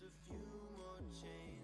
just a few more chains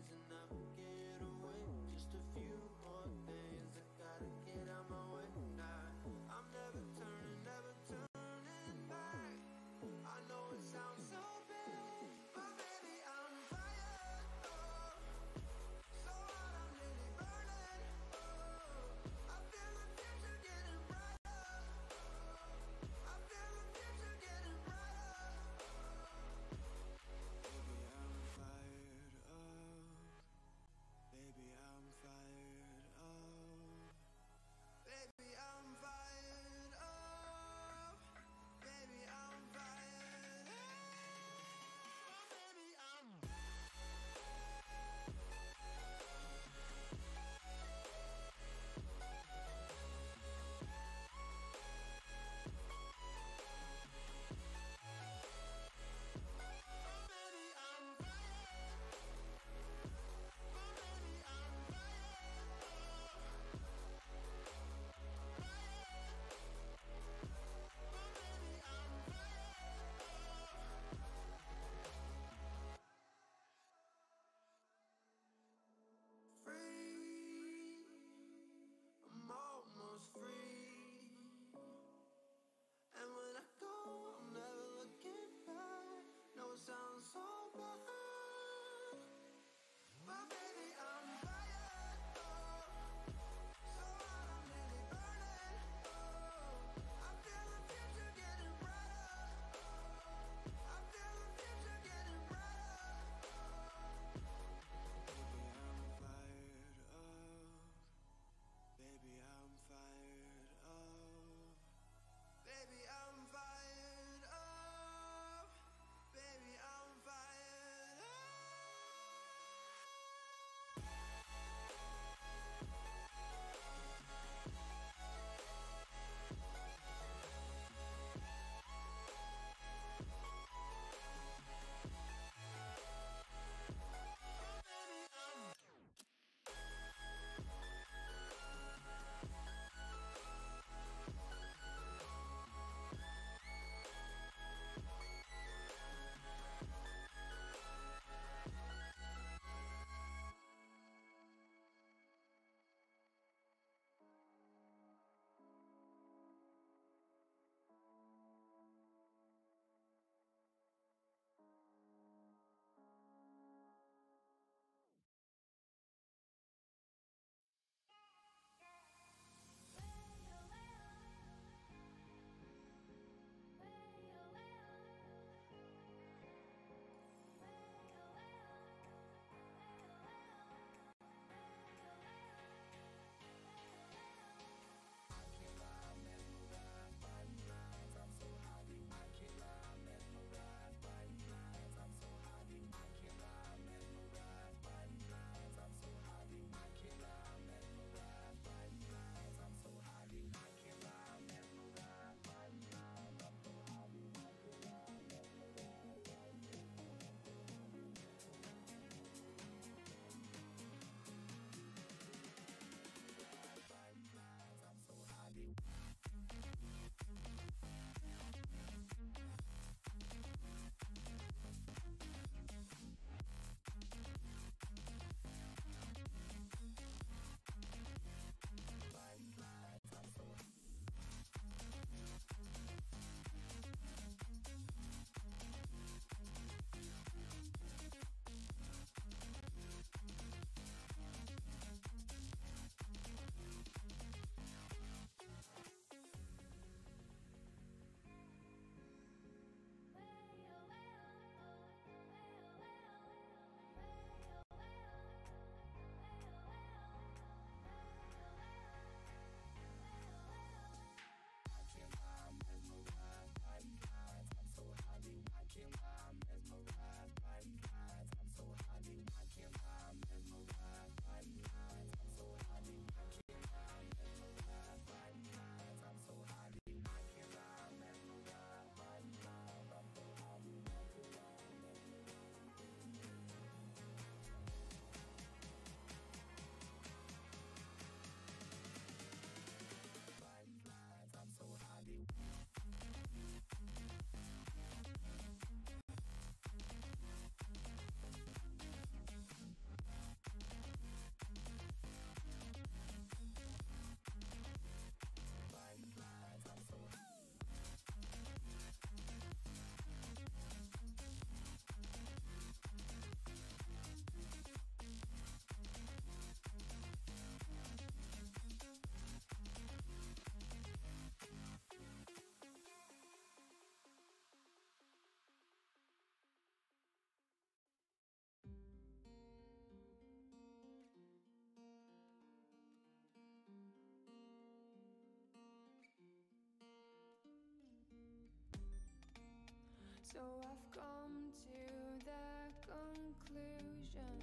So I've come to the conclusion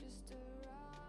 just a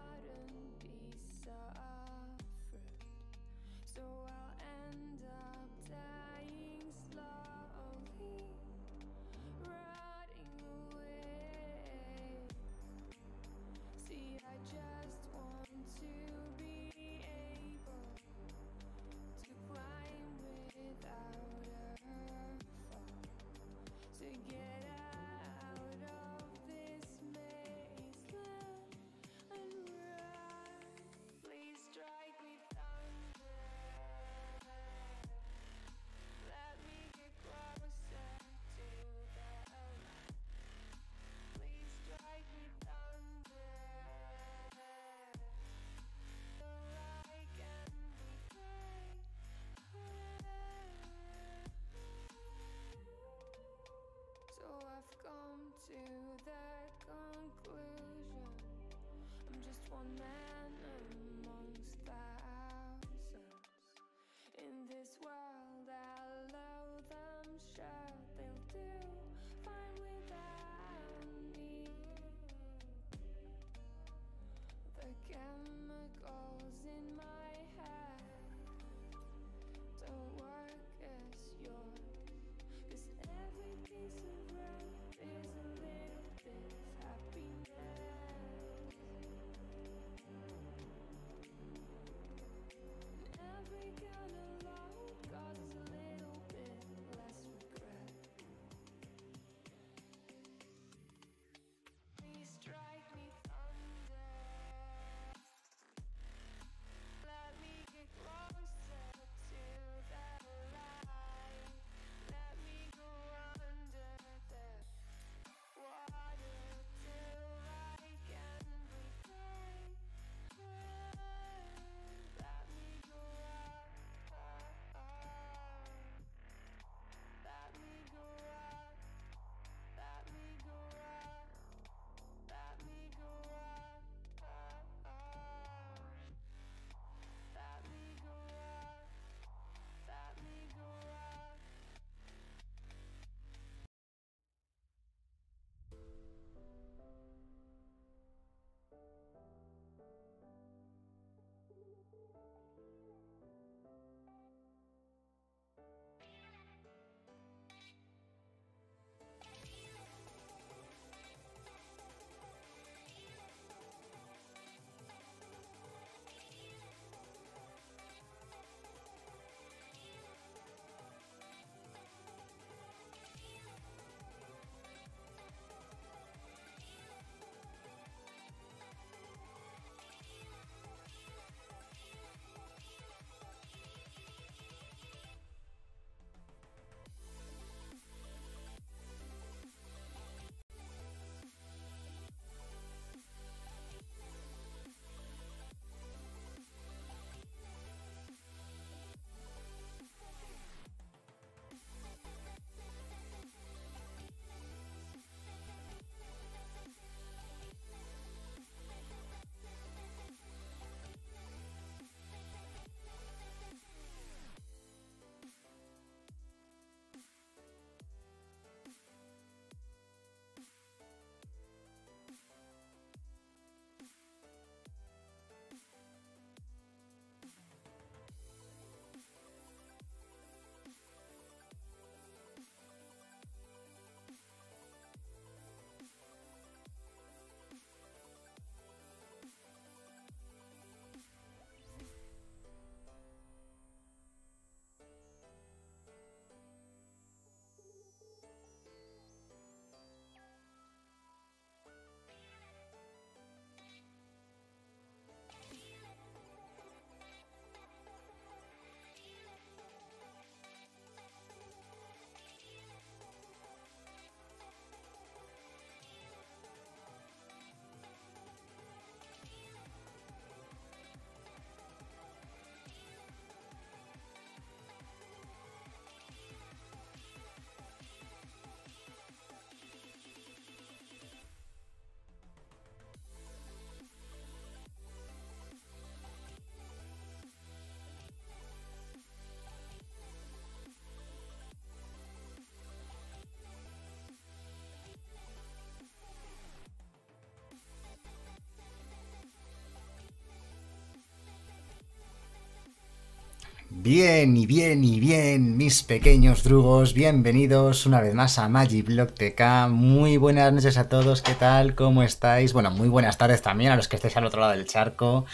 Bien y bien y bien, mis pequeños drugos, bienvenidos una vez más a Magic Block TK. Muy buenas noches a todos, ¿qué tal? ¿Cómo estáis? Bueno, muy buenas tardes también a los que estéis al otro lado del charco.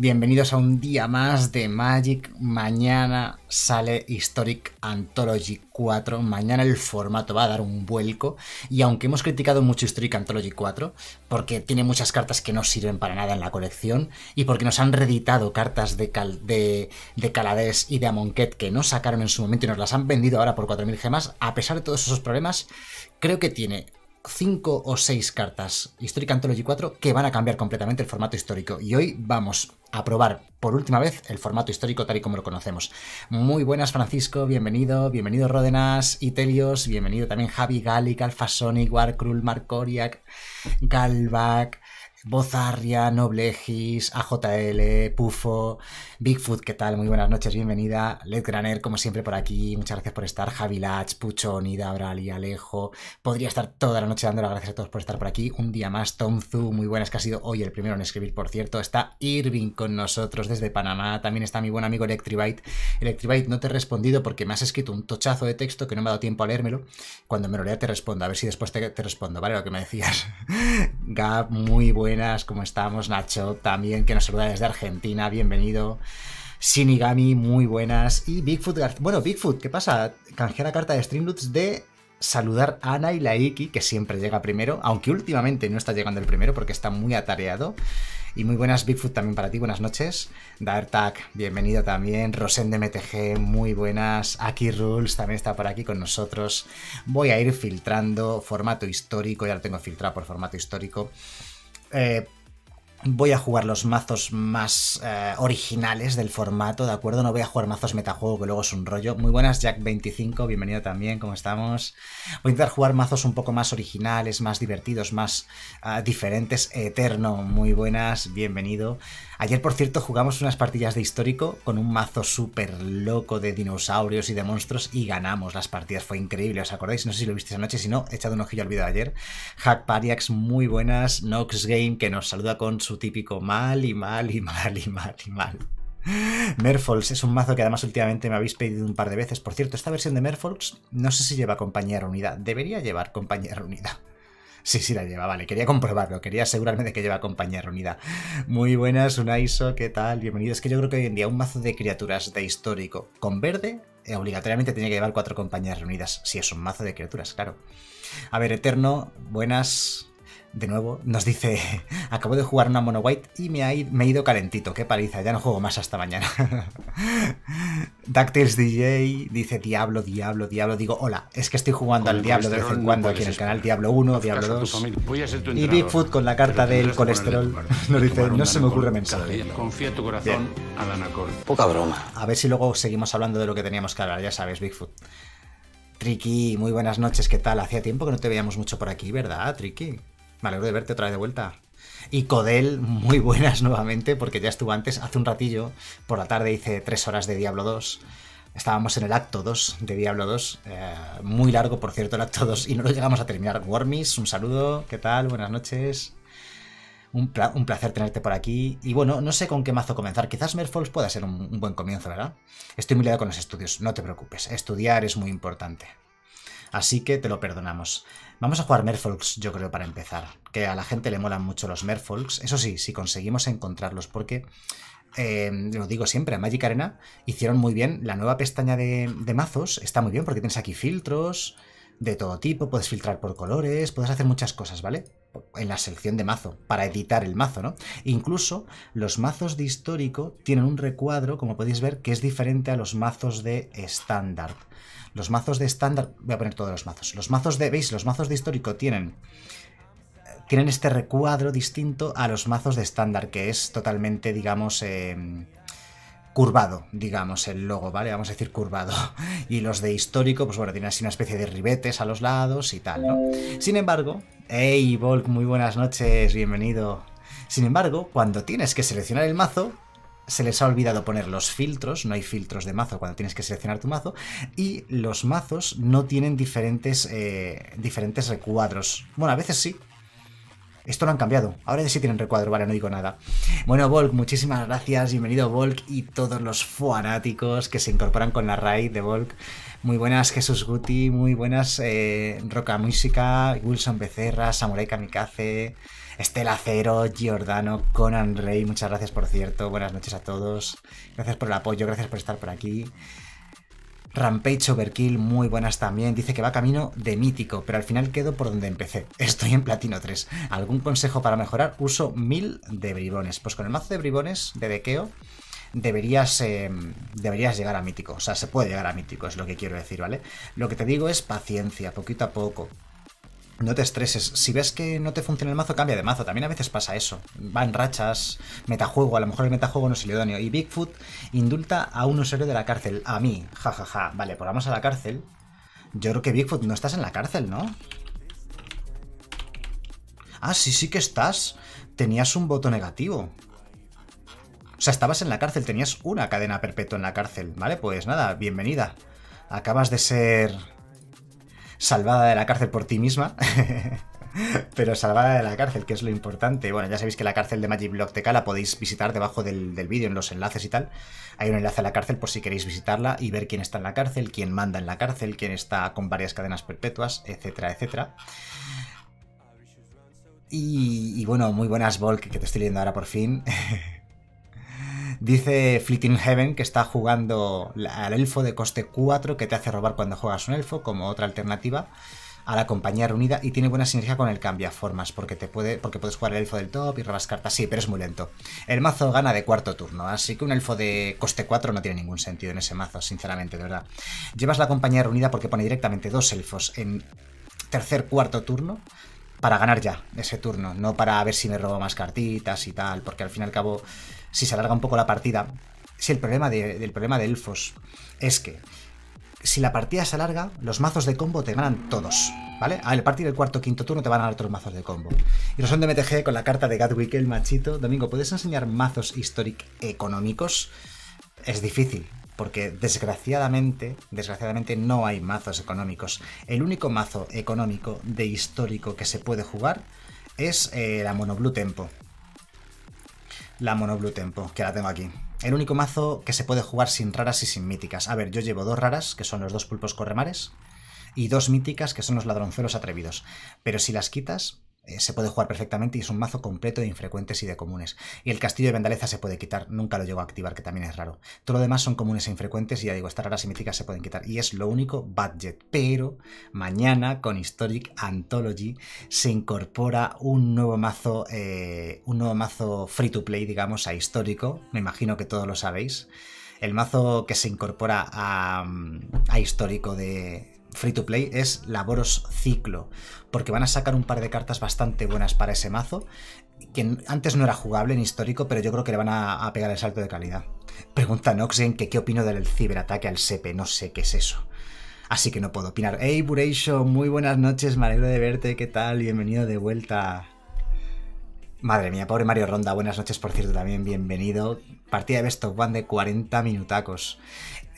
Bienvenidos a un día más de Magic. Mañana sale Historic Anthology 4. Mañana el formato va a dar un vuelco. Y aunque hemos criticado mucho Historic Anthology 4, porque tiene muchas cartas que no sirven para nada en la colección, y porque nos han reeditado cartas de, Cal de, de Calades y de Amonkhet que no sacaron en su momento y nos las han vendido ahora por 4.000 gemas, a pesar de todos esos problemas, creo que tiene 5 o 6 cartas Historic Anthology 4 que van a cambiar completamente el formato histórico. Y hoy vamos a probar por última vez el formato histórico tal y como lo conocemos. Muy buenas, Francisco, bienvenido, bienvenido Ródenas, Itelios, bienvenido también Javi Gallic, Alpha Sonic, Warkrul, Markoriak, Galvac. Bozarria, Noblegis, AJL, Pufo, Bigfoot, ¿qué tal? Muy buenas noches, bienvenida. Led Graner, como siempre, por aquí. Muchas gracias por estar. Javi Lach, Pucho, Nida, Brali, Alejo. Podría estar toda la noche dando las gracias a todos por estar por aquí. Un día más, Tom Zu, muy buenas, que ha sido hoy el primero en escribir, por cierto. Está Irving con nosotros desde Panamá. También está mi buen amigo Electribite. Electribite, no te he respondido porque me has escrito un tochazo de texto que no me ha dado tiempo a leérmelo. Cuando me lo lea te respondo, a ver si después te, respondo, ¿vale? Lo que me decías. Gab, muy buenas, ¿cómo estamos? Nacho, también, que nos saluda desde Argentina, bienvenido. Shinigami, muy buenas. Y Bigfoot, bueno, Bigfoot, ¿qué pasa? Canjea la carta de Streamloots de saludar a Ana y la Iki, que siempre llega primero, aunque últimamente no está llegando el primero porque está muy atareado. Y muy buenas, Bigfoot, también para ti, buenas noches. Dartak, bienvenido también. Rosen de MTG, muy buenas. Aki Rules también está por aquí con nosotros. Voy a ir filtrando formato histórico, ya lo tengo filtrado por formato histórico. Eh, Voy a jugar los mazos más eh, originales del formato, ¿de acuerdo? No voy a jugar mazos metajuego, que luego es un rollo. Muy buenas, Jack25, bienvenido también, ¿cómo estamos? Voy a intentar jugar mazos un poco más originales, más divertidos, más ah, diferentes. Eterno, muy buenas, bienvenido. Ayer, por cierto, jugamos unas partidas de histórico con un mazo súper loco de dinosaurios y de monstruos y ganamos las partidas. Fue increíble, ¿os acordáis? No sé si lo visteis anoche, si no, echad un ojillo al vídeo de ayer. Hack Pariax, muy buenas. Nox Game, que nos saluda con su típico mal y mal y mal y mal y mal. Merfolks es un mazo que además últimamente me habéis pedido un par de veces. Por cierto, esta versión de Merfolks no sé si lleva compañía reunida. Debería llevar compañía reunida. Sí, sí la lleva, vale. Quería comprobarlo, quería asegurarme de que lleva compañía reunida. Muy buenas, Unaiso, ¿qué tal? Bienvenido. Es que yo creo que hoy en día un mazo de criaturas de histórico con verde eh, obligatoriamente tiene que llevar cuatro compañías reunidas. Si es un mazo de criaturas, claro. A ver, Eterno, buenas. De nuevo, nos dice, acabo de jugar una mono white y me, ha i- me he ido calentito, qué paliza, ya no juego más hasta mañana. DuckTales DJ dice, diablo, diablo, diablo. Digo, hola, es que estoy jugando Con al diablo de vez en no cuando aquí en el canal. Diablo 1, Haz Diablo caso a tu 2. familia. Voy a ser tu Y Bigfoot con la carta del colesterol nos dice, no se me ocurre mensaje. Confía tu corazón al Anacol. Poca broma. A ver si luego seguimos hablando de lo que teníamos que hablar, ya sabes, Bigfoot. Triki, muy buenas noches, ¿qué tal? Hacía tiempo que no te veíamos mucho por aquí, ¿verdad, Triki? Me alegro de verte otra vez de vuelta. Y Codel, muy buenas nuevamente, porque ya estuvo antes, hace un ratillo, por la tarde hice tres horas de Diablo 2. Estábamos en el acto 2 de Diablo 2. eh, muy largo, por cierto, el acto 2. Y no lo llegamos a terminar. Wormis, un saludo. ¿Qué tal? Buenas noches. Un, pla- un placer tenerte por aquí. Y bueno, no sé con qué mazo comenzar. Quizás Merfolks pueda ser un, un buen comienzo, ¿verdad? Estoy muy liado con los estudios. No te preocupes. Estudiar es muy importante. Así que te lo perdonamos. Vamos a jugar Merfolks, yo creo, para empezar. Que a la gente le molan mucho los Merfolks. Eso sí, si conseguimos encontrarlos, porque eh, lo digo siempre, a Magic Arena hicieron muy bien la nueva pestaña de, de mazos. Está muy bien porque tienes aquí filtros de todo tipo, puedes filtrar por colores, puedes hacer muchas cosas, ¿vale? En la sección de mazo, para editar el mazo, ¿no? Incluso los mazos de histórico tienen un recuadro, como podéis ver, que es diferente a los mazos de estándar. Los mazos de estándar, voy a poner todos los mazos. Los mazos de, ¿veis? Los mazos de histórico tienen tienen este recuadro distinto a los mazos de estándar, que es totalmente, digamos, eh, curvado, digamos, el logo, ¿vale? Vamos a decir curvado. Y los de histórico, pues bueno, tienen así una especie de ribetes a los lados y tal, ¿no? Sin embargo, hey, Volk, muy buenas noches, bienvenido. Sin embargo, cuando tienes que seleccionar el mazo, se les ha olvidado poner los filtros, no hay filtros de mazo cuando tienes que seleccionar tu mazo, y los mazos no tienen diferentes, eh, diferentes recuadros. Bueno, a veces sí, Esto lo han cambiado. Ahora sí tienen recuadro, vale, no digo nada. Bueno, Volk, muchísimas gracias. Bienvenido, Volk, y todos los fanáticos que se incorporan con la raid de Volk. Muy buenas, Jesús Guti. Muy buenas, eh, Roca Música, Wilson Becerra, Samurai Kamikaze, Estela Cero, Giordano, Conan Rey. Muchas gracias, por cierto. Buenas noches a todos. Gracias por el apoyo, gracias por estar por aquí. Rampage Overkill, muy buenas también. Dice que va camino de mítico, pero al final quedo por donde empecé. Estoy en platino 3. ¿Algún consejo para mejorar? Uso 1000 de bribones. Pues con el mazo de bribones de dequeo deberías, eh, deberías llegar a mítico. O sea, se puede llegar a mítico, es lo que quiero decir, ¿vale? Lo que te digo es paciencia, poquito a poco. No te estreses. Si ves que no te funciona el mazo, cambia de mazo. También a veces pasa eso. Va en rachas, metajuego. A lo mejor el metajuego no es el idóneo. Y Bigfoot indulta a un usuario de la cárcel. A mí. Ja, ja, ja. Vale, pues vamos a la cárcel. Yo creo que Bigfoot no estás en la cárcel, ¿no? Ah, sí, sí que estás. Tenías un voto negativo. O sea, estabas en la cárcel, tenías una cadena perpetua en la cárcel. Vale, pues nada, bienvenida. Acabas de ser salvada de la cárcel por ti misma. Pero salvada de la cárcel, que es lo importante. Bueno, ya sabéis que la cárcel de Magic Block TK la podéis visitar debajo del, del vídeo en los enlaces y tal. Hay un enlace a la cárcel por si queréis visitarla y ver quién está en la cárcel, quién manda en la cárcel, quién está con varias cadenas perpetuas, etcétera, etcétera. Y, y bueno, muy buenas, Volk, que te estoy leyendo ahora por fin. Dice Fleeting Heaven que está jugando al elfo de coste 4 que te hace robar cuando juegas un elfo, como otra alternativa a la compañía reunida y tiene buena sinergia con el cambiaformas porque te puede porque puedes jugar el elfo del top y robas cartas. Sí pero es muy lento. El mazo gana de cuarto turno así que un elfo de coste 4 no tiene ningún sentido en ese mazo sinceramente de verdad. Llevas la compañía reunida porque pone directamente dos elfos en tercer cuarto turno para ganar ya ese turno no para ver si me robo más cartitas y tal porque al fin y al cabo si se alarga un poco la partida si el problema de, del problema de elfos es que si la partida se alarga, los mazos de combo te ganan todos, ¿vale? A partir del cuarto quinto turno te van a todos los mazos de combo. Y los son de MTG con la carta de Gatwick, el machito. Domingo, ¿puedes enseñar mazos históric económicos? Es difícil, porque desgraciadamente, desgraciadamente no hay mazos económicos. El único mazo económico de histórico que se puede jugar es eh, la Mono Blue Tempo. La Mono Blue Tempo, que la tengo aquí. El único mazo que se puede jugar sin raras y sin míticas. A ver, yo llevo dos raras, que son los dos pulpos corremares, y dos míticas, que son los ladronceros atrevidos. Pero si las quitas, eh, se puede jugar perfectamente y es un mazo completo de infrecuentes y de comunes. Y el castillo de Vendaleza se puede quitar, nunca lo llego a activar, que también es raro. Todo lo demás son comunes e infrecuentes y ya digo, estas raras y míticas se pueden quitar. Y es lo único budget. Pero mañana con Historic Anthology se incorpora un nuevo mazo, eh, un nuevo mazo free to play, digamos, a histórico. Me imagino que todos lo sabéis. El mazo que se incorpora a, a histórico de, free to play es Laboros Ciclo, porque van a sacar un par de cartas bastante buenas para ese mazo, que antes no era jugable en histórico, pero yo creo que le van a, pegar el salto de calidad. Pregunta Noxen que qué opino del ciberataque al SEPE, no sé qué es eso. Así que no puedo opinar. Hey Bureisho, muy buenas noches, me alegro de verte, ¿qué tal? Bienvenido de vuelta. Madre mía, pobre Mario Ronda, buenas noches por cierto también, bienvenido. Partida de Best of One de 40 minutacos.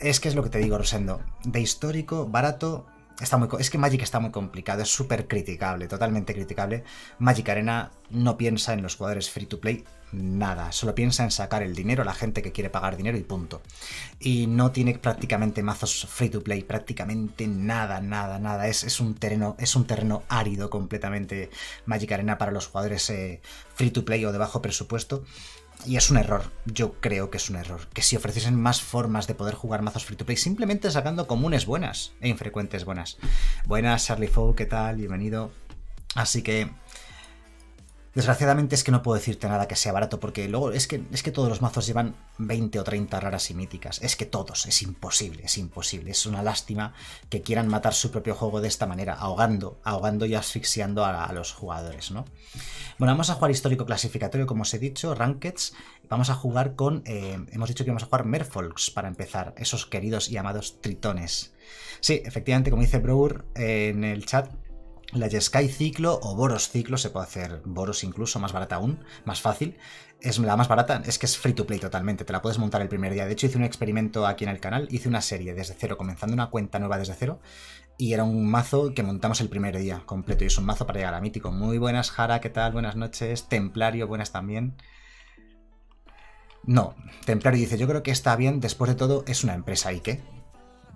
Es que es lo que te digo, Rosendo. De histórico, barato, está muy... Es que Magic está muy complicado, es súper criticable, totalmente criticable. Magic Arena no piensa en los jugadores free to play nada, solo piensa en sacar el dinero a la gente que quiere pagar dinero y punto. Y no tiene prácticamente mazos free to play, prácticamente nada, nada, nada. Es, es un, terreno, es un terreno árido completamente Magic Arena para los jugadores eh, free to play o de bajo presupuesto. Y es un error, yo creo que es un error. Que si ofreciesen más formas de poder jugar mazos free to play, simplemente sacando comunes buenas e infrecuentes buenas. Buenas, Charlie Fow, ¿qué tal? Bienvenido. Así que. Desgraciadamente es que no puedo decirte nada que sea barato, porque luego es que, es que todos los mazos llevan 20 o 30 raras y míticas. Es que todos, es imposible, es imposible. Es una lástima que quieran matar su propio juego de esta manera, ahogando, ahogando y asfixiando a, los jugadores, ¿no? Bueno, vamos a jugar histórico clasificatorio, como os he dicho, Rankeds. Vamos a jugar con. Eh, hemos dicho que vamos a jugar Merfolks para empezar, esos queridos y amados tritones. Sí, efectivamente, como dice Brower eh, en el chat, La Sky Ciclo o Boros Ciclo, se puede hacer Boros incluso, más barata aún, más fácil. Es la más barata, es que es free to play totalmente, te la puedes montar el primer día. De hecho, hice un experimento aquí en el canal, hice una serie desde cero, comenzando una cuenta nueva desde cero, y era un mazo que montamos el primer día completo, y es un mazo para llegar a mítico. Muy buenas, Jara, ¿qué tal? Buenas noches. Templario, buenas también. No, Templario dice, yo creo que está bien, después de todo es una empresa, ¿y qué?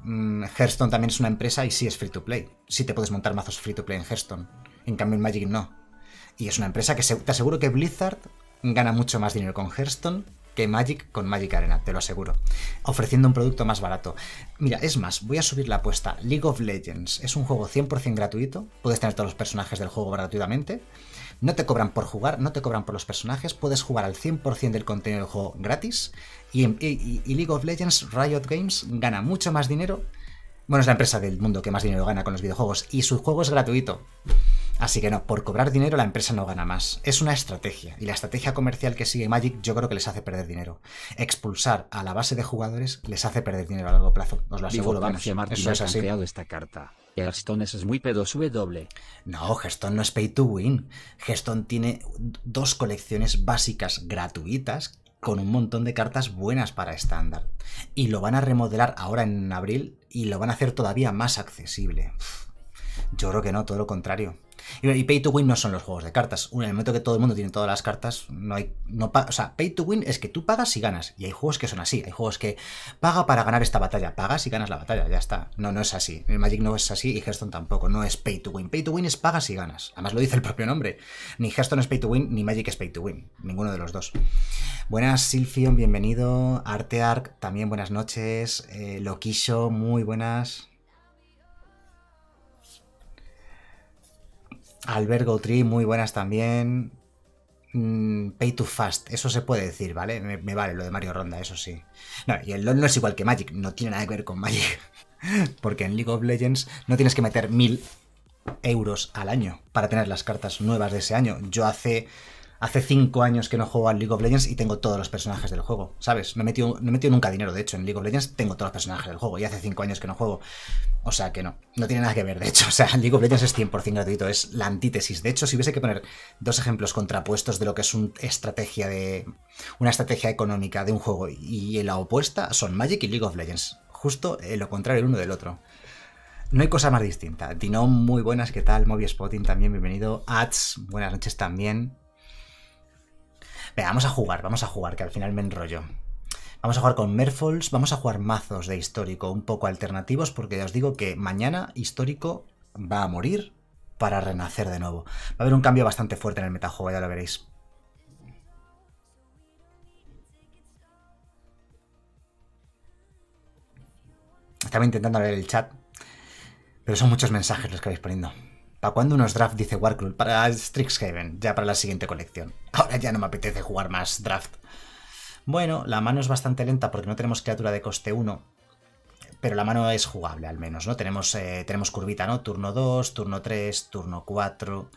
Mm, Hearthstone también es una empresa y sí es free to play. Sí te puedes montar mazos free to play en Hearthstone. En cambio en Magic no. Y es una empresa que te aseguro que Blizzard gana mucho más dinero con Hearthstone que Magic con Magic Arena, te lo aseguro. Ofreciendo un producto más barato. Mira, es más, voy a subir la apuesta. League of Legends es un juego 100% gratuito. Puedes tener todos los personajes del juego gratuitamente. No te cobran por jugar, no te cobran por los personajes. Puedes jugar al 100% del contenido del juego gratis. Y, en- y- y League of Legends, Riot Games, gana mucho más dinero. Bueno, es la empresa del mundo que más dinero gana con los videojuegos. Y su juego es gratuito. Así que no, por cobrar dinero la empresa no gana más. Es una estrategia. Y la estrategia comercial que sigue Magic yo creo que les hace perder dinero. Expulsar a la base de jugadores les hace perder dinero a largo plazo. Os lo aseguro, vamos. García Eso es han así. creado esta carta. Hearthstone es muy W. No, Hearthstone no es pay to win. Hearthstone tiene dos colecciones básicas gratuitas con un montón de cartas buenas para estándar. Y lo van a remodelar ahora en abril y lo van a hacer todavía más accesible. Yo creo que no, todo lo contrario. Y, pay to win no son los juegos de cartas. En el momento que todo el mundo tiene todas las cartas, no hay. No o sea, pay to win es que tú pagas y ganas. Y hay juegos que son así. Hay juegos que paga para ganar esta batalla. Pagas y ganas la batalla. Ya está. No, no es así. Magic no es así y Hearthstone tampoco. No es pay to win. Pay to win es pagas y ganas. Además lo dice el propio nombre. Ni Hearthstone es pay to win, ni Magic es pay to win. Ninguno de los dos. Buenas, Silfion, bienvenido. Artearc, también buenas noches. Eh, Loquisho, muy buenas. Albergo Tree, muy buenas también. Mm, pay to fast, eso se puede decir, ¿vale? Me, me vale lo de Mario Ronda, eso sí. No, y el LOL no es igual que Magic, no tiene nada que ver con Magic. Porque en League of Legends no tienes que meter mil euros al año para tener las cartas nuevas de ese año. Yo hace hace cinco años que no juego al League of Legends y tengo todos los personajes del juego, ¿sabes? No he metido, no nunca dinero, de hecho, en League of Legends tengo todos los personajes del juego y hace cinco años que no juego. O sea que no, no tiene nada que ver, de hecho. O sea, League of Legends es 100% gratuito, es la antítesis. De hecho, si hubiese que poner dos ejemplos contrapuestos de lo que es una estrategia de. una estrategia económica de un juego y la opuesta, son Magic y League of Legends. Justo eh, lo contrario el uno del otro. No hay cosa más distinta. Dinom, muy buenas, ¿qué tal? Moby Spotting también, bienvenido. Ads, buenas noches también. Venga, vamos a jugar, vamos a jugar, que al final me enrollo. Vamos a jugar con Merfolds, vamos a jugar mazos de histórico un poco alternativos, porque ya os digo que mañana histórico va a morir para renacer de nuevo. Va a haber un cambio bastante fuerte en el metajuego, ya lo veréis. Estaba intentando leer el chat, pero son muchos mensajes los que vais poniendo. ¿Para cuándo unos draft? Dice Warcraft. Para Strixhaven, ya para la siguiente colección. Ahora ya no me apetece jugar más draft. Bueno, la mano es bastante lenta porque no tenemos criatura de coste 1. Pero la mano es jugable al menos, ¿no? Tenemos, eh, tenemos curvita, ¿no? Turno 2, turno 3, turno 4.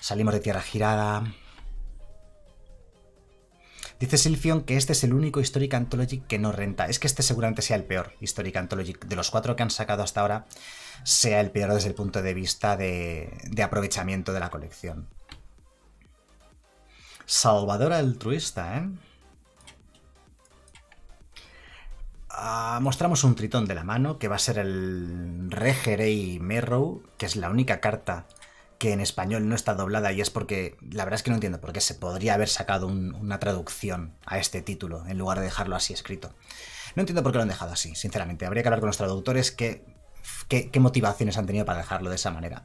Salimos de tierra girada. Dice Silfion que este es el único Historic Anthology que no renta. Es que este seguramente sea el peor Historic Anthology. De los cuatro que han sacado hasta ahora, sea el peor desde el punto de vista de, aprovechamiento de la colección. Salvador altruista, ¿eh? Ah, mostramos un tritón de la mano que va a ser el Regerei Merrow, que es la única carta que en español no está doblada y es porque la verdad es que no entiendo por qué se podría haber sacado un- una traducción a este título en lugar de dejarlo así escrito. No entiendo por qué lo han dejado así, sinceramente. Habría que hablar con los traductores qué, qué, motivaciones han tenido para dejarlo de esa manera.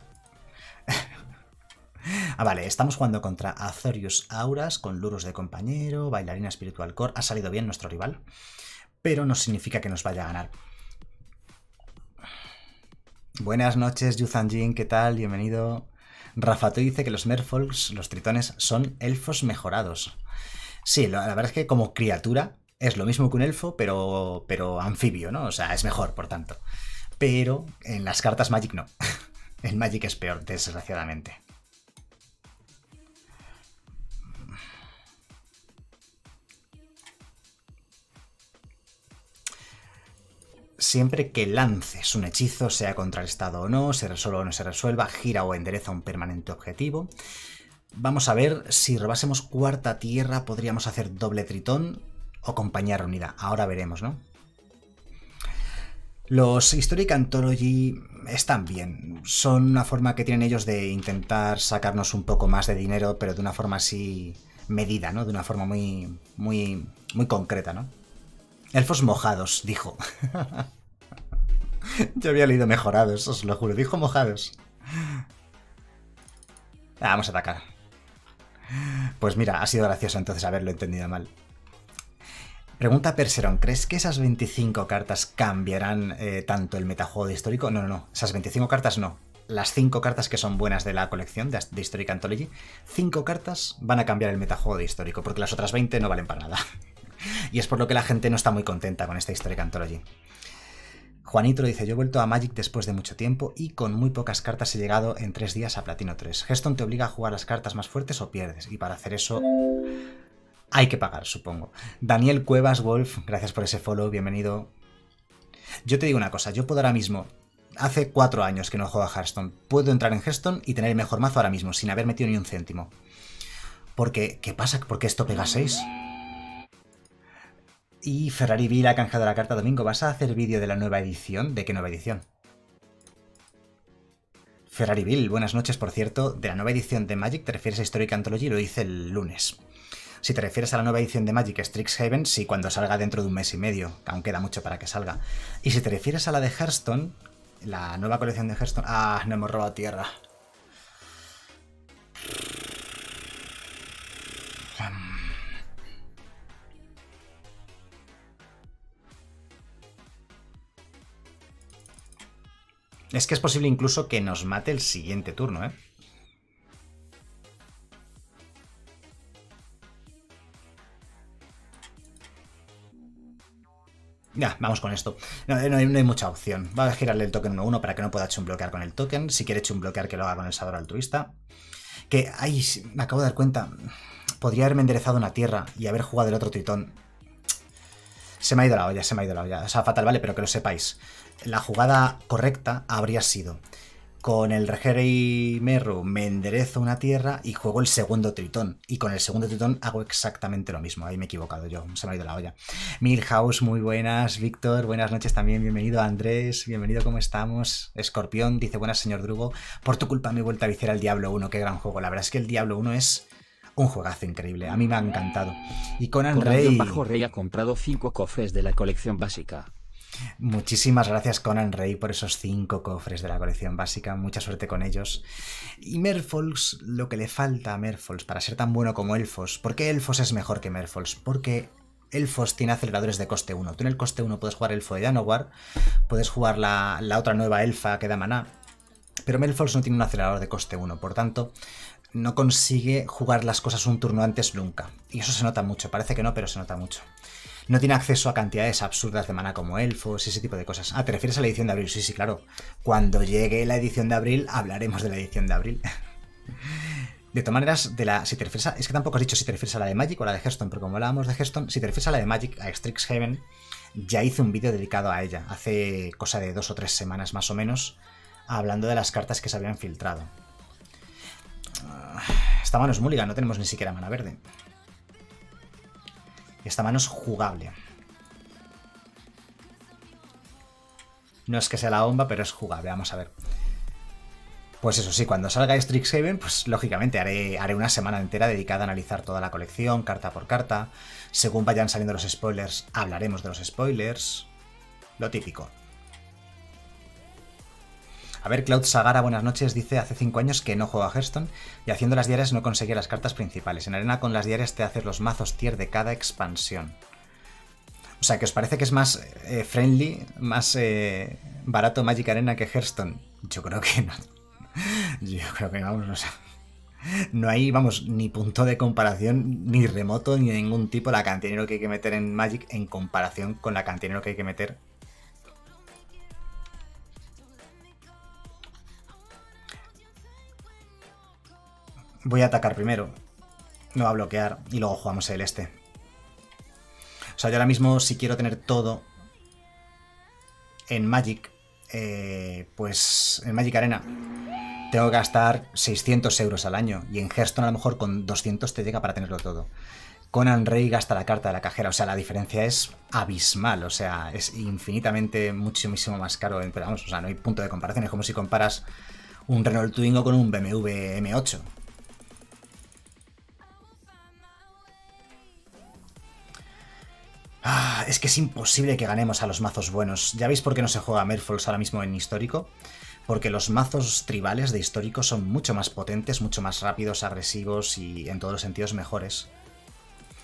ah, vale, estamos jugando contra Azorius Auras con Lurus de compañero, Bailarina Espiritual Core. Ha salido bien nuestro rival, pero no significa que nos vaya a ganar. Buenas noches, Yuzanjin, ¿qué tal? Bienvenido. Rafato dice que los Merfolks, los tritones, son elfos mejorados. Sí, la verdad es que como criatura es lo mismo que un elfo, pero, pero anfibio, ¿no? O sea, es mejor, por tanto. Pero en las cartas Magic no. En Magic es peor, desgraciadamente. siempre que lances un hechizo, sea contrarrestado o no, se resuelva o no se resuelva, gira o endereza un permanente objetivo. Vamos a ver si robásemos cuarta tierra, podríamos hacer doble tritón o compañía reunida. Ahora veremos, ¿no? Los Historic Anthology están bien. Son una forma que tienen ellos de intentar sacarnos un poco más de dinero, pero de una forma así medida, ¿no? De una forma muy, muy, muy concreta, ¿no? Elfos mojados, dijo. Yo había leído mejorados, os lo juro. Dijo mojados. Ah, vamos a atacar. Pues mira, ha sido gracioso entonces haberlo entendido mal. Pregunta Perseron, ¿crees que esas 25 cartas cambiarán eh, tanto el metajuego de histórico? No, no, no. Esas 25 cartas no. Las 5 cartas que son buenas de la colección de, de Historic Anthology, 5 cartas van a cambiar el metajuego de histórico, porque las otras 20 no valen para nada. y es por lo que la gente no está muy contenta con esta Historic Anthology. Juanito dice, yo he vuelto a Magic después de mucho tiempo y con muy pocas cartas he llegado en 3 días a Platino 3. Geston te obliga a jugar las cartas más fuertes o pierdes, y para hacer eso hay que pagar, supongo. Daniel Cuevas Wolf, gracias por ese follow, bienvenido. Yo te digo una cosa, yo puedo ahora mismo, hace 4 años que no juego a Hearthstone, puedo entrar en Hearthstone y tener el mejor mazo ahora mismo, sin haber metido ni un céntimo. Porque, ¿qué pasa? ¿Por qué esto pega 6? Y Ferrari Bill ha canjeado la carta domingo. ¿Vas a hacer vídeo de la nueva edición? ¿De qué nueva edición? Ferrari Bill, buenas noches, por cierto. De la nueva edición de Magic, ¿te refieres a Historic Anthology? Lo hice el lunes. Si te refieres a la nueva edición de Magic Strixhaven, sí, cuando salga dentro de un mes y medio, que aún queda mucho para que salga. Y si te refieres a la de Hearthstone, la nueva colección de Hearthstone... Ah, no hemos robado tierra. Es que es posible incluso que nos mate el siguiente turno, ¿eh? Ya, vamos con esto. No, no hay, mucha opción. Va a girarle el token 1-1 para que no pueda bloquear con el token. Si quiere bloquear, que lo haga con el sabor altruista. Que, ay, me acabo de dar cuenta. Podría haberme enderezado una tierra y haber jugado el otro tritón. Se me ha ido la olla, se me ha ido la olla. O sea, fatal, vale, pero que lo sepáis. La jugada correcta habría sido con el Regerei Meru me enderezo una tierra y juego el segundo tritón. Y con el segundo tritón hago exactamente lo mismo. Ahí me he equivocado yo, se me ha ido la olla. Milhouse, muy buenas. Víctor, buenas noches también. Bienvenido Andrés, bienvenido, ¿cómo estamos? Escorpión, dice buenas, señor Drugo. Por tu culpa me he vuelto a viciar al Diablo 1, qué gran juego. La verdad es que el Diablo 1 es un juegazo increíble. A mí me ha encantado. Y Conan Conan Rey. Bajo Rey ha comprado 5 cofres de la colección básica. Muchísimas gracias Conan Rey por esos cinco cofres de la colección básica, mucha suerte con ellos. Y Merfolks, lo que le falta a Merfolks para ser tan bueno como Elfos, ¿por qué Elfos es mejor que Merfolks? Porque Elfos tiene aceleradores de coste 1. Tú en el coste 1 puedes jugar Elfo de Janowar, puedes jugar la, la otra nueva Elfa que da maná, pero Merfolks no tiene un acelerador de coste 1, por tanto no consigue jugar las cosas un turno antes nunca. Y eso se nota mucho, parece que no, pero se nota mucho. No tiene acceso a cantidades absurdas de mana como elfos y ese tipo de cosas. Ah, ¿te refieres a la edición de abril? Sí, sí, claro. Cuando llegue la edición de abril, hablaremos de la edición de abril. De todas maneras, de la, si te refieres a, es que tampoco has dicho si te refieres a la de Magic o la de Hearthstone, pero como hablábamos de Hearthstone, si te refieres a la de Magic, a Strixhaven, ya hice un vídeo dedicado a ella, hace cosa de dos o tres semanas más o menos, hablando de las cartas que se habían filtrado. Ah, Esta mano es Mulligan, no tenemos ni siquiera mana verde. Esta mano es jugable. No es que sea la bomba, pero es jugable. Vamos a ver. Pues eso sí, cuando salga Strixhaven, pues lógicamente haré, haré una semana entera dedicada a analizar toda la colección, carta por carta. Según vayan saliendo los spoilers, hablaremos de los spoilers. Lo típico. A ver, Cloud Sagara, buenas noches, dice hace 5 años que no juega a Hearthstone y haciendo las diarias no conseguía las cartas principales. En arena con las diarias te haces los mazos tier de cada expansión. O sea, que os parece que es más eh, friendly, más eh, barato Magic Arena que Hearthstone. Yo creo que no. Yo creo que vamos, no sé. No hay, vamos, ni punto de comparación, ni remoto, ni de ningún tipo la cantidad de dinero que hay que meter en Magic en comparación con la cantidad de dinero que hay que meter Voy a atacar primero. Me va a bloquear y luego jugamos el este. O sea, yo ahora mismo si quiero tener todo en Magic, eh, pues en Magic Arena, tengo que gastar 600 euros al año. Y en Hearthstone a lo mejor con 200 te llega para tenerlo todo. Conan Rey gasta la carta de la cajera. O sea, la diferencia es abismal. O sea, es infinitamente muchísimo más caro. Pero vamos, o sea, no hay punto de comparación. Es como si comparas un Renault Twingo con un BMW M8. Es que es imposible que ganemos a los mazos buenos. ¿Ya veis por qué no se juega Merfolds ahora mismo en histórico? Porque los mazos tribales de histórico son mucho más potentes, mucho más rápidos, agresivos y en todos los sentidos mejores.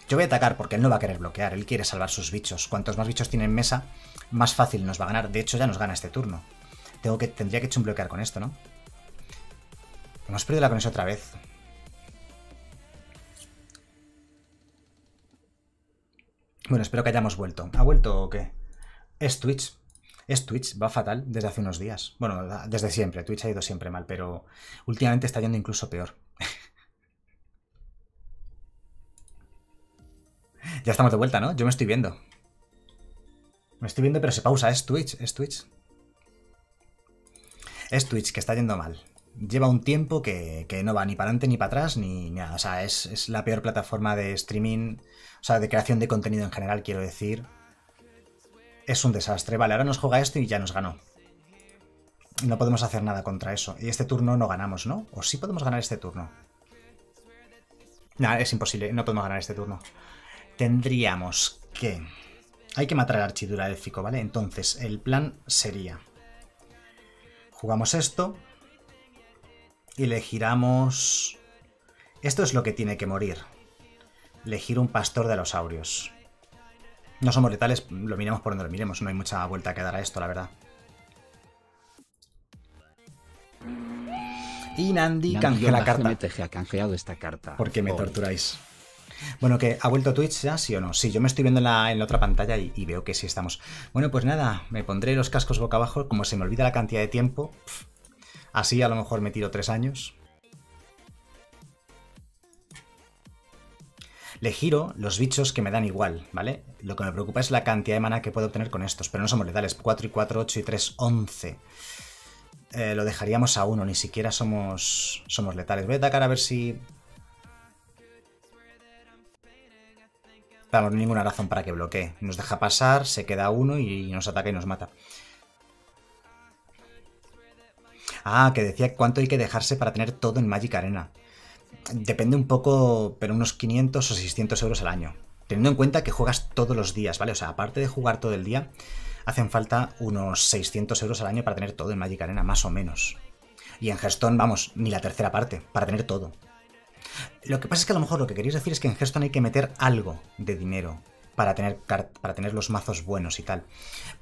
Yo voy a atacar porque él no va a querer bloquear, él quiere salvar sus bichos. Cuantos más bichos tiene en mesa, más fácil nos va a ganar. De hecho, ya nos gana este turno. Tengo que, tendría que echar un bloquear con esto, ¿no? Hemos perdido la conexión otra vez. Bueno, espero que hayamos vuelto. ¿Ha vuelto o qué? Es Twitch. Es Twitch, va fatal desde hace unos días. Bueno, desde siempre. Twitch ha ido siempre mal, pero últimamente está yendo incluso peor. ya estamos de vuelta, ¿no? Yo me estoy viendo. Me estoy viendo, pero se pausa. Es Twitch, es Twitch. Es Twitch, que está yendo mal. Lleva un tiempo que, que no va ni para adelante ni para atrás, ni nada. O sea, es, es la peor plataforma de streaming, o sea, de creación de contenido en general, quiero decir. Es un desastre. Vale, ahora nos juega esto y ya nos ganó. No podemos hacer nada contra eso. Y este turno no ganamos, ¿no? ¿O sí podemos ganar este turno? Nada, es imposible. No podemos ganar este turno. Tendríamos que... Hay que matar al archidura élfico, ¿vale? Entonces, el plan sería... Jugamos esto. Y le giramos... Esto es lo que tiene que morir. Le giro un pastor de los aurios. No somos letales, lo miremos por donde lo miremos. No hay mucha vuelta que dar a esto, la verdad. Y Nandi cancela carta. MTG ha canjeado esta carta. Porque me torturáis. Bueno, que ha vuelto Twitch ya, sí o no. Sí, yo me estoy viendo en la, en la otra pantalla y, y veo que sí estamos. Bueno, pues nada, me pondré los cascos boca abajo. Como se me olvida la cantidad de tiempo, así a lo mejor me tiro tres años. Le giro los bichos que me dan igual, ¿vale? Lo que me preocupa es la cantidad de mana que puedo obtener con estos, pero no somos letales. 4 y 4, 8 y 3, 11. Eh, lo dejaríamos a 1, ni siquiera somos, somos letales. Voy a atacar a ver si... Vamos, ninguna razón para que bloquee. Nos deja pasar, se queda uno y nos ataca y nos mata. Ah, que decía cuánto hay que dejarse para tener todo en Magic Arena. Depende un poco, pero unos 500 o 600 euros al año. Teniendo en cuenta que juegas todos los días, ¿vale? O sea, aparte de jugar todo el día, hacen falta unos 600 euros al año para tener todo en Magic Arena, más o menos. Y en Hearthstone, vamos, ni la tercera parte, para tener todo. Lo que pasa es que a lo mejor lo que queréis decir es que en Hearthstone hay que meter algo de dinero para tener, para tener los mazos buenos y tal.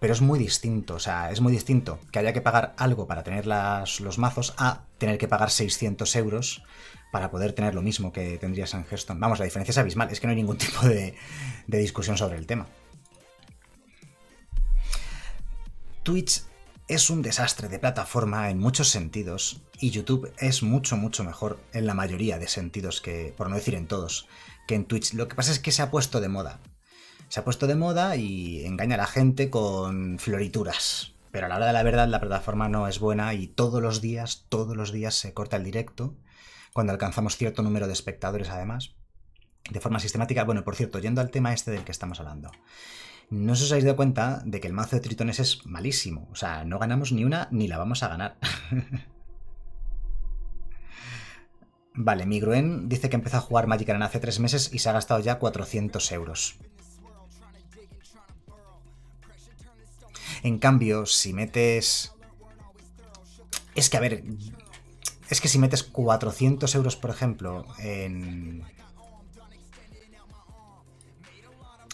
Pero es muy distinto, o sea, es muy distinto que haya que pagar algo para tener los mazos a tener que pagar 600 euros para poder tener lo mismo que tendrías en Hearthstone. Vamos, la diferencia es abismal, es que no hay ningún tipo de, de discusión sobre el tema. Twitch es un desastre de plataforma en muchos sentidos y YouTube es mucho, mucho mejor en la mayoría de sentidos que, por no decir en todos, que en Twitch. Lo que pasa es que se ha puesto de moda. Se ha puesto de moda y engaña a la gente con florituras. Pero a la hora de la verdad la plataforma no es buena y todos los días, todos los días se corta el directo. Cuando alcanzamos cierto número de espectadores además. De forma sistemática. Bueno, por cierto, yendo al tema este del que estamos hablando. No os habéis dado cuenta de que el mazo de tritones es malísimo. O sea, no ganamos ni una ni la vamos a ganar. vale, mi Gruen dice que empezó a jugar Magic Arena hace tres meses y se ha gastado ya 400 euros. En cambio, si metes... Es que, a ver... Es que si metes 400 euros, por ejemplo, en...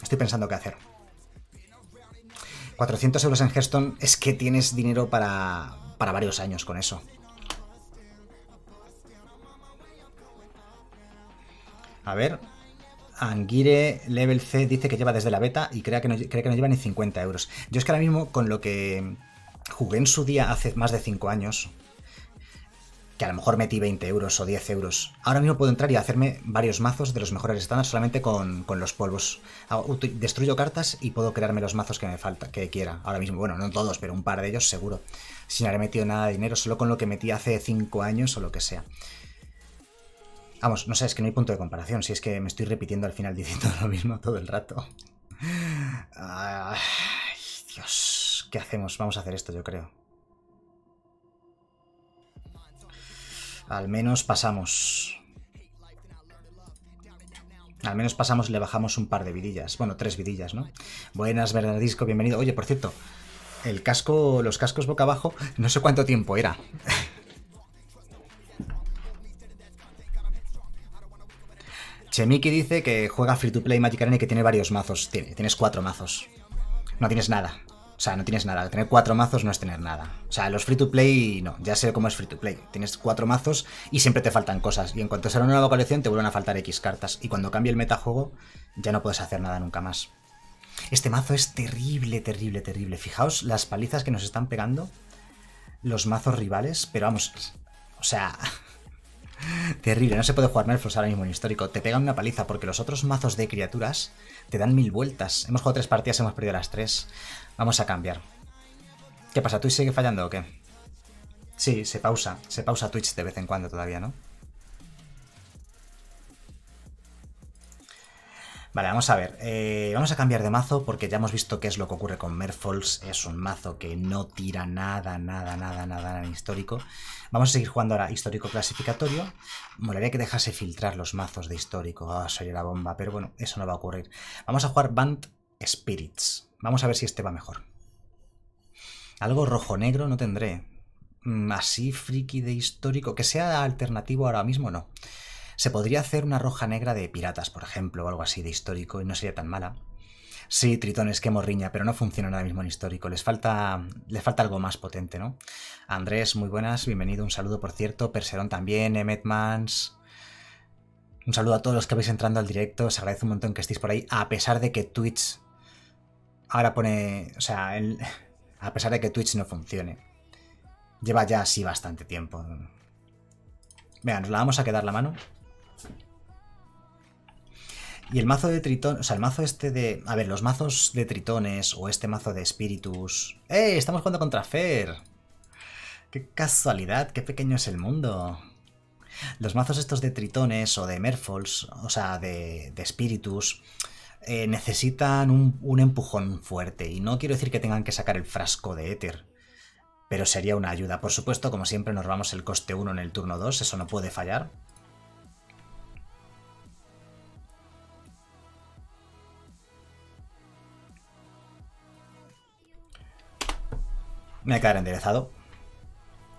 Estoy pensando qué hacer. 400 euros en Hearthstone es que tienes dinero para, para varios años con eso. A ver. Anguire Level C dice que lleva desde la beta y cree que, no, cree que no lleva ni 50 euros. Yo es que ahora mismo con lo que jugué en su día hace más de 5 años, que a lo mejor metí 20 euros o 10 euros. Ahora mismo puedo entrar y hacerme varios mazos de los mejores estándares solamente con, con los polvos. Destruyo cartas y puedo crearme los mazos que me falta, que quiera. Ahora mismo, bueno, no todos, pero un par de ellos seguro. Sin haber metido nada de dinero, solo con lo que metí hace 5 años o lo que sea. Vamos, no sé, es que no hay punto de comparación. Si es que me estoy repitiendo al final diciendo lo mismo todo el rato. Ay, Dios, ¿qué hacemos? Vamos a hacer esto, yo creo. Al menos pasamos. Al menos pasamos y le bajamos un par de vidillas. Bueno, tres vidillas, ¿no? Buenas, Bernardisco, bienvenido. Oye, por cierto, el casco, los cascos boca abajo, no sé cuánto tiempo era. Chemiki dice que juega free to play Magic Arena y que tiene varios mazos. Tiene- tienes cuatro mazos. No tienes nada. O sea, no tienes nada. Tener cuatro mazos no es tener nada. O sea, los free to play, no. Ya sé cómo es free to play. Tienes cuatro mazos y siempre te faltan cosas. Y en cuanto sale una nueva colección, te vuelven a faltar X cartas. Y cuando cambie el metajuego, ya no puedes hacer nada nunca más. Este mazo es terrible, terrible, terrible. Fijaos las palizas que nos están pegando los mazos rivales. Pero vamos, o sea, Terrible, no se puede jugar Merfolk ahora mismo en histórico. Te pegan una paliza porque los otros mazos de criaturas te dan mil vueltas. Hemos jugado tres partidas, hemos perdido las tres. Vamos a cambiar. ¿Qué pasa? ¿Twitch sigue fallando o qué? Sí, se pausa. Se pausa Twitch de vez en cuando todavía, ¿no? Vale, vamos a ver. eh, vamos a cambiar de mazo porque ya hemos visto qué es lo que ocurre con Merfolks. Es un mazo que no tira nada, nada, nada, nada en histórico. Vamos a seguir jugando ahora histórico clasificatorio. Molaría que dejase filtrar los mazos de histórico. Ah, soy la bomba, pero bueno, eso no va a ocurrir. Vamos a jugar Band Spirits. Vamos a ver si este va mejor. Algo rojo-negro no tendré. Mm, Así friki de histórico. Que sea alternativo ahora mismo, no. Se podría hacer una roja negra de piratas, por ejemplo, o algo así de histórico, y no sería tan mala. Sí, tritones, qué morriña, pero no funcionan ahora mismo en histórico. Les falta, les falta algo más potente, ¿no? Andrés, muy buenas, bienvenido, un saludo, por cierto. Perserón también, Emetmans. Un saludo a todos los que vais entrando al directo. Os agradece un montón que estéis por ahí, a pesar de que Twitch ahora pone. O sea, a pesar de que Twitch no funcione. Lleva ya así bastante tiempo. Venga, nos la vamos a quedar la mano. Y el mazo de tritón, o sea, el mazo este de... A ver, los mazos de tritones o este mazo de espíritus... ¡Eh! Estamos jugando contra Fer. ¡Qué casualidad! ¡Qué pequeño es el mundo! Los mazos estos de tritones o de merfolks, o sea, de, de espíritus, eh, necesitan un, un empujón fuerte. Y no quiero decir que tengan que sacar el frasco de éter. Pero sería una ayuda. Por supuesto, como siempre, nos robamos el coste 1 en el turno 2. Eso no puede fallar. Me voy a quedar enderezado.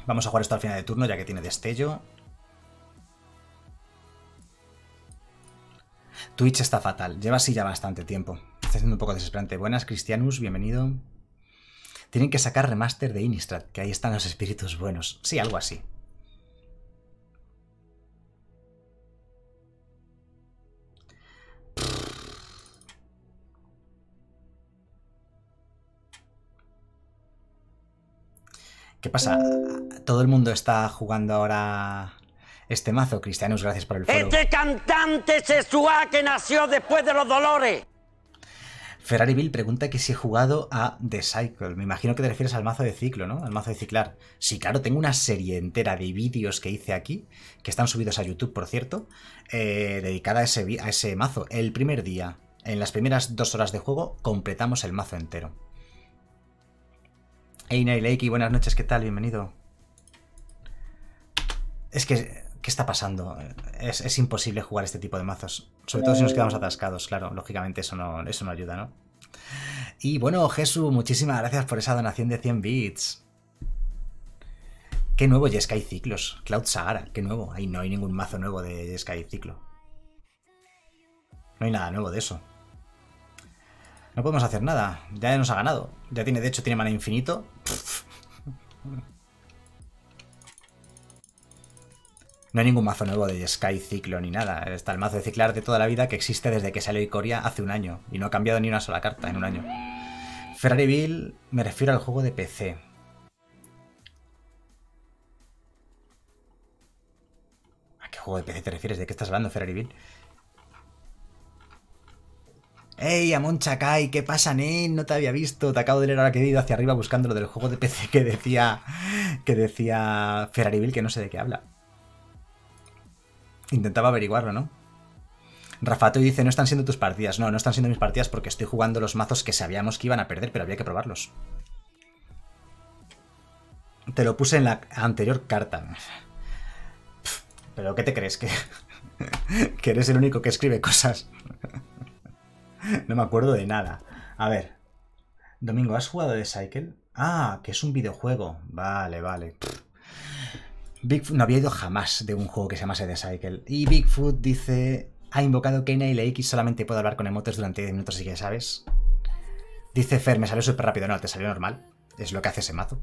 Vamos a jugar esto al final de turno, ya que tiene destello. Twitch está fatal. Lleva así ya bastante tiempo. Está siendo un poco desesperante. Buenas, Cristianus, bienvenido. Tienen que sacar remaster de Innistrad, que ahí están los espíritus buenos. Sí, algo así. ¿Qué pasa? ¿Todo el mundo está jugando ahora este mazo? Cristianus, gracias por el follow. Este cantante sexual que nació después de los dolores. Ferrari Bill pregunta que si he jugado a The Cycle. Me imagino que te refieres al mazo de ciclo, ¿no? Al mazo de ciclar. Sí, claro, tengo una serie entera de vídeos que hice aquí, que están subidos a YouTube, por cierto, eh, dedicada a ese, vi- a ese mazo. El primer día, en las primeras dos horas de juego, completamos el mazo entero. Hey, Naileki, buenas noches, ¿qué tal? Bienvenido. Es que, ¿qué está pasando? Es, es imposible jugar este tipo de mazos. Sobre todo si nos quedamos atascados, claro. Lógicamente eso no, eso no ayuda, ¿no? Y bueno, Jesús, muchísimas gracias por esa donación de 100 bits. Qué nuevo Jeskai Ciclos. Cloud Sahara, qué nuevo. Ahí no hay ningún mazo nuevo de Jeskai Ciclo. No hay nada nuevo de eso. No podemos hacer nada. Ya nos ha ganado. Ya tiene, de hecho, tiene mana infinito. No hay ningún mazo nuevo de Sky Ciclo ni nada. Está el mazo de ciclar de toda la vida que existe desde que salió Icoria hace un año. Y no ha cambiado ni una sola carta en un año. Ferrari me refiero al juego de PC. juego de PC te refieres? ¿De qué estás hablando, Ferrari Bill? ¡Ey, Amon Chakai! ¿Qué pasa, Nen? No te había visto. Te acabo de leer ahora que he ido hacia arriba buscando lo del juego de PC que decía. que decía Ferrari Bill, que no sé de qué habla. Intentaba averiguarlo, ¿no? Rafato dice, no están siendo tus partidas. No, no están siendo mis partidas porque estoy jugando los mazos que sabíamos que iban a perder, pero había que probarlos. Te lo puse en la anterior carta. ¿Pero qué te crees? ¿Que, que eres el único que escribe cosas? No me acuerdo de nada. A ver. Domingo, ¿has jugado de Cycle? Ah, que es un videojuego. Vale, vale. Bigfoot no había ido jamás de un juego que se llamase The Cycle. Y Bigfoot dice... Ha invocado Kena y la X solamente puedo hablar con emotes durante 10 minutos, así que sabes. Dice Fer, me salió súper rápido. No, te salió normal. Es lo que hace ese mazo.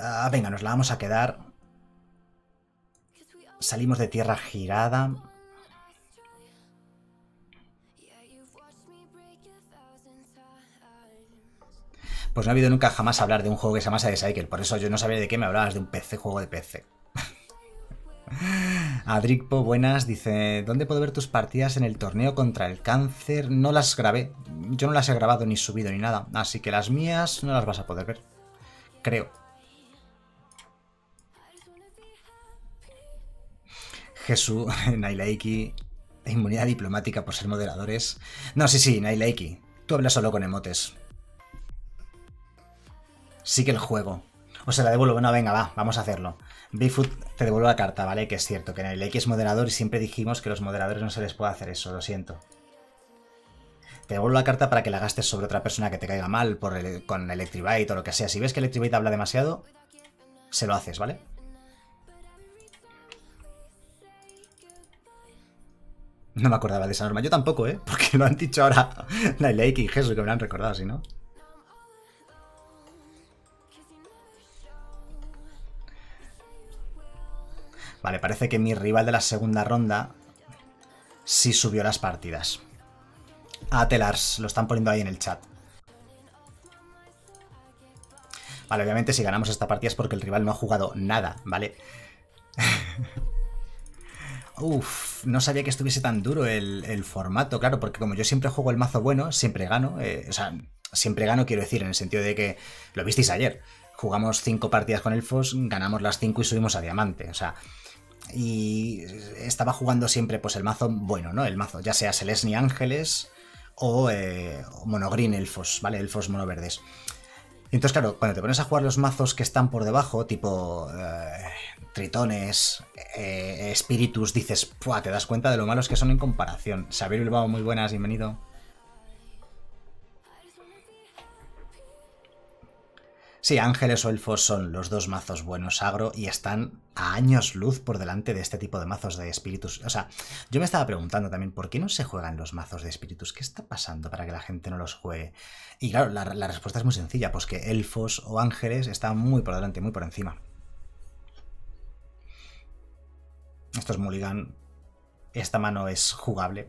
Ah, venga, nos la vamos a quedar. Salimos de tierra girada. Pues no ha habido nunca jamás hablar de un juego que se llama Cycle. Por eso yo no sabía de qué me hablabas de un PC, juego de PC. Adricpo, buenas, dice, ¿dónde puedo ver tus partidas en el torneo contra el cáncer? No las grabé, yo no las he grabado ni subido ni nada, así que las mías no las vas a poder ver. Creo. Jesús, Nailaiki, inmunidad diplomática por ser moderadores. No, sí, sí, Nailaiki, tú hablas solo con emotes. Sí que el juego. O sea, la devuelvo. No, venga, va, vamos a hacerlo. Bigfoot, te devuelvo la carta, ¿vale? Que es cierto, que Nailaiki es moderador y siempre dijimos que los moderadores no se les puede hacer eso, lo siento. Te devuelvo la carta para que la gastes sobre otra persona que te caiga mal por el- con Electribite o lo que sea. Si ves que Electribite habla demasiado, se lo haces, ¿vale? No me acordaba de esa norma. Yo tampoco, ¿eh? Porque lo han dicho ahora Nailaiki y Jesús, que me lo han recordado, si no. Vale, parece que mi rival de la segunda ronda sí subió las partidas. Ah, Telars, lo están poniendo ahí en el chat. Vale, obviamente si ganamos esta partida es porque el rival no ha jugado nada, ¿vale? Uf, no sabía que estuviese tan duro el, el formato, claro, porque como yo siempre juego el mazo bueno, siempre gano. eh, o sea, siempre gano, quiero decir, en el sentido de que lo visteis ayer. Jugamos cinco partidas con elfos, ganamos las cinco y subimos a diamante. O sea, y estaba jugando siempre pues el mazo bueno, ¿no? El mazo, ya sea Selesny Ángeles o eh, Monogreen Elfos, ¿vale? Elfos monoverdes. Entonces, claro, cuando te pones a jugar los mazos que están por debajo, tipo eh, Tritones, eh, Espíritus, dices, ¡pua! te das cuenta de lo malos que son en comparación. Xavier Bilbao, muy buenas, bienvenido. Sí, Ángeles o Elfos son los dos mazos buenos agro y están a años luz por delante de este tipo de mazos de espíritus. O sea, yo me estaba preguntando también, ¿por qué no se juegan los mazos de espíritus? ¿Qué está pasando para que la gente no los juegue? Y claro, la, la respuesta es muy sencilla, pues que Elfos o Ángeles están muy por delante, muy por encima. Esto es Mulligan. Esta mano es jugable.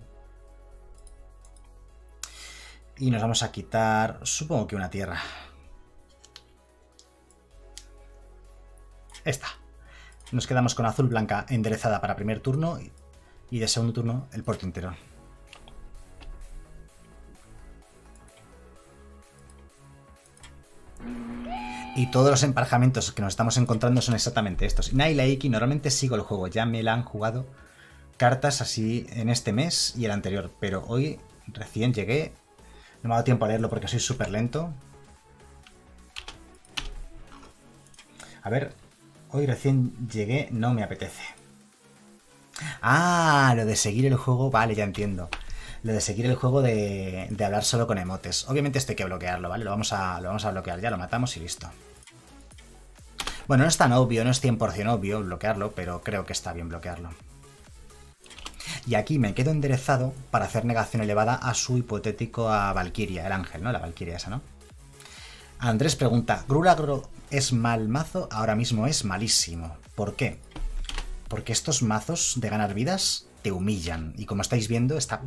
Y nos vamos a quitar, supongo que una tierra. Esta. Nos quedamos con azul blanca enderezada para primer turno y- de segundo turno el puerto entero. Y todos los emparejamientos que nos estamos encontrando son exactamente estos. Naila Iki, normalmente sigo el juego, ya me la han jugado cartas así en este mes y el anterior, pero hoy recién llegué, no me ha dado tiempo a leerlo porque soy súper lento. A ver, hoy recién llegué, no me apetece. Ah, lo de seguir el juego, vale, ya entiendo. Lo de seguir el juego de, de hablar solo con emotes. Obviamente esto hay que bloquearlo, ¿vale? Lo vamos, a, lo vamos a bloquear, ya lo matamos y listo. Bueno, no es tan obvio, no es 100% obvio bloquearlo, pero creo que está bien bloquearlo. Y aquí me quedo enderezado para hacer negación elevada a su hipotético a Valkyria, el ángel, ¿no? La Valkyria esa, ¿no? Andrés pregunta, ¿Grulagro es mal mazo? Ahora mismo es malísimo. ¿Por qué? Porque estos mazos de ganar vidas te humillan. Y como estáis viendo, está,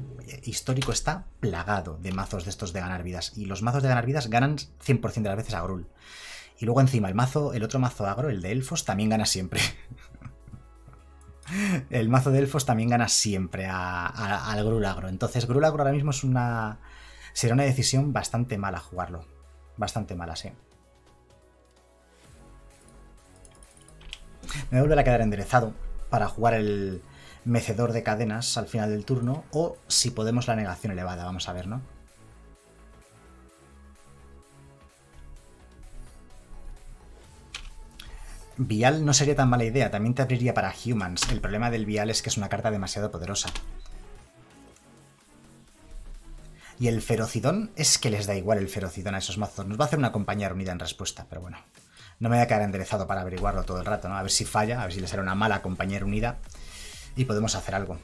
histórico está plagado de mazos de estos de ganar vidas. Y los mazos de ganar vidas ganan 100% de las veces a Grul. Y luego encima el mazo, el otro mazo agro, el de elfos, también gana siempre. El mazo de elfos también gana siempre a- al Grulagro. Entonces, Grulagro ahora mismo es una. Será una decisión bastante mala jugarlo. Bastante mala, sí. Me volverá a quedar enderezado para jugar el mecedor de cadenas al final del turno. O si podemos la negación elevada, vamos a ver, ¿no? Vial no sería tan mala idea, también te abriría para Humans. El problema del Vial es que es una carta demasiado poderosa. Y el Ferocidón es que les da igual el Ferocidón a esos mazos. Nos va a hacer una compañía unida en respuesta, pero bueno. No me voy a quedar enderezado para averiguarlo todo el rato, ¿no? A ver si falla, a ver si le sale una mala compañera unida y podemos hacer algo.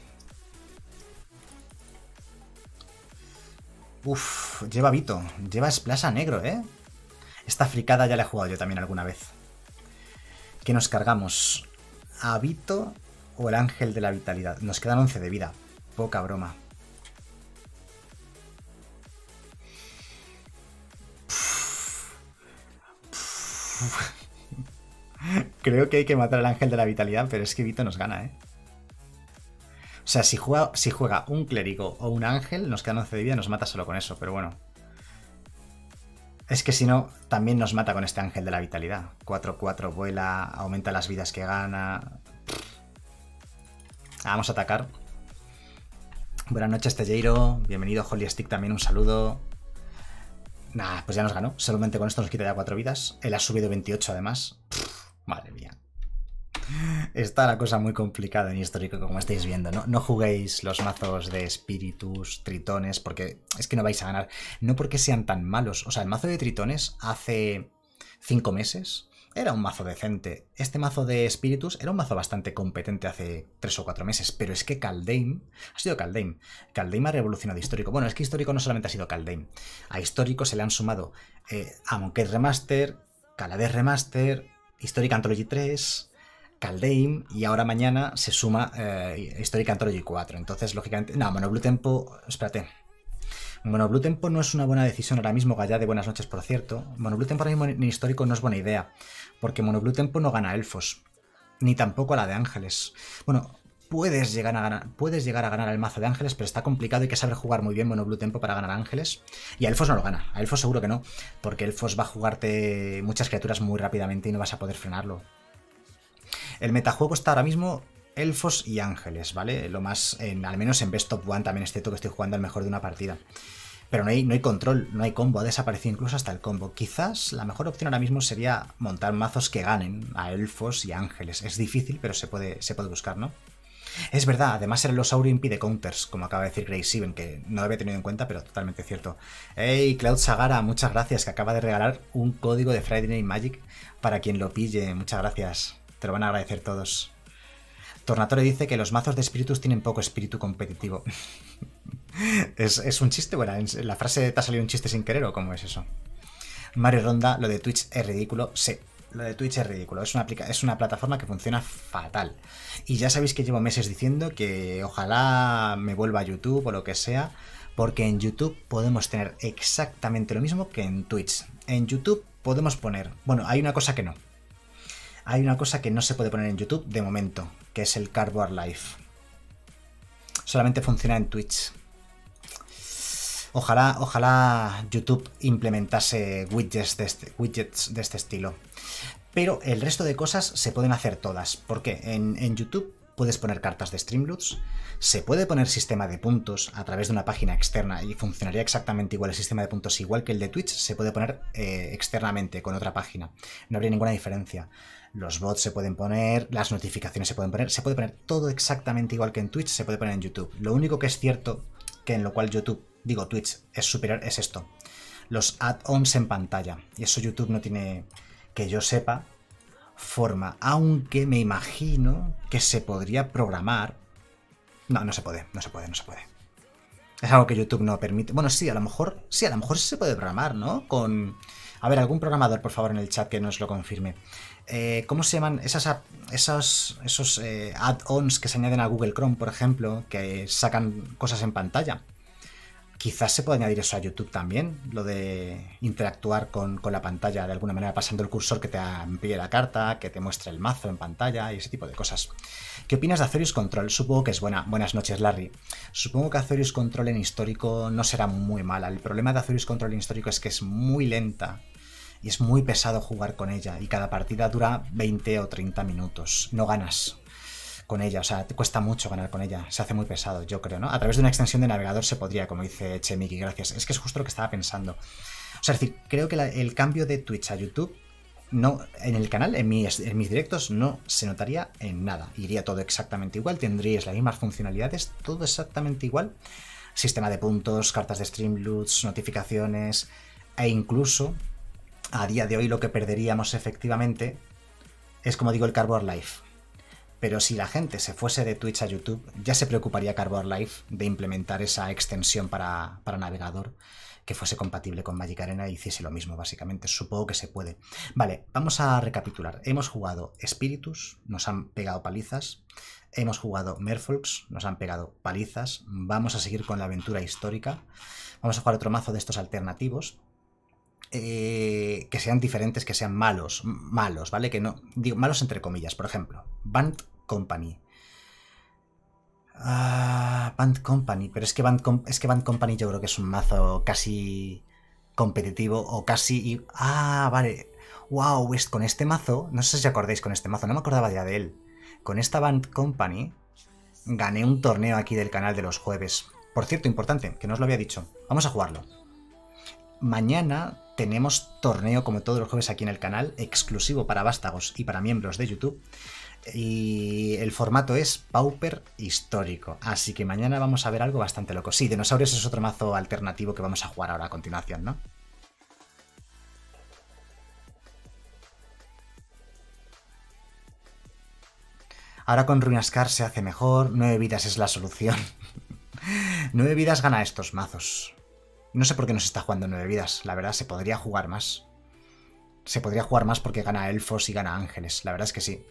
Uf, lleva Vito, lleva Splash a negro, ¿eh? Esta fricada ya la he jugado yo también alguna vez. ¿Qué nos cargamos? ¿A Vito o el ángel de la vitalidad? Nos quedan 11 de vida. Poca broma. Creo que hay que matar al ángel de la vitalidad, pero es que Vito nos gana, ¿eh? O sea, si juega, un clérigo o un ángel, nos quedan 11 de vida, nos mata solo con eso, pero bueno. Es que si no, también nos mata con este ángel de la vitalidad. 4-4 vuela, aumenta las vidas que gana. Vamos a atacar. Buenas noches, Telleiro. Bienvenido, Holy Stick, también un saludo. Nah, pues ya nos ganó. Solamente con esto nos quita ya 4 vidas. Él ha subido 28 además. Madre mía. Está la cosa muy complicada en histórico, como estáis viendo. No, no juguéis los mazos de espíritus, tritones, porque es que no vais a ganar. No porque sean tan malos. O sea, el mazo de tritones hace 5 meses era un mazo decente. Este mazo de espíritus era un mazo bastante competente hace 3 o 4 meses. Pero es que Caldeim ha sido Caldeim. Caldeim ha revolucionado histórico. Bueno, es que histórico no solamente ha sido Caldeim. A histórico se le han sumado eh, Amonkhet Remaster, Kaladesh Remaster, Historic Anthology 3. Caldeim y ahora mañana se suma eh, Historic Anthology 4. Entonces, lógicamente. No, Mono Blue Tempo. Espérate. Mono Blue Tempo no es una buena decisión ahora mismo, Gallá de buenas noches, por cierto. Mono Blue Tempo ahora mismo en histórico no es buena idea. Porque Mono Blue Tempo no gana elfos. Ni tampoco a la de ángeles. Bueno, puedes llegar a ganar. Puedes llegar a ganar el mazo de ángeles, pero está complicado. Hay que saber jugar muy bien Mono Blue Tempo para ganar ángeles. Y a elfos no lo gana. A elfos seguro que no. Porque elfos va a jugarte muchas criaturas muy rápidamente y no vas a poder frenarlo. El metajuego está ahora mismo elfos y ángeles, ¿vale? Lo más, en, al menos en Best of One también es cierto que estoy jugando al mejor de una partida. Pero no hay, no hay control, no hay combo, ha desaparecido incluso hasta el combo. Quizás la mejor opción ahora mismo sería montar mazos que ganen a elfos y ángeles. Es difícil, pero se puede, se puede buscar, ¿no? Es verdad, además el Losaurio impide counters, como acaba de decir Grace Seven, que no lo había tenido en cuenta, pero totalmente cierto. Hey, Cloud Sagara, muchas gracias, que acaba de regalar un código de Friday Night Magic para quien lo pille. Muchas gracias, te lo van a agradecer todos. Tornatore dice que los mazos de espíritus tienen poco espíritu competitivo. ¿Es, ¿Es, un chiste? Bueno, ¿en la frase te ha salido un chiste sin querer o cómo es eso? Mario Ronda, lo de Twitch es ridículo. Sí, lo de Twitch es ridículo. Es una, es una plataforma que funciona fatal. Y ya sabéis que llevo meses diciendo que ojalá me vuelva a YouTube o lo que sea, porque en YouTube podemos tener exactamente lo mismo que en Twitch. En YouTube podemos poner... Bueno, hay una cosa que no. Hay una cosa que no se puede poner en YouTube de momento, que es el Cardboard Life. Solamente funciona en Twitch. Ojalá, ojalá YouTube implementase widgets de, este, widgets de este estilo. Pero el resto de cosas se pueden hacer todas. Porque en, en YouTube puedes poner cartas de Streamloots, se puede poner sistema de puntos a través de una página externa y funcionaría exactamente igual el sistema de puntos, igual que el de Twitch, se puede poner eh, externamente con otra página. No habría ninguna diferencia. Los bots se pueden poner, las notificaciones se pueden poner, se puede poner todo exactamente igual que en Twitch, se puede poner en YouTube. Lo único que es cierto, que en lo cual YouTube, digo Twitch, es superior, es esto. Los add-ons en pantalla. Y eso YouTube no tiene, que yo sepa, forma, aunque me imagino que se podría programar. No, no se puede, no se puede, no se puede. Es algo que YouTube no permite. Bueno, sí, a lo mejor, sí, a lo mejor se puede programar, ¿no? Con. A ver, algún programador, por favor, en el chat que nos lo confirme. Eh, ¿Cómo se llaman esas, esos, esos eh, add-ons que se añaden a Google Chrome, por ejemplo, que sacan cosas en pantalla? Quizás se puede añadir eso a YouTube también, lo de interactuar con, con la pantalla de alguna manera, pasando el cursor que te amplíe la carta, que te muestre el mazo en pantalla y ese tipo de cosas. ¿Qué opinas de Azorius Control? Supongo que es buena. Buenas noches, Larry. Supongo que Azorius Control en histórico no será muy mala. El problema de Azorius Control en histórico es que es muy lenta y es muy pesado jugar con ella y cada partida dura 20 o 30 minutos. No ganas con ella, o sea, te cuesta mucho ganar con ella, se hace muy pesado, yo creo, ¿no? A través de una extensión de navegador se podría, como dice Chemiki, gracias. Es que es justo lo que estaba pensando. O sea, es decir, creo que el cambio de Twitch a YouTube no, en el canal, en mis, en mis directos, no se notaría en nada. Iría todo exactamente igual, tendríais las mismas funcionalidades, todo exactamente igual. Sistema de puntos, cartas de Streamloots, notificaciones, e incluso a día de hoy lo que perderíamos efectivamente es, como digo, el Cardboard Life. Pero si la gente se fuese de Twitch a YouTube, ya se preocuparía Cardboard Life de implementar esa extensión para, para navegador que fuese compatible con Magic Arena y hiciese lo mismo, básicamente. Supongo que se puede. Vale, vamos a recapitular. Hemos jugado Spiritus, nos han pegado palizas. Hemos jugado Merfolks, nos han pegado palizas. Vamos a seguir con la aventura histórica. Vamos a jugar otro mazo de estos alternativos. Eh, que sean diferentes, que sean malos, malos, ¿vale? Que no, digo, malos entre comillas, por ejemplo, Band Company. Ah, Band Company, pero es que Band, es que Band Company yo creo que es un mazo casi competitivo o casi... Ah, vale. Wow, es- con este mazo, no sé si acordáis con este mazo, no me acordaba ya de él. Con esta Band Company gané un torneo aquí del canal de los jueves. Por cierto, importante, que no os lo había dicho. Vamos a jugarlo. Mañana tenemos torneo, como todos los jueves aquí en el canal, exclusivo para vástagos y para miembros de YouTube. Y el formato es Pauper histórico. Así que mañana vamos a ver algo bastante loco. Sí, Dinosaurios es otro mazo alternativo que vamos a jugar ahora a continuación, ¿no? Ahora con Ruinascar se hace mejor, nueve vidas es la solución. nueve vidas gana estos mazos. No sé por qué no se está jugando nueve vidas, la verdad se podría jugar más. Se podría jugar más porque gana elfos y gana ángeles, la verdad es que sí.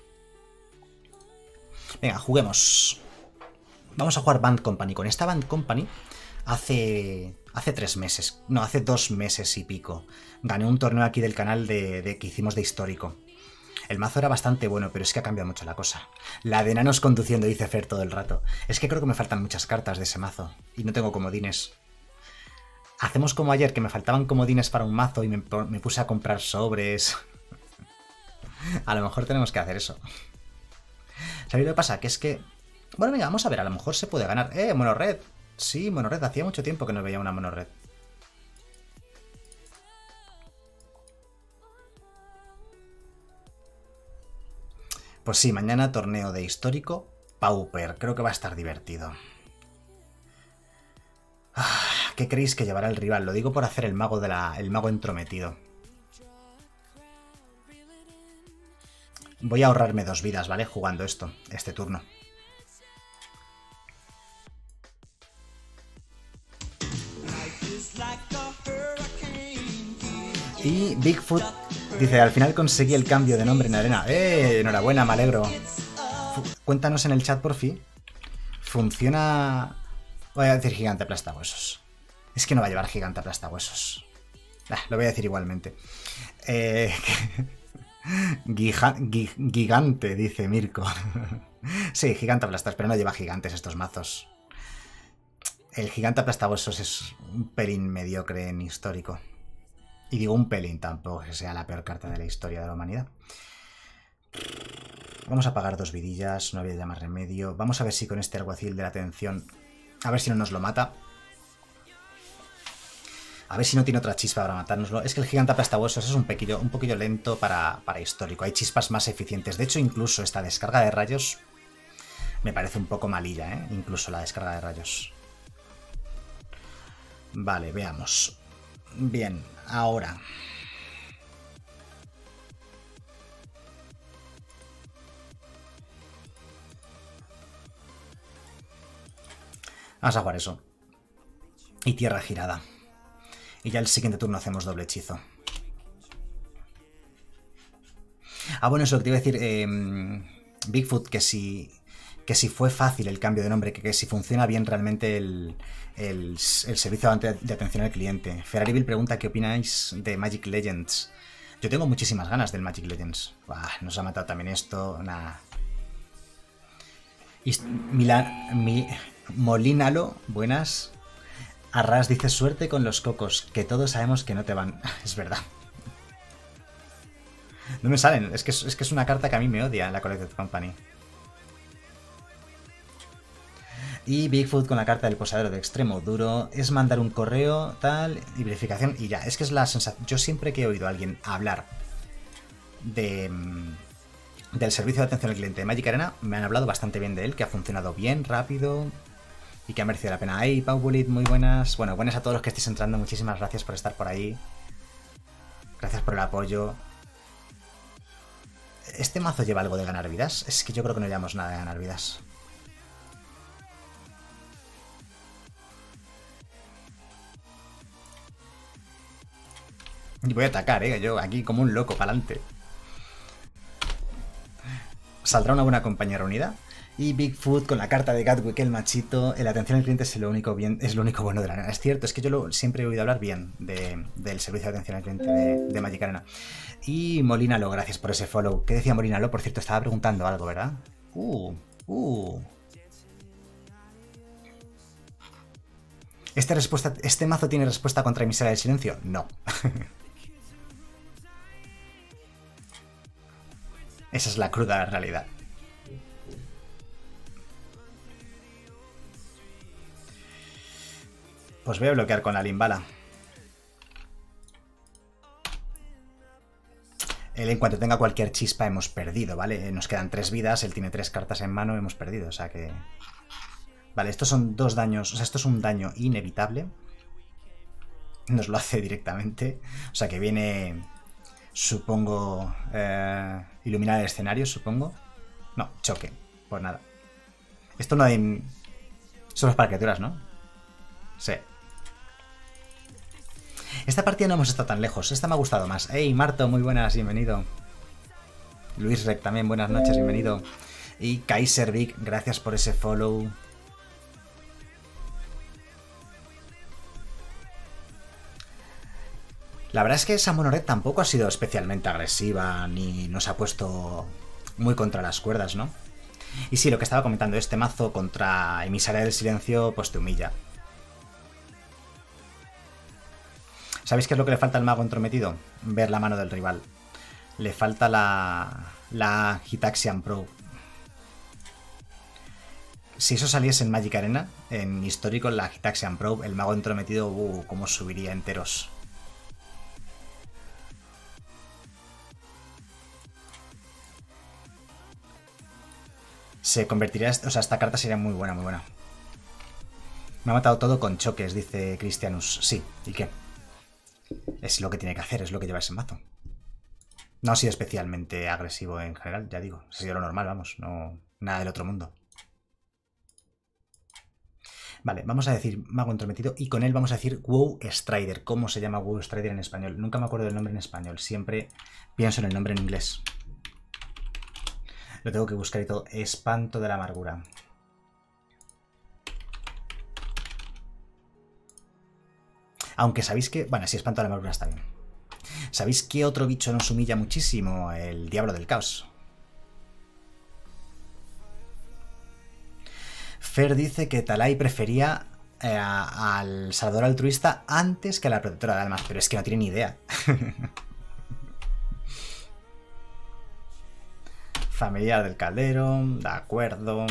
Venga, juguemos. Vamos a jugar Band Company. Con esta Band Company hace hace tres meses, no, hace dos meses y pico. Gané un torneo aquí del canal de- que hicimos de histórico. El mazo era bastante bueno, pero es que ha cambiado mucho la cosa. La de enanos conduciendo, dice Fer todo el rato. Es que creo que me faltan muchas cartas de ese mazo. Y no tengo comodines. Hacemos como ayer, que me faltaban comodines para un mazo y me, puse a comprar sobres. a lo mejor tenemos que hacer eso. ¿Sabéis lo que pasa? Que es que... Bueno, venga, vamos a ver, a lo mejor se puede ganar. ¡Eh, monored! Sí, monored, hacía mucho tiempo que no veía una monored. Pues sí, mañana torneo de histórico Pauper. Creo que va a estar divertido. Ah, ¿Qué creéis que llevará el rival? Lo digo por hacer el mago de la. el mago entrometido. Voy a ahorrarme dos vidas, ¿vale? Jugando esto, este turno. Y Bigfoot dice, al final conseguí el cambio de nombre en arena. ¡Eh! Enhorabuena, me alegro. Cuéntanos en el chat, por fin. Funciona... Voy a decir gigante aplastahuesos. Es que no va a llevar gigante aplastahuesos. Ah, lo voy a decir igualmente. Eh... Gigante, dice Mirko. sí, gigante aplastas, pero no lleva gigantes estos mazos. El gigante aplastahuesos es un pelín mediocre en histórico. Y digo un pelín, tampoco que sea la peor carta de la historia de la humanidad. Vamos a pagar dos vidillas, no había ya más remedio. Vamos a ver si con este alguacil de la atención... A ver si no nos lo mata. A ver si no tiene otra chispa para matárnoslo. Es que el gigante aplastahuesos es un poquillo, un poquillo lento para, para histórico. Hay chispas más eficientes. De hecho, incluso esta descarga de rayos me parece un poco malilla, ¿eh? Incluso la descarga de rayos. Vale, veamos. Bien, ahora. Vamos a jugar eso. Y tierra girada. Y ya el siguiente turno hacemos doble hechizo. Ah, bueno, eso que te iba a decir. eh, Bigfoot, que si. que si fue fácil el cambio de nombre, que, que si funciona bien realmente el, el- el servicio de atención al cliente. Ferrariville pregunta qué opináis de Magic Legends. Yo tengo muchísimas ganas del Magic Legends. Nos ha matado también esto. Nada. Is- Mila- mi- Molínalo, buenas. Arras dice suerte con los cocos, que todos sabemos que no te van. es verdad. No me salen, es que es, que es una carta que a mí me odia la Collected Company. Y Bigfoot con la carta del posadero de extremo duro es mandar un correo, tal, y verificación, y ya. Es que es la sensación. Yo siempre que he oído a alguien hablar de, mm, del servicio de atención al cliente de Magic Arena, me han hablado bastante bien de él, que ha funcionado bien, rápido y que ha merecido la pena. Hey, Pau Bullet, muy buenas. Bueno, buenas a todos los que estéis entrando. Muchísimas gracias por estar por ahí. Gracias por el apoyo. ¿Este mazo lleva algo de ganar vidas? Es que yo creo que no llevamos nada de ganar vidas. Y voy a atacar, eh, yo aquí como un loco, para adelante. Saldrá una buena compañera unida. Y Bigfoot con la carta de Gatwick, el machito. El atención al cliente es lo único, bien, es lo único bueno de la arena. Es cierto, es que yo siempre he oído hablar bien de- del servicio de atención al cliente de, de Magic Arena. Y Molínalo, gracias por ese follow. ¿Qué decía Molínalo? Por cierto, estaba preguntando algo, ¿verdad? Uh, uh. ¿Este, respuesta, ¿Este mazo tiene respuesta contra Emisaria del Silencio? No. Esa es la cruda realidad. Pues voy a bloquear con la limbala. Él en cuanto tenga cualquier chispa hemos perdido, ¿vale? Nos quedan tres vidas, él tiene tres cartas en mano, hemos perdido, o sea que... Vale, estos son dos daños, o sea, esto es un daño inevitable. Nos lo hace directamente. O sea que viene, supongo, eh, iluminar el escenario, supongo. No, choque, pues nada. Esto no hay... Son las criaturas, ¿no? Sí. Esta partida no hemos estado tan lejos. Esta me ha gustado más. Hey, Marto, muy buenas, bienvenido. Luis Rec también, buenas noches, bienvenido. Y Kaiser Vic, gracias por ese follow. La verdad es que esa Monored tampoco ha sido especialmente agresiva ni nos ha puesto muy contra las cuerdas, ¿no? Y sí, lo que estaba comentando, este mazo contra Emisaria del Silencio, pues te humilla. ¿Sabéis qué es lo que le falta al mago entrometido? Ver la mano del rival. Le falta la, la Hitaxian Pro. Si eso saliese en Magic Arena, en histórico, la Hitaxian Pro, el mago entrometido, uh, cómo subiría enteros. Se convertiría, o sea, esta carta sería muy buena, muy buena. Me ha matado todo con choques, dice Cristianus. Sí, ¿y qué? Es lo que tiene que hacer, es lo que lleva ese mazo. No ha sido especialmente agresivo en general, ya digo. Ha sido lo normal, vamos, no nada del otro mundo. Vale, vamos a decir Mago Entrometido y con él vamos a decir WoW Strider. ¿Cómo se llama WoW Strider en español? Nunca me acuerdo del nombre en español, siempre pienso en el nombre en inglés. Lo tengo que buscar y todo. Espanto de la amargura. Aunque sabéis que... Bueno, si espanto de la amargura está bien. ¿Sabéis qué otro bicho nos humilla muchísimo? El diablo del caos. Fer dice que Talai prefería eh, al salvador altruista antes que a la protectora de almas, pero es que no tiene ni idea. Familiar del caldero, de acuerdo.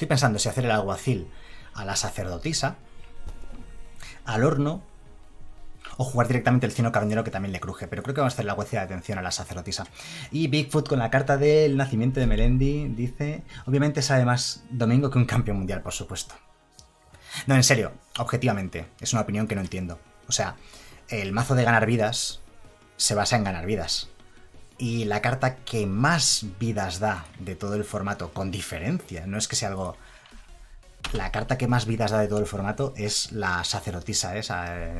Estoy pensando si hacer el alguacil a la sacerdotisa, al horno, o jugar directamente el cino caballero que también le cruje, pero creo que vamos a hacer la alguacil de atención a la sacerdotisa. Y Bigfoot con la carta del nacimiento de Melendi dice, obviamente sabe más Domingo que un campeón mundial, por supuesto. No, en serio, objetivamente, es una opinión que no entiendo. O sea, el mazo de ganar vidas se basa en ganar vidas. Y la carta que más vidas da de todo el formato, con diferencia, no es que sea algo... La carta que más vidas da de todo el formato es la sacerdotisa esa. eh,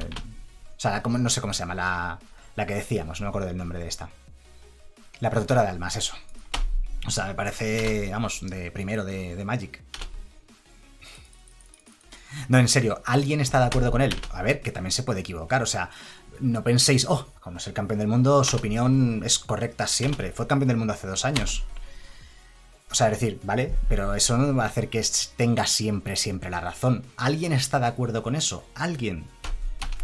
O sea, no sé cómo se llama, la, la que decíamos, no me acuerdo del nombre de esta. La protectora de almas, eso. O sea, me parece, vamos, de primero de, de Magic. No, en serio, ¿alguien está de acuerdo con él? A ver, que también se puede equivocar, o sea, no penséis, oh, como es el campeón del mundo, su opinión es correcta siempre. Fue campeón del mundo hace dos años. O sea, es decir, ¿vale? Pero eso no va a hacer que tenga siempre, siempre la razón. ¿Alguien está de acuerdo con eso? ¿Alguien?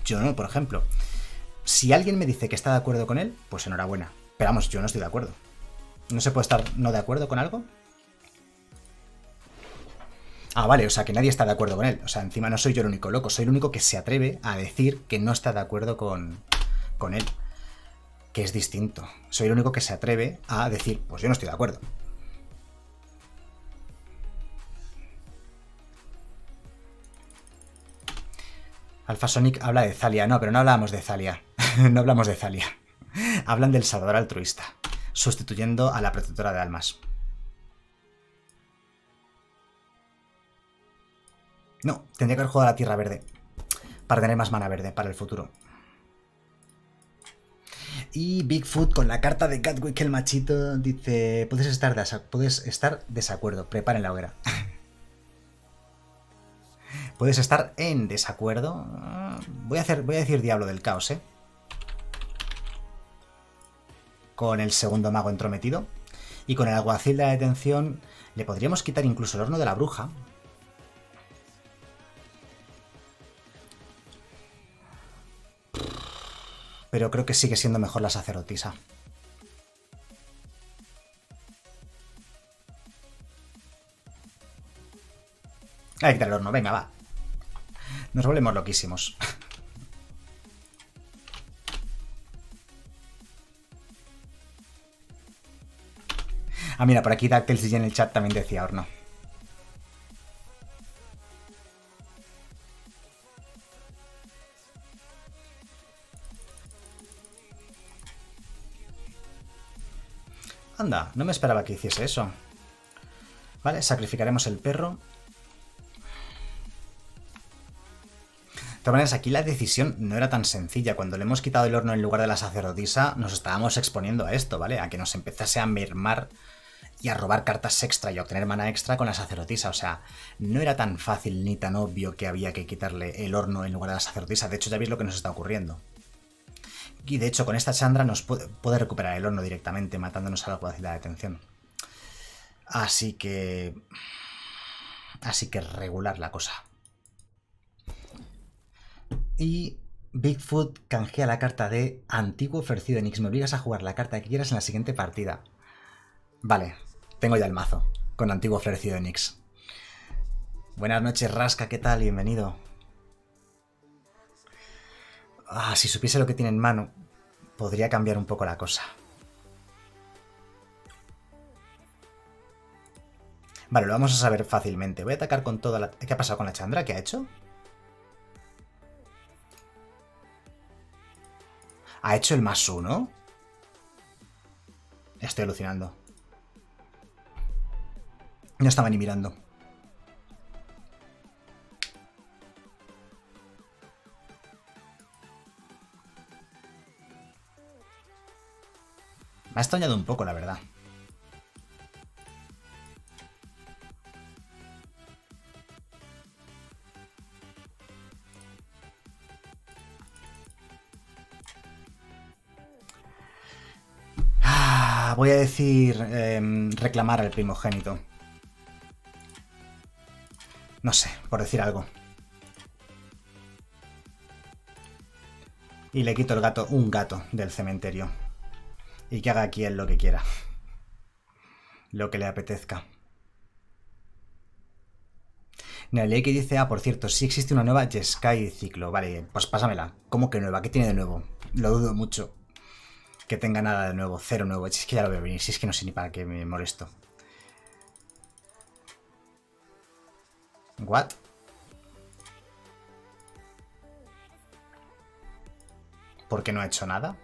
Yo no, por ejemplo. Si alguien me dice que está de acuerdo con él, pues enhorabuena. Pero vamos, yo no estoy de acuerdo. ¿No se puede estar no de acuerdo con algo? Ah, vale, o sea que nadie está de acuerdo con él. O sea, encima no soy yo el único loco, soy el único que se atreve a decir que no está de acuerdo con, con él. Que es distinto. Soy el único que se atreve a decir, pues yo no estoy de acuerdo. Alpha Sonic habla de Zalia. No, pero no hablamos de Zalia. no hablamos de Zalia. Hablan del Salvador altruista, sustituyendo a la protectora de almas. No, tendría que haber jugado a la Tierra Verde. Para tener más mana verde para el futuro. Y Bigfoot con la carta de Gatwick el machito dice: Puedes estar, puedes estar desacuerdo. Preparen la hoguera. Puedes estar en desacuerdo. Voy a, hacer, voy a decir Diablo del Caos, ¿eh? Con el segundo mago entrometido. Y con el alguacil de la detención le podríamos quitar incluso el horno de la bruja. Pero creo que sigue siendo mejor la sacerdotisa. Hay que el horno, venga, va. Nos volvemos loquísimos. Ah, mira, por aquí Dactyls en el chat también decía horno. No me esperaba que hiciese eso. Vale, sacrificaremos el perro. De todas maneras, aquí la decisión no era tan sencilla. Cuando le hemos quitado el horno en lugar de la sacerdotisa, nos estábamos exponiendo a esto, ¿vale? A que nos empezase a mermar y a robar cartas extra y a obtener mana extra con la sacerdotisa. O sea, no era tan fácil ni tan obvio que había que quitarle el horno en lugar de la sacerdotisa. De hecho, ya veis lo que nos está ocurriendo. Y de hecho, con esta Chandra nos puede, recuperar el horno directamente, matándonos a la capacidad de detención. Así que. Así que regular la cosa. Y Bigfoot canjea la carta de Antiguo Ofrecido Nix. Me obligas a jugar la carta que quieras en la siguiente partida. Vale, tengo ya el mazo con Antiguo Ofrecido Nix. Buenas noches, Rasca, ¿qué tal? Bienvenido. Ah, si supiese lo que tiene en mano, podría cambiar un poco la cosa. Vale, lo vamos a saber fácilmente. Voy a atacar con toda la... ¿Qué ha pasado con la Chandra? ¿Qué ha hecho? ¿Ha hecho el más uno? Estoy alucinando. No estaba ni mirando. Me ha extrañado un poco, la verdad. Ah, voy a decir em, reclamar al primogénito. No sé, por decir algo. Y le quito el gato, un gato del cementerio. Y que haga él lo que quiera. Lo que le apetezca. que dice, ah, por cierto, sí existe una nueva Jeskai Ciclo. Vale, pues pásamela. ¿Cómo que nueva? ¿Qué tiene de nuevo? Lo dudo mucho. Que tenga nada de nuevo, cero nuevo. Si es que ya lo veo venir, si es que no sé ni para qué me molesto. ¿What? ¿Por qué no ha hecho nada?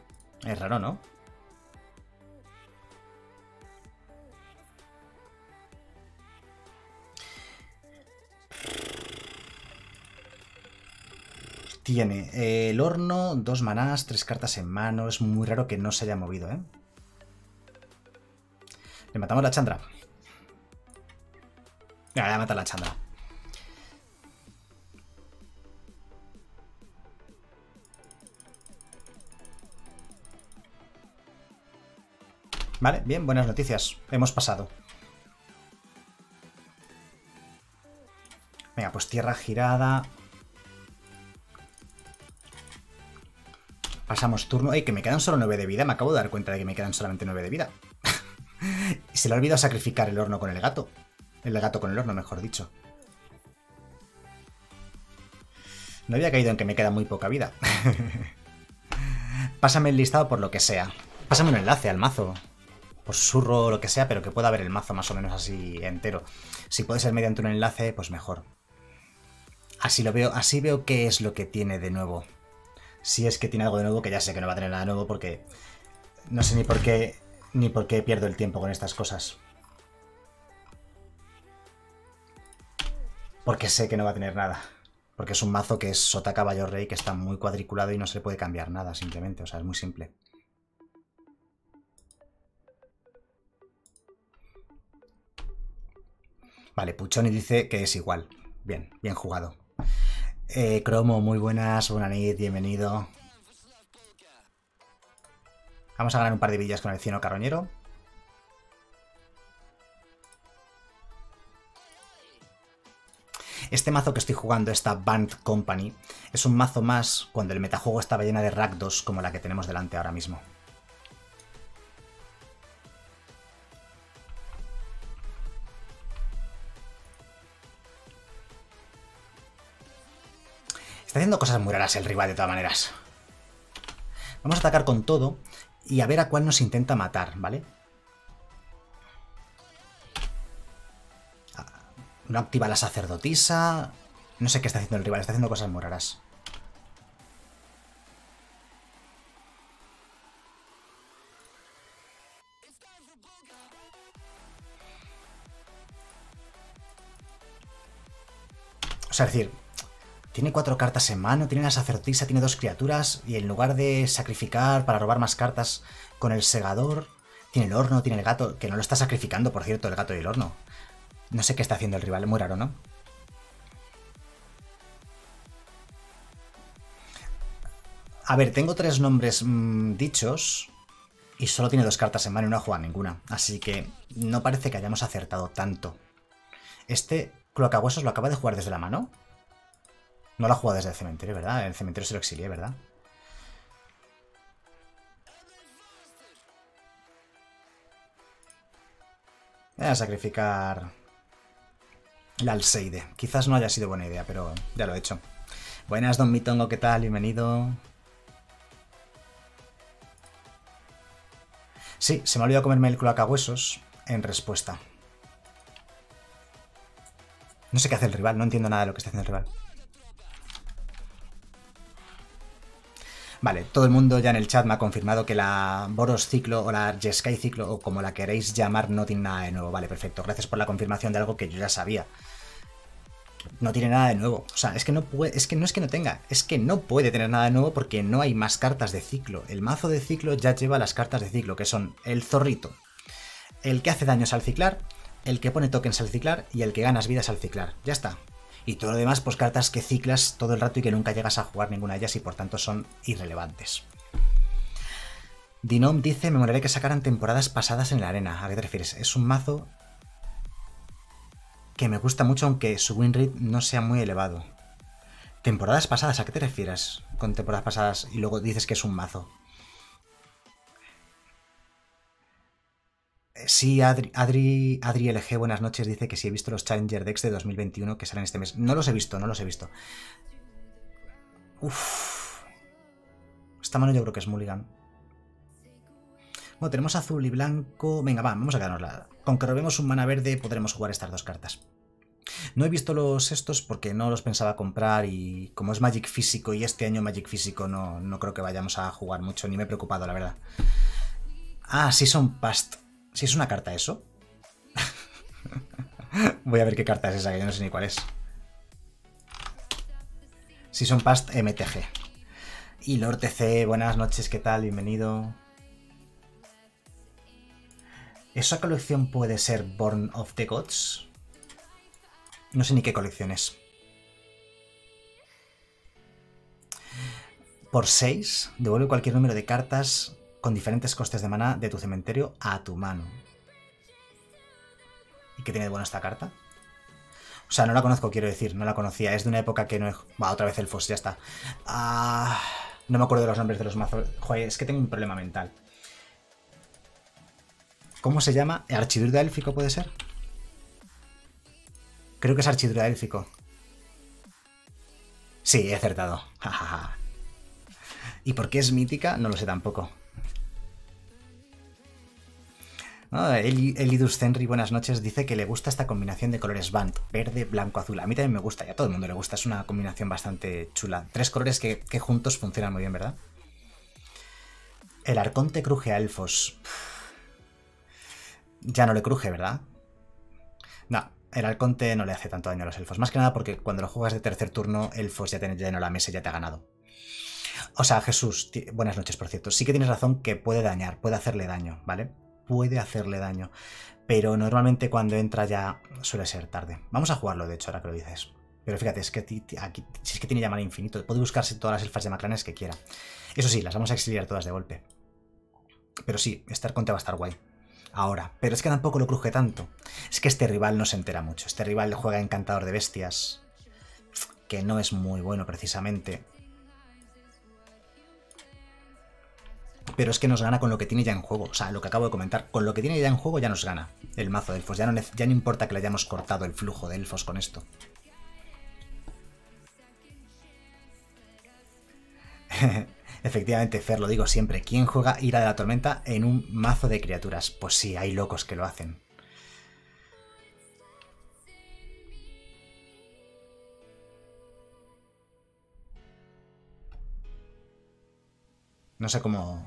Es raro, ¿no? Tiene eh, el horno, dos manás, tres cartas en mano. Es muy raro que no se haya movido, ¿eh? Le matamos la chandra. Ya, voy a matar la chandra. Vale, bien, buenas noticias. Hemos pasado. Venga, pues tierra girada. Pasamos turno. ¡Ey, que me quedan solo 9 de vida! Me acabo de dar cuenta de que me quedan solamente 9 de vida. se le ha olvidado sacrificar el horno con el gato. El gato con el horno, mejor dicho. No había caído en que me queda muy poca vida. Pásame el listado por lo que sea. Pásame un enlace al mazo. Por susurro lo que sea, pero que pueda ver el mazo más o menos así entero. Si puede ser mediante un enlace, pues mejor. Así lo veo, así veo qué es lo que tiene de nuevo. Si es que tiene algo de nuevo, que ya sé que no va a tener nada nuevo porque no sé ni por qué ni por qué pierdo el tiempo con estas cosas. Porque sé que no va a tener nada. Porque es un mazo que es sota caballo rey, que está muy cuadriculado y no se le puede cambiar nada, simplemente. O sea, es muy simple. Vale, Puchoni dice que es igual. Bien, bien jugado. Eh, Cromo, muy buenas, Bonanit, bienvenido. Vamos a ganar un par de villas con el cieno carroñero. Este mazo que estoy jugando, esta Band Company, es un mazo más cuando el metajuego estaba llena de Rakdos como la que tenemos delante ahora mismo. Cosas el rival de todas maneras. Vamos a atacar con todo y a ver a cuál nos intenta matar, ¿vale? No activa la sacerdotisa. No sé qué está haciendo el rival, está haciendo cosas muy raras. O sea, decir, tiene cuatro cartas en mano, tiene la sacerdotisa, tiene dos criaturas, y en lugar de sacrificar para robar más cartas con el segador, tiene el horno, tiene el gato, que no lo está sacrificando, por cierto, el gato y el horno. No sé qué está haciendo el rival, muy raro, ¿no? A ver, tengo tres nombres mmm, dichos y solo tiene dos cartas en mano y no ha jugado ninguna. Así que no parece que hayamos acertado tanto. Este cloacahuesos lo acaba de jugar desde la mano. No lo ha jugado desde el cementerio, ¿verdad? El cementerio se lo exilié, ¿verdad? Voy a sacrificar la Alseide. Quizás no haya sido buena idea, pero ya lo he hecho. Buenas, Don Mitongo, ¿qué tal? Bienvenido. Sí, se me ha olvidado comerme el cloacahuesos en respuesta. No sé qué hace el rival, no entiendo nada de lo que está haciendo el rival. Vale, todo el mundo ya en el chat me ha confirmado que la Boros Ciclo o la Jeskai Ciclo o como la queréis llamar no tiene nada de nuevo. Vale, perfecto. Gracias por la confirmación de algo que yo ya sabía. No tiene nada de nuevo. O sea, es que no puede, es que no es que no tenga, es que no puede tener nada de nuevo porque no hay más cartas de ciclo. El mazo de ciclo ya lleva las cartas de ciclo, que son el zorrito, el que hace daños al ciclar, el que pone tokens al ciclar y el que ganas vidas al ciclar. Ya está. Y todo lo demás, pues cartas que ciclas todo el rato y que nunca llegas a jugar ninguna de ellas y por tanto son irrelevantes. Dinom dice, me molaría que sacaran temporadas pasadas en la arena. ¿A qué te refieres? Es un mazo que me gusta mucho aunque su win rate no sea muy elevado. Temporadas pasadas, ¿a qué te refieres con temporadas pasadas y luego dices que es un mazo? Sí, Adri, Adri, Adri, LG, buenas noches, dice que sí he visto los Challenger Decks de 2021 que salen este mes. No los he visto, no los he visto. Uf. Esta mano yo creo que es Mulligan. Bueno, tenemos azul y blanco. Venga, va, vamos a quedarnos Con que robemos un mana verde podremos jugar estas dos cartas. No he visto los estos porque no los pensaba comprar y como es Magic físico y este año Magic físico no, no creo que vayamos a jugar mucho, ni me he preocupado, la verdad. Ah, sí son past. Si es una carta eso. Voy a ver qué carta es esa, que yo no sé ni cuál es. Season Past MTG. Y Lord TC, buenas noches, ¿qué tal? Bienvenido. ¿Esa colección puede ser Born of the Gods? No sé ni qué colección es. Por 6, devuelve cualquier número de cartas con diferentes costes de maná de tu cementerio a tu mano. ¿Y qué tiene de bueno esta carta? O sea, no la conozco, quiero decir, no la conocía. Es de una época que no he... Va, otra vez Elfos, ya está. Ah, no me acuerdo de los nombres de los mazos. Joder, es que tengo un problema mental. ¿Cómo se llama? ¿Archidruida élfico puede ser? Creo que es Archidruida élfico. Sí, he acertado. ¿Y por qué es mítica? No lo sé tampoco. Eli- Elidus Zenry, buenas noches, dice que le gusta esta combinación de colores Band, verde, blanco, azul. A mí también me gusta y a todo el mundo le gusta, es una combinación bastante chula. Tres colores que, juntos funcionan muy bien, ¿verdad? El arconte cruje a elfos. Ya no le cruje, ¿verdad? No, el arconte no le hace tanto daño a los elfos. Más que nada porque cuando lo juegas de tercer turno, elfos ya te lleno la mesa y ya te ha ganado. O sea, Jesús, buenas noches, por cierto. Sí que tienes razón que puede dañar, puede hacerle daño, ¿vale? Puede hacerle daño. Pero normalmente cuando entra ya suele ser tarde. Vamos a jugarlo, de hecho, ahora que lo dices. Pero fíjate, es que aquí, si es que tiene llamar infinito, puede buscarse todas las elfas de Macranes que quiera. Eso sí, las vamos a exiliar todas de golpe. Pero sí, este arconte va a estar guay. Ahora, pero es que tampoco lo cruje tanto. Es que este rival no se entera mucho. Este rival juega encantador de bestias, que no es muy bueno precisamente. Pero es que nos gana con lo que tiene ya en juego. O sea, lo que acabo de comentar, con lo que tiene ya en juego ya nos gana el mazo de elfos. Ya no, ya no importa que le hayamos cortado el flujo de elfos con esto. Efectivamente, Fer, lo digo siempre. ¿Quién juega Ira de la Tormenta en un mazo de criaturas? Pues sí, hay locos que lo hacen. No sé cómo...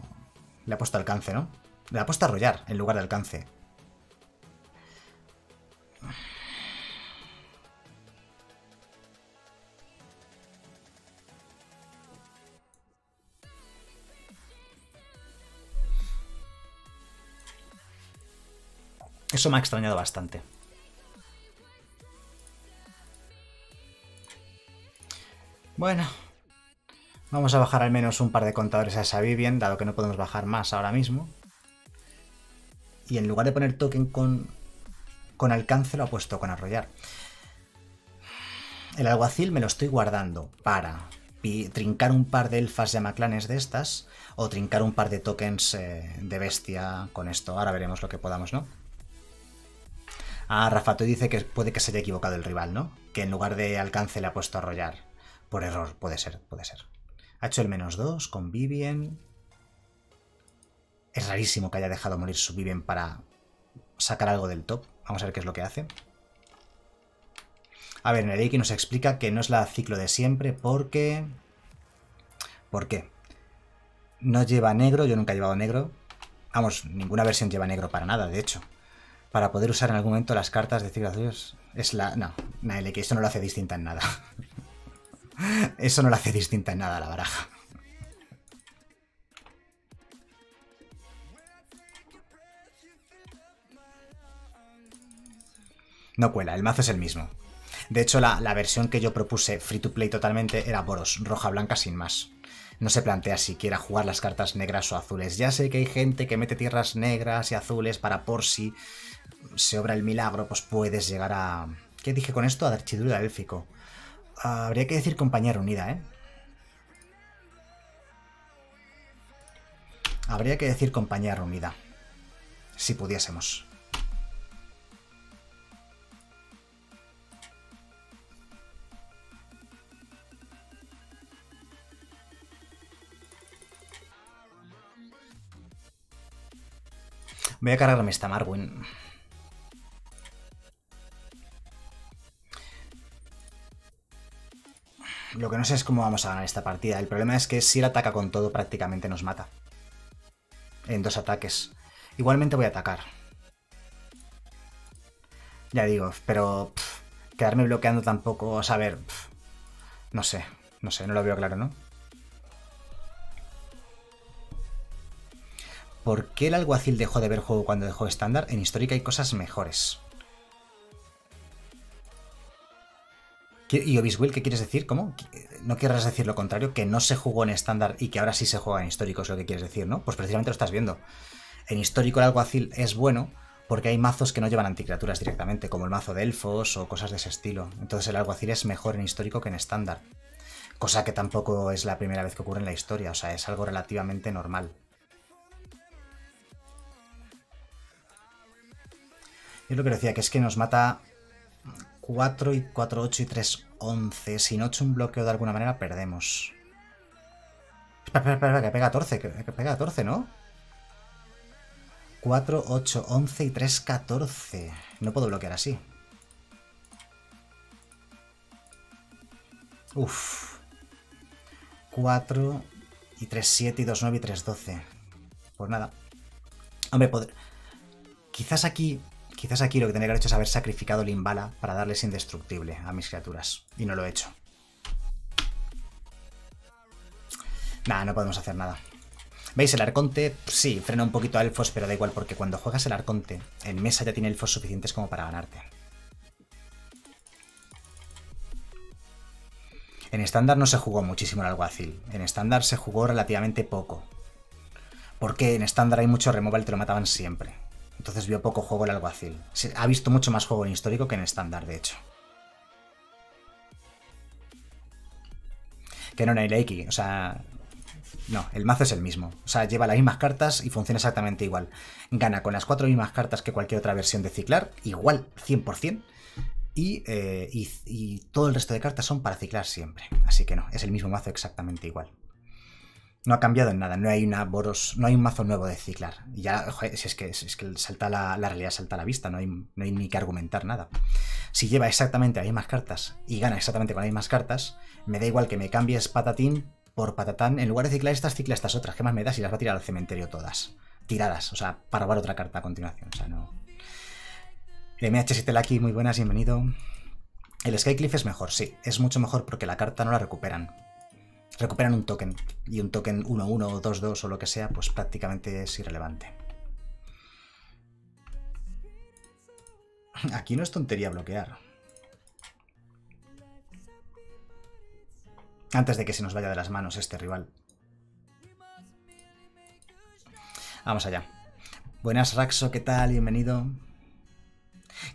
Le ha puesto alcance, ¿no? Le ha puesto arrollar en lugar de alcance. Eso me ha extrañado bastante. Bueno, vamos a bajar al menos un par de contadores a esa Vivian, dado que no podemos bajar más ahora mismo. Y en lugar de poner token con, con alcance, lo ha puesto con arrollar. El alguacil me lo estoy guardando para trincar un par de elfas llamaclanes de estas o trincar un par de tokens eh, de bestia con esto. Ahora veremos lo que podamos, ¿no? Ah, Rafato dice que puede que se haya equivocado el rival, ¿no? Que en lugar de alcance le ha puesto arrollar. Por error, puede ser, puede ser. Ha hecho el menos 2 con Vivien. Es rarísimo que haya dejado morir su Vivien para sacar algo del top. Vamos a ver qué es lo que hace. A ver, Nereiki nos explica que no es la ciclo de siempre porque... ¿Por qué? No lleva negro, yo nunca he llevado negro. Vamos, ninguna versión lleva negro para nada, de hecho. Para poder usar en algún momento las cartas de ciclo es la... No, Nereiki, eso no lo hace distinta en nada. Eso no la hace distinta en nada a la baraja. No cuela, el mazo es el mismo. De hecho, la, la versión que yo propuse free to play totalmente era Boros, roja-blanca sin más. No se plantea siquiera jugar las cartas negras o azules. Ya sé que hay gente que mete tierras negras y azules para por si se obra el milagro, pues puedes llegar a... ¿Qué dije con esto? A Archidura élfico. Habría que decir compañía reunida, ¿eh? Habría que decir compañía reunida. Si pudiésemos. Voy a cargarme esta Marwin. Lo que no sé es cómo vamos a ganar esta partida. El problema es que si él ataca con todo, prácticamente nos mata. En dos ataques. Igualmente voy a atacar. Ya digo, pero quedarme bloqueando tampoco, a saber, pff, no sé. No sé, no lo veo claro, ¿no? ¿Por qué el alguacil dejó de ver juego cuando dejó estándar? En histórica hay cosas mejores. ¿Y Obiswill qué quieres decir? ¿Cómo? ¿No querrás decir lo contrario? Que no se jugó en estándar y que ahora sí se juega en histórico, es lo que quieres decir, ¿no? Pues precisamente lo estás viendo. En histórico el alguacil es bueno porque hay mazos que no llevan anticriaturas directamente, como el mazo de elfos o cosas de ese estilo. Entonces el alguacil es mejor en histórico que en estándar. Cosa que tampoco es la primera vez que ocurre en la historia, o sea, es algo relativamente normal. Yo lo que decía, que es que nos mata 4 y 4, 8 y 3, 11. Si no echo un bloqueo de alguna manera, perdemos. Espera, espera, espera, que pega 14, que, que pega 14, ¿no? 4, 8, 11 y 3, 14. No puedo bloquear así. Uf. 4 y 3, 7 y 2, 9 y 3, 12. Pues nada. Hombre, pod- quizás aquí Quizás aquí lo que tendría que haber hecho es haber sacrificado el Imbala para darles indestructible a mis criaturas. Y no lo he hecho. Nada, no podemos hacer nada. ¿Veis? El Arconte, sí, frena un poquito a elfos, pero da igual, porque cuando juegas el Arconte, en mesa ya tiene elfos suficientes como para ganarte. En estándar no se jugó muchísimo el alguacil. En estándar se jugó relativamente poco. Porque en estándar hay mucho removal y te lo mataban siempre. Entonces vio poco juego el alguacil. Se- Ha visto mucho más juego en histórico que en estándar, de hecho. Que no en Ireiki, o sea... No, el mazo es el mismo. O sea, lleva las mismas cartas y funciona exactamente igual. Gana con las cuatro mismas cartas que cualquier otra versión de ciclar, igual, 100%. Y, eh, y, y todo el resto de cartas son para ciclar siempre. Así que no, es el mismo mazo exactamente igual. No ha cambiado en nada, no hay una Boros, no hay un mazo nuevo de ciclar. Y ya, si es que, si es que salta la, realidad, salta a la vista, no hay, no hay ni que argumentar nada. Si lleva exactamente las mismas cartas y gana exactamente con las mismas cartas, me da igual que me cambies patatín por patatán. En lugar de ciclar estas, cicla estas otras. ¿Qué más me das? Y las va a tirar al cementerio todas. Tiradas, o sea, para robar otra carta a continuación. O sea, no. MH7 Lucky, muy buenas, bienvenido. El Skycliff es mejor, sí, es mucho mejor porque la carta no la recuperan recuperan un token. Y un token 1-1 o 2-2 o lo que sea, pues prácticamente es irrelevante. Aquí no es tontería bloquear. Antes de que se nos vaya de las manos este rival. Vamos allá. Buenas Raxo, ¿qué tal? Bienvenido.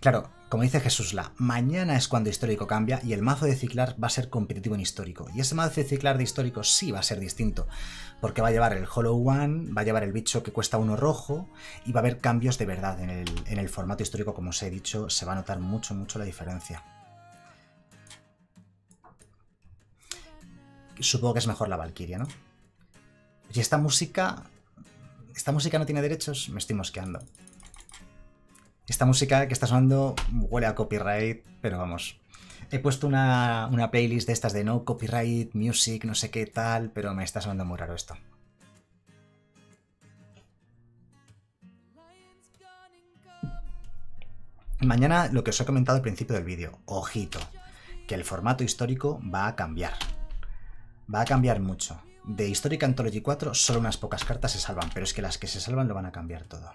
Claro, como dice Jesús La, mañana es cuando histórico cambia y el mazo de ciclar va a ser competitivo en histórico. Y ese mazo de ciclar de histórico sí va a ser distinto, porque va a llevar el Hollow One, va a llevar el bicho que cuesta uno rojo y va a haber cambios de verdad en el, en el formato histórico, como os he dicho, se va a notar mucho, mucho la diferencia. Supongo que es mejor la Valkyria, ¿no? Y esta música... ¿Esta música no tiene derechos? Me estoy mosqueando. Esta música que está sonando huele a copyright, pero vamos. He puesto una, una playlist de estas de no copyright, music, no sé qué tal, pero me está sonando muy raro esto. Mañana lo que os he comentado al principio del vídeo, ojito, que el formato histórico va a cambiar. Va a cambiar mucho. De Historic Anthology 4 solo unas pocas cartas se salvan, pero es que las que se salvan lo van a cambiar todo.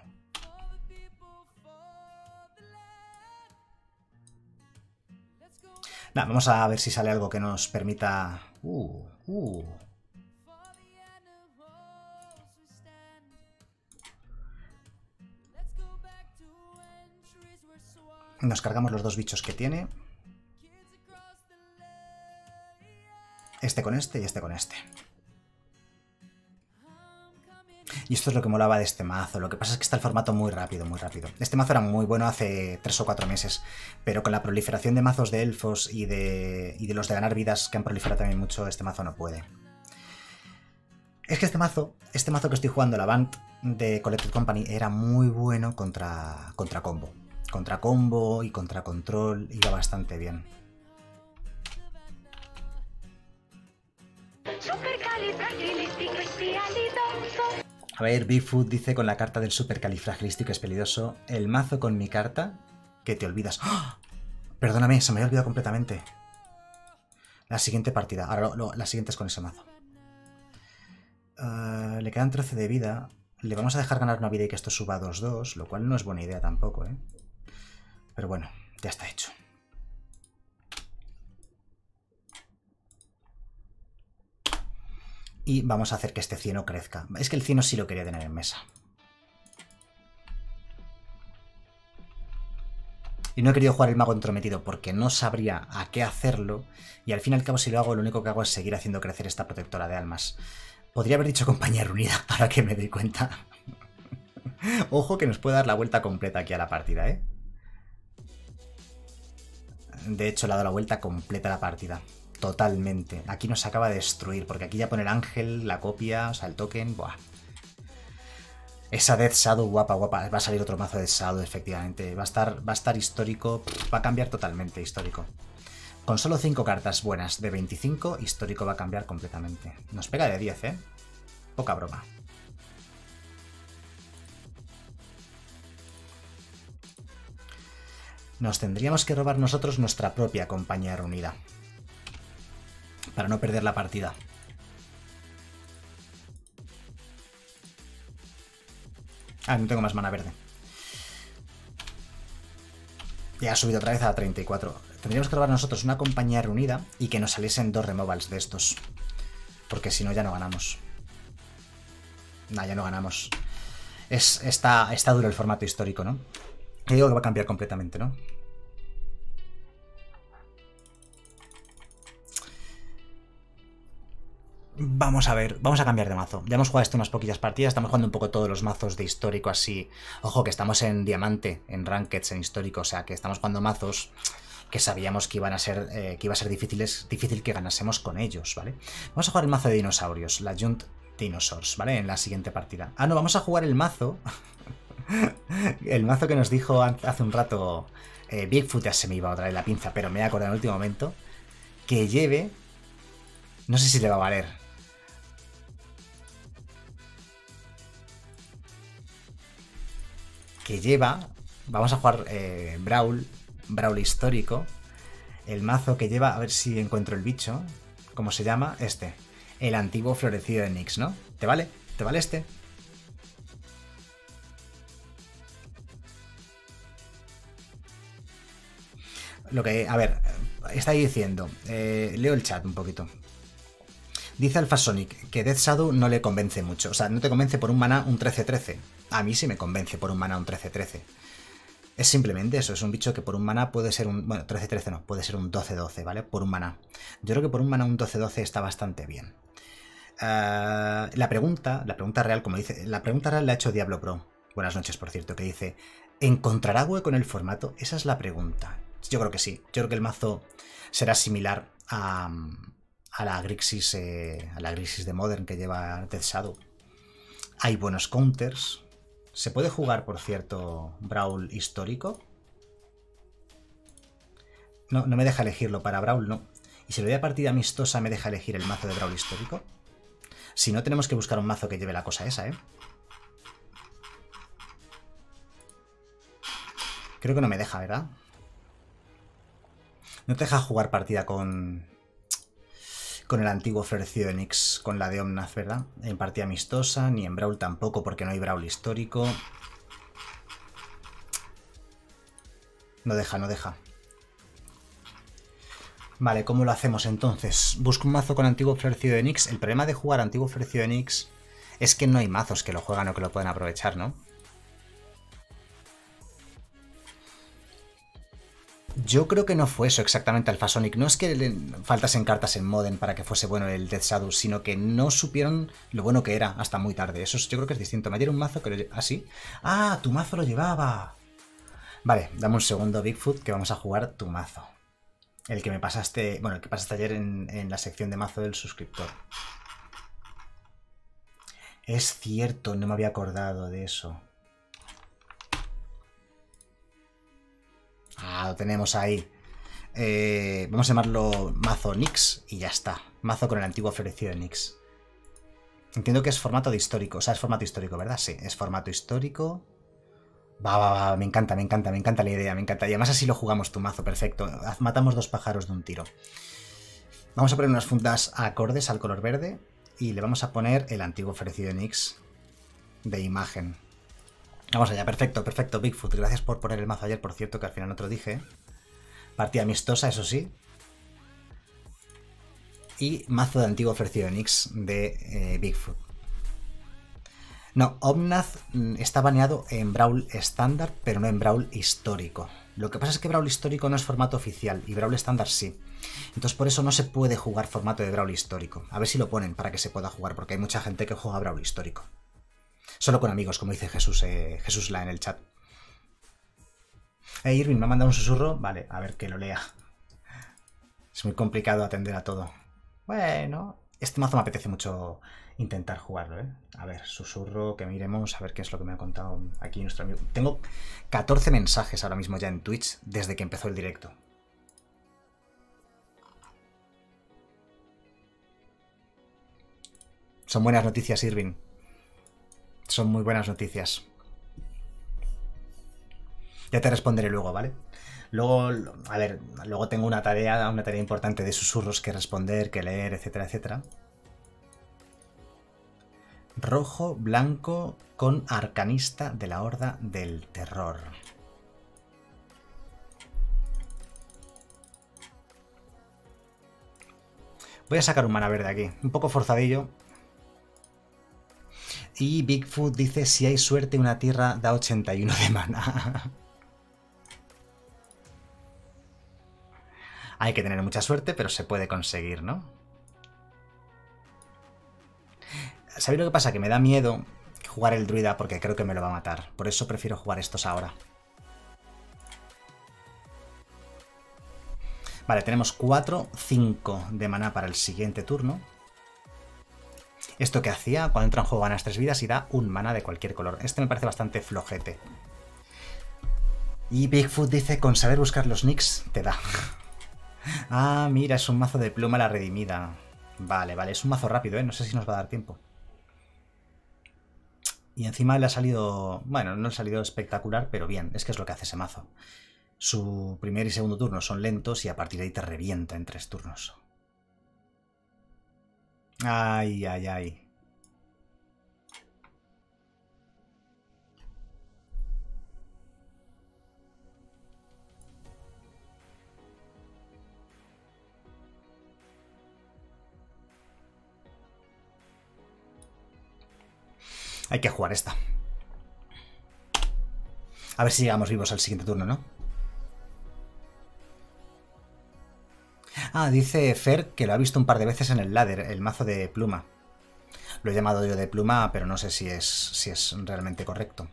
Vamos a ver si sale algo que nos permita... Uh, uh. Nos cargamos los dos bichos que tiene. Este con este y este con este. Y esto es lo que molaba de este mazo. Lo que pasa es que está el formato muy rápido, muy rápido. Este mazo era muy bueno hace 3 o 4 meses, pero con la proliferación de mazos de elfos y de, y de los de ganar vidas que han proliferado también mucho, este mazo no puede. Es que este mazo, este mazo que estoy jugando, la Band de Collected Company, era muy bueno contra, contra combo. Contra combo y contra control iba bastante bien. A ver, Bigfoot dice con la carta del supercalifragilístico espelidoso, el mazo con mi carta, que te olvidas. ¡Ah! Perdóname, se me había olvidado completamente. La siguiente partida. Ahora lo- lo- la siguiente es con ese mazo. Eh, le quedan 13 de vida. Le vamos a dejar ganar una vida y que esto suba a 2-2, lo cual no es buena idea tampoco, ¿eh? Pero bueno, ya está hecho. Y vamos a hacer que este cieno crezca. Es que el cieno sí lo quería tener en mesa. Y no he querido jugar el mago entrometido porque no sabría a qué hacerlo. Y al fin y al cabo, si lo hago, lo único que hago es seguir haciendo crecer esta protectora de almas. Podría haber dicho compañía reunida, ahora que me doy cuenta. Ojo que nos puede dar la vuelta completa aquí a la partida, ¿eh? De hecho, le ha dado la vuelta completa a la partida. Totalmente. Aquí nos acaba de destruir, porque aquí ya pone el ángel, la copia, o sea, el token. Buah. Esa Death Shadow guapa, guapa. Va a salir otro mazo de Shadow, efectivamente. Va a estar, va a estar histórico. Va a cambiar totalmente histórico. Con solo 5 cartas buenas de 25, histórico va a cambiar completamente. Nos pega de 10, ¿eh? Poca broma. Nos tendríamos que robar nosotros nuestra propia compañía reunida. Para no perder la partida. Ah, no tengo más mana verde. Ya ha subido otra vez a 34. Tendríamos que robar nosotros una compañía reunida y que nos saliesen dos removals de estos. Porque si no, ya no ganamos. Nah, ya no ganamos. Es, está, está duro el formato histórico, ¿no? Yo digo que va a cambiar completamente, ¿no? Vamos a ver, vamos a cambiar de mazo. Ya hemos jugado esto unas poquillas partidas, estamos jugando un poco todos los mazos de histórico así. Ojo, que estamos en diamante, en rankeds, en histórico, o sea que estamos jugando mazos que sabíamos que iban a ser, eh, que iba a ser difíciles, difícil que ganásemos con ellos, ¿vale? Vamos a jugar el mazo de dinosaurios, la Junt Dinosaurs, ¿vale? En la siguiente partida. Ah, no, vamos a jugar el mazo. el mazo que nos dijo hace un rato eh, Bigfoot, ya se me iba otra vez la pinza, pero me he acordado en el último momento. Que lleve. No sé si le va a valer. Que lleva. Vamos a jugar eh, Brawl. Brawl histórico. El mazo que lleva. A ver si encuentro el bicho. ¿Cómo se llama? Este. El antiguo florecido de Nyx, ¿no? ¿Te vale? ¿Te vale este? Lo que, a ver, está diciendo, eh, leo el chat un poquito. Dice Alphasonic que Death Shadow no le convence mucho. O sea, no te convence por un mana un 13-13. A mí sí me convence por un mana un 13-13. Es simplemente eso, es un bicho que por un mana puede ser un... Bueno, 13-13 no, puede ser un 12-12, ¿vale? Por un mana. Yo creo que por un mana un 12-12 está bastante bien. Ah, la pregunta, la pregunta real, como dice, la pregunta real la ha hecho Diablo Pro. Buenas noches, por cierto, que dice, ¿encontrará hueco en el formato? Esa es la pregunta. Yo creo que sí. Yo creo que el mazo será similar a, a la Grixis, eh, a la Grixis de Modern que lleva Death Shadow. Hay buenos counters. ¿Se puede jugar, por cierto, Brawl histórico? No, no me deja elegirlo para Brawl, no. Y si le doy a partida amistosa, ¿me deja elegir el mazo de Brawl histórico? Si no, tenemos que buscar un mazo que lleve la cosa esa, ¿eh? Creo que no me deja, ¿verdad? No te deja jugar partida con. Con el antiguo florecido de Nyx, con la de Omnath, ¿verdad? En partida amistosa, ni en Brawl tampoco, porque no hay Brawl histórico. No deja, no deja. Vale, ¿cómo lo hacemos entonces? Busco un mazo con antiguo florecido de Nyx. El problema de jugar antiguo florecido de Nyx es que no hay mazos que lo juegan o que lo pueden aprovechar, ¿no? Yo creo que no fue eso exactamente Alphasonic. No es que le faltasen cartas en Modern para que fuese bueno el Death Shadow, sino que no supieron lo bueno que era hasta muy tarde. Eso es- yo creo que es distinto. Me dieron un mazo que lo lle- ¿Ah? ¡Ah! Tu mazo lo llevaba. Vale, dame un segundo, Bigfoot, que vamos a jugar tu mazo. El que me pasaste. Bueno, el que pasaste ayer en, en la sección de mazo del suscriptor. Es cierto, no me había acordado de eso. Ah, lo tenemos ahí. Eh, vamos a llamarlo mazo Nix y ya está. Mazo con el antiguo florecido Nix. Entiendo que es formato de histórico. O sea, es formato histórico, ¿verdad? Sí, es formato histórico. Va, va, va, me encanta, me encanta, me encanta la idea, me encanta. Y además así lo jugamos tu mazo, perfecto. Matamos dos pájaros de un tiro. Vamos a poner unas fundas acordes al color verde y le vamos a poner el antiguo ofrecido Nix de imagen. Vamos allá, perfecto, perfecto, Bigfoot. Gracias por poner el mazo ayer, por cierto, que al final no te lo dije. Partida amistosa, eso sí. Y mazo de antiguo ofrecido Nix de eh, Bigfoot. No, Omnath mm, está baneado en Brawl estándar, pero no en Brawl histórico. Lo que pasa es que Brawl histórico no es formato oficial y Brawl estándar sí. Entonces por eso no se puede jugar formato de Brawl histórico. A ver si lo ponen para que se pueda jugar, porque hay mucha gente que juega Brawl histórico. Solo con amigos, como dice Jesús, eh, Jesús La en el chat. Eh, Irving, me ha mandado un susurro. Vale, a ver que lo lea. Es muy complicado atender a todo. Bueno, este mazo me apetece mucho intentar jugarlo, ¿eh? A ver, susurro, que miremos, a ver qué es lo que me ha contado aquí nuestro amigo. Tengo 14 mensajes ahora mismo ya en Twitch desde que empezó el directo. Son buenas noticias, Irving. Son muy buenas noticias. Ya te responderé luego, ¿vale? Luego, a ver, luego tengo una tarea, una tarea importante de susurros que responder, que leer, etcétera, etcétera. Rojo, blanco, con arcanista de la Horda del Terror. Voy a sacar un mana verde aquí, un poco forzadillo. Y Bigfoot dice, si hay suerte una tierra da 81 de mana. hay que tener mucha suerte, pero se puede conseguir, ¿no? ¿Sabéis lo que pasa? Que me da miedo jugar el druida porque creo que me lo va a matar. Por eso prefiero jugar estos ahora. Vale, tenemos 4, 5 de maná para el siguiente turno. Esto que hacía, cuando entra en juego ganas 3 vidas y da un mana de cualquier color. Este me parece bastante flojete. Y Bigfoot dice, con saber buscar los nicks, te da. ah, mira, es un mazo de pluma la redimida. Vale, vale, es un mazo rápido, ¿eh? No sé si nos va a dar tiempo. Y encima le ha salido... Bueno, no le ha salido espectacular, pero bien. Es que es lo que hace ese mazo. Su primer y segundo turno son lentos y a partir de ahí te revienta en tres turnos. Ay, ay, ay. Hay que jugar esta. A ver si llegamos vivos al siguiente turno, ¿no? Ah, dice Fer que lo ha visto un par de veces en el ladder, el mazo de pluma. Lo he llamado yo de pluma, pero no sé si es, si es realmente correcto.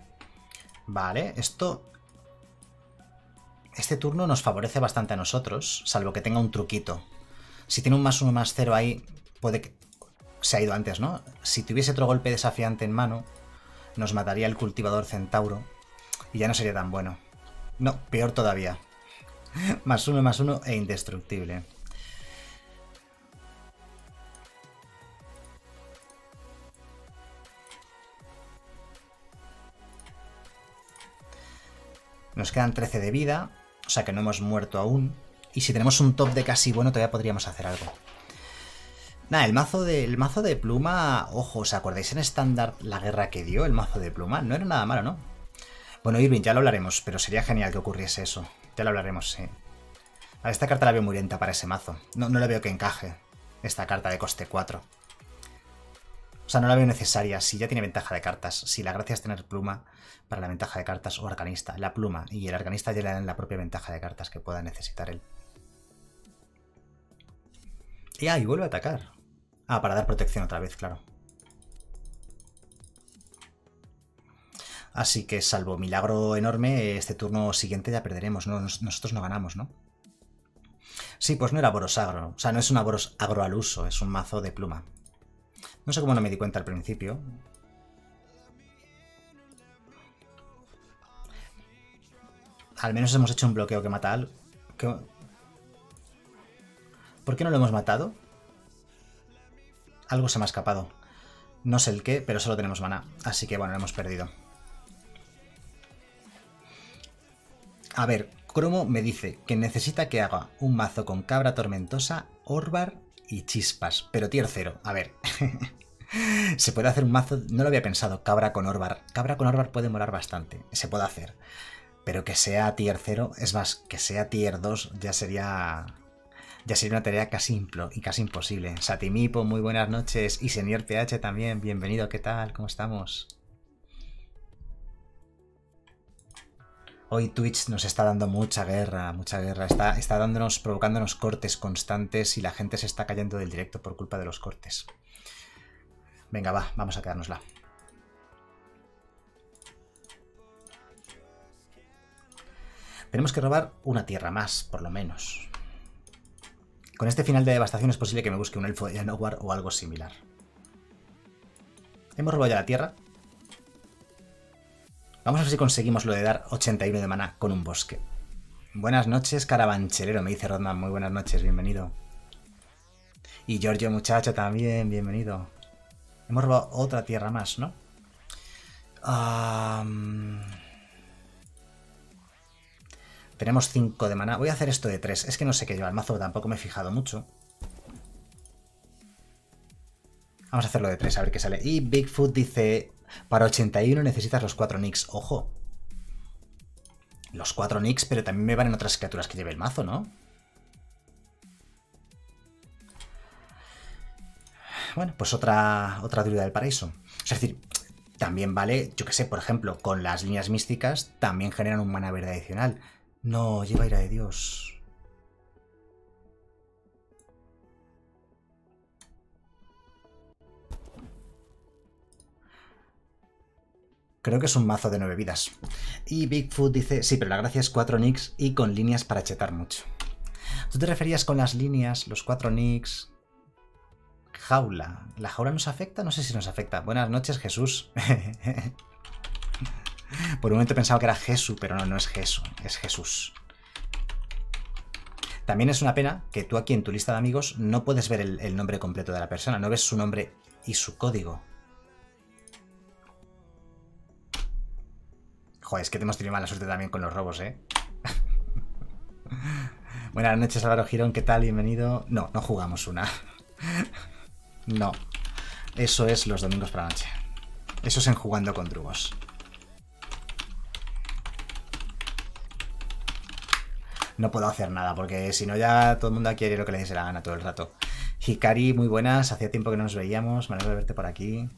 Vale, esto... Este turno nos favorece bastante a nosotros, salvo que tenga un truquito. Si tiene un más uno más cero ahí, puede que... Se ha ido antes, ¿no? Si tuviese otro golpe desafiante en mano, nos mataría el cultivador centauro y ya no sería tan bueno. No, peor todavía. más uno, más uno e indestructible. Nos quedan 13 de vida, o sea que no hemos muerto aún. Y si tenemos un top de casi bueno, todavía podríamos hacer algo. Nada, el mazo de, el mazo de pluma, ojo, ¿os acordáis en estándar la guerra que dio el mazo de pluma? No era nada malo, ¿no? Bueno, Irving, ya lo hablaremos, pero sería genial que ocurriese eso. Ya lo hablaremos, sí. A esta carta la veo muy lenta para ese mazo. No, no le veo que encaje esta carta de coste 4. Sea, no la veo necesaria si ya tiene ventaja de cartas. Si la gracia es tener pluma para la ventaja de cartas o arcanista. La pluma y el arcanista ya le dan la propia ventaja de cartas que pueda necesitar él. Y ahí vuelve a atacar. Ah, para dar protección otra vez, claro. Así que salvo milagro enorme, este turno siguiente ya perderemos. ¿no? nosotros no ganamos, ¿no? Sí, pues no era Boros agro. O sea, no es una Boros agro al uso, es un mazo de pluma. No sé cómo no me di cuenta al principio. Al menos hemos hecho un bloqueo que mata al... ¿Por qué no lo hemos matado? Algo se me ha escapado. No sé el qué, pero solo tenemos mana. Así que bueno, lo hemos perdido. A ver, Cromo me dice que necesita que haga un mazo con cabra tormentosa, Orbar y chispas, pero tier 0. A ver. Se puede hacer un mazo, no lo había pensado, cabra con Orbar. Cabra con Orbar puede molar bastante, se puede hacer. Pero que sea tier 0, es más, que sea tier 2 ya sería ya sería una tarea casi, implo- y casi imposible. Satimipo, muy buenas noches. Y Senior PH también, bienvenido, ¿qué tal? ¿Cómo estamos? Hoy Twitch nos está dando mucha guerra, mucha guerra. Está, está dándonos, provocándonos cortes constantes y la gente se está cayendo del directo por culpa de los cortes. Venga, va, vamos a quedárnosla. Tenemos que robar una tierra más, por lo menos. Con este final de devastación es posible que me busque un elfo de Janowar o algo similar. Hemos robado ya la tierra. Vamos a ver si conseguimos lo de dar 81 de mana con un bosque. Buenas noches, carabanchelero, me dice Rodman. Muy buenas noches, bienvenido. Y Giorgio, muchacho, también, bienvenido. Hemos robado otra tierra más, ¿no? Tenemos 5 de mana. Voy a hacer esto de 3. Es que no sé qué lleva el mazo, tampoco me he fijado mucho. Vamos a hacerlo de 3, a ver qué sale. Y Bigfoot dice, para 81 necesitas los 4 nicks. Ojo. Los 4 nicks, pero también me van en otras criaturas que lleve el mazo, ¿no? Bueno, pues otra, otra druida del paraíso. Es decir, también vale, yo que sé, por ejemplo, con las líneas místicas también generan un mana verde adicional. No, lleva ira de Dios. Creo que es un mazo de nueve vidas. Y Bigfoot dice, sí, pero la gracia es cuatro nicks y con líneas para chetar mucho. ¿Tú te referías con las líneas, los cuatro nicks? Jaula. ¿La jaula nos afecta? No sé si nos afecta. Buenas noches, Jesús. Por un momento pensaba que era Jesús, pero no, no es Jesús, es Jesús. También es una pena que tú aquí en tu lista de amigos no puedes ver el, el nombre completo de la persona, no ves su nombre y su código. Joder, es que te hemos tenido mala suerte también con los robos, ¿eh? Buenas noches, Álvaro Girón, ¿qué tal? Bienvenido. No, no jugamos una. no. Eso es los domingos por la noche. Eso es en jugando con drugos. No puedo hacer nada, porque si no ya todo el mundo quiere lo que le dice la gana todo el rato. Hikari, muy buenas, hacía tiempo que no nos veíamos, me de verte por aquí.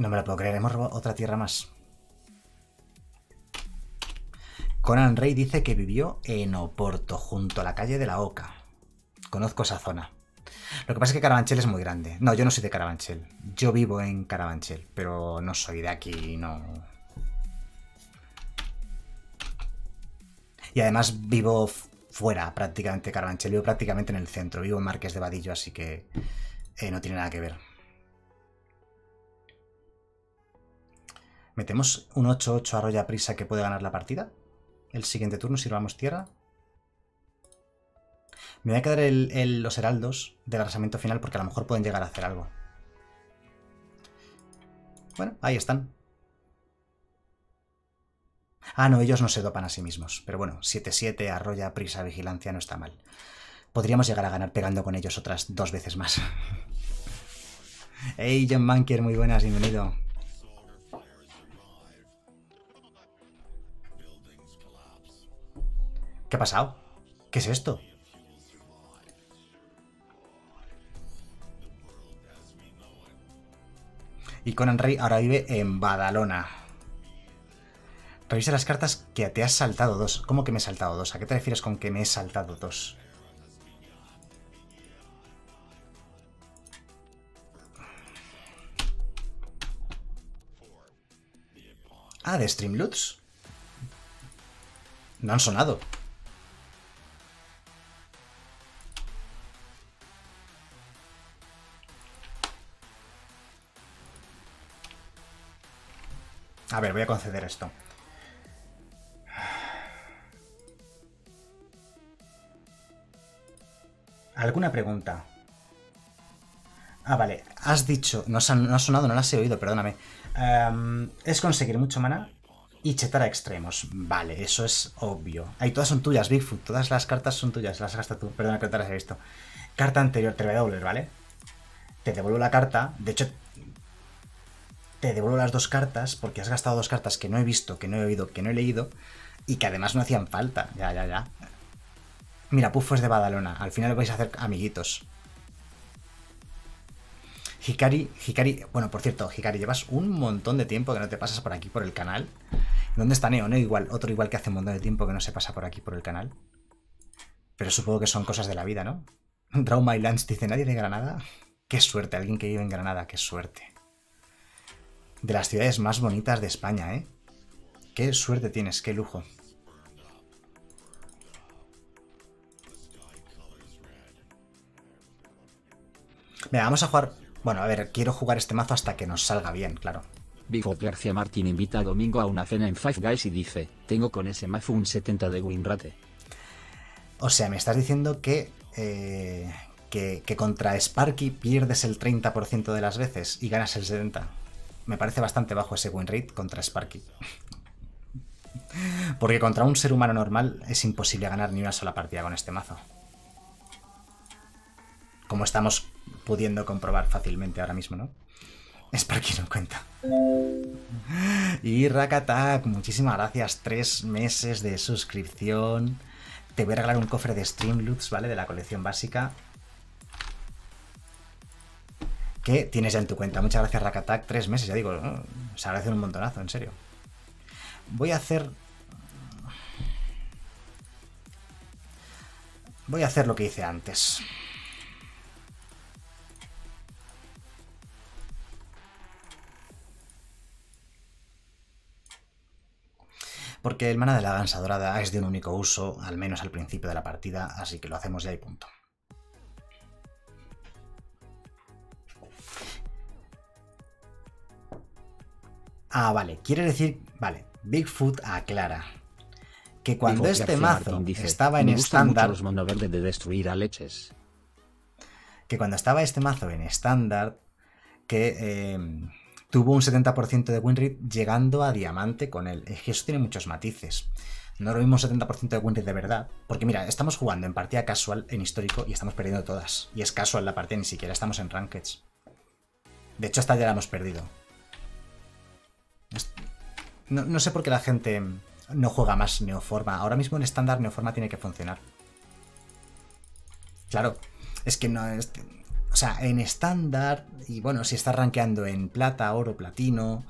No me lo puedo creer, hemos robado otra tierra más. Conan Rey dice que vivió en Oporto, junto a la calle de la Oca. Conozco esa zona. Lo que pasa es que Carabanchel es muy grande. No, yo no soy de Carabanchel. Yo vivo en Carabanchel, pero no soy de aquí, no. Y además vivo fuera prácticamente Carabanchel, vivo prácticamente en el centro, vivo en Marques de Vadillo, así que eh, no tiene nada que ver. ¿Metemos un 8-8 a Prisa que puede ganar la partida? El siguiente turno, si robamos tierra. Me voy a quedar los heraldos del arrasamiento final porque a lo mejor pueden llegar a hacer algo. Bueno, ahí están. Ah, no, ellos no se dopan a sí mismos. Pero bueno, 7-7, arroya, prisa, vigilancia, no está mal. Podríamos llegar a ganar pegando con ellos otras dos veces más. hey, John Mankier, muy buenas, bienvenido. ¿Qué ha pasado? ¿Qué es esto? Y Conan Rey ahora vive en Badalona. Revisa las cartas que te has saltado dos. ¿Cómo que me he saltado dos? ¿A qué te refieres con que me he saltado dos? Ah, de Streamloots. No han sonado. A ver, voy a conceder esto. ¿Alguna pregunta? Ah, vale. Has dicho. No, ha sonado, no las he oído, perdóname. Em, es conseguir mucho mana Y chetar a extremos. Vale, eso es obvio. Ahí todas son tuyas, Bigfoot. Todas las cartas son tuyas. Las gastas tú. Perdona que no te las he visto. Carta anterior, te voy a ¿vale? Te devuelvo la carta. De hecho, te devuelvo las dos cartas porque has gastado dos cartas que no he visto, que no he oído, que no he leído y que además no hacían falta. Ya, ya, ya. Mira, Puffo es de Badalona. Al final vais a hacer amiguitos. Hikari, Hikari, bueno, por cierto, Hikari, llevas un montón de tiempo que no te pasas por aquí por el canal. ¿Dónde está Neo? No, igual, otro igual que hace un montón de tiempo que no se pasa por aquí por el canal. Pero supongo que son cosas de la vida, ¿no? Draw My Lands dice, ¿nadie de Granada? Qué suerte, alguien que vive en Granada, qué suerte. De las ciudades más bonitas de España, ¿eh? Qué suerte tienes, qué lujo. Venga, vamos a jugar... Bueno, a ver, quiero jugar este mazo hasta que nos salga bien, claro. Bigfoot García Martín invita a Domingo a una cena en Five Guys y dice, tengo con ese mazo un 70 de win rate. O sea, me estás diciendo que, eh, que, que contra Sparky pierdes el 30% de las veces y ganas el 70%. Me parece bastante bajo ese win rate contra Sparky. Porque contra un ser humano normal es imposible ganar ni una sola partida con este mazo. Como estamos pudiendo comprobar fácilmente ahora mismo, ¿no? Sparky no cuenta. Y Rakatak, muchísimas gracias. Tres meses de suscripción. Te voy a regalar un cofre de Streamloots, ¿vale? De la colección básica. Que tienes ya en tu cuenta. Muchas gracias, Rakatak. Tres meses, ya digo. Se agradece un montonazo, en serio. Voy a hacer. Voy a hacer lo que hice antes. Porque el mana de la gansa dorada es de un único uso, al menos al principio de la partida, así que lo hacemos ya y punto. Ah, vale. Quiere decir, vale, Bigfoot aclara que cuando este mazo Martín dice, estaba en "Me gustan mucho estándar, los de destruir a leches. que cuando estaba este mazo en estándar, que eh, tuvo un 70% de win rate llegando a diamante con él. Es que eso tiene muchos matices. No lo mismo un 70% de win rate de verdad. Porque mira, estamos jugando en partida casual, en histórico, y estamos perdiendo todas. Y es casual la partida, ni siquiera estamos en rankeds. De hecho, hasta ya la hemos perdido. No, no sé por qué la gente no juega más Neoforma. Ahora mismo en estándar Neoforma tiene que funcionar. Claro, es que no es. O sea, en estándar, y bueno, si estás rankeando en plata, oro, platino,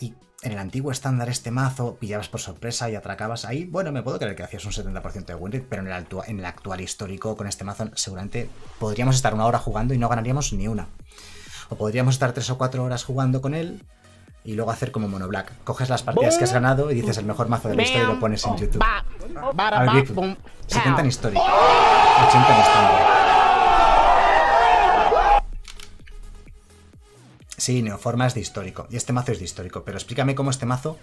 y en el antiguo estándar este mazo pillabas por sorpresa y atracabas ahí, bueno, me puedo creer que hacías un 70% de win rate, pero en el, en el actual histórico con este mazo seguramente podríamos estar una hora jugando y no ganaríamos ni una. O podríamos estar tres o cuatro horas jugando con él y luego hacer como Mono Black. Coges las partidas que has ganado y dices el mejor mazo de la historia y lo pones en YouTube. A ver, Bigfoot. 70 en histórico. 80 en estándar. Sí, Neoforma es de histórico. Y este mazo es de histórico. Pero explícame cómo este mazo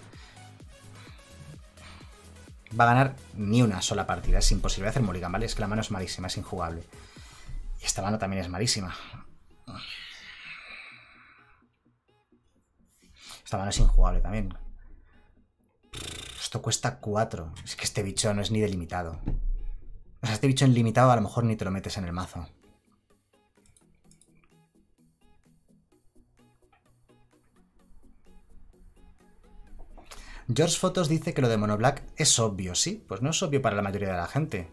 va a ganar ni una sola partida. Es imposible hacer mulligan, ¿vale? Es que la mano es malísima, es injugable. Y esta mano también es malísima. Esta mano es injugable también. Esto cuesta 4. Es que este bicho no es ni delimitado. O sea, este bicho en limitado a lo mejor ni te lo metes en el mazo. George Photos dice que lo de Monoblack es obvio, ¿sí? Pues no es obvio para la mayoría de la gente.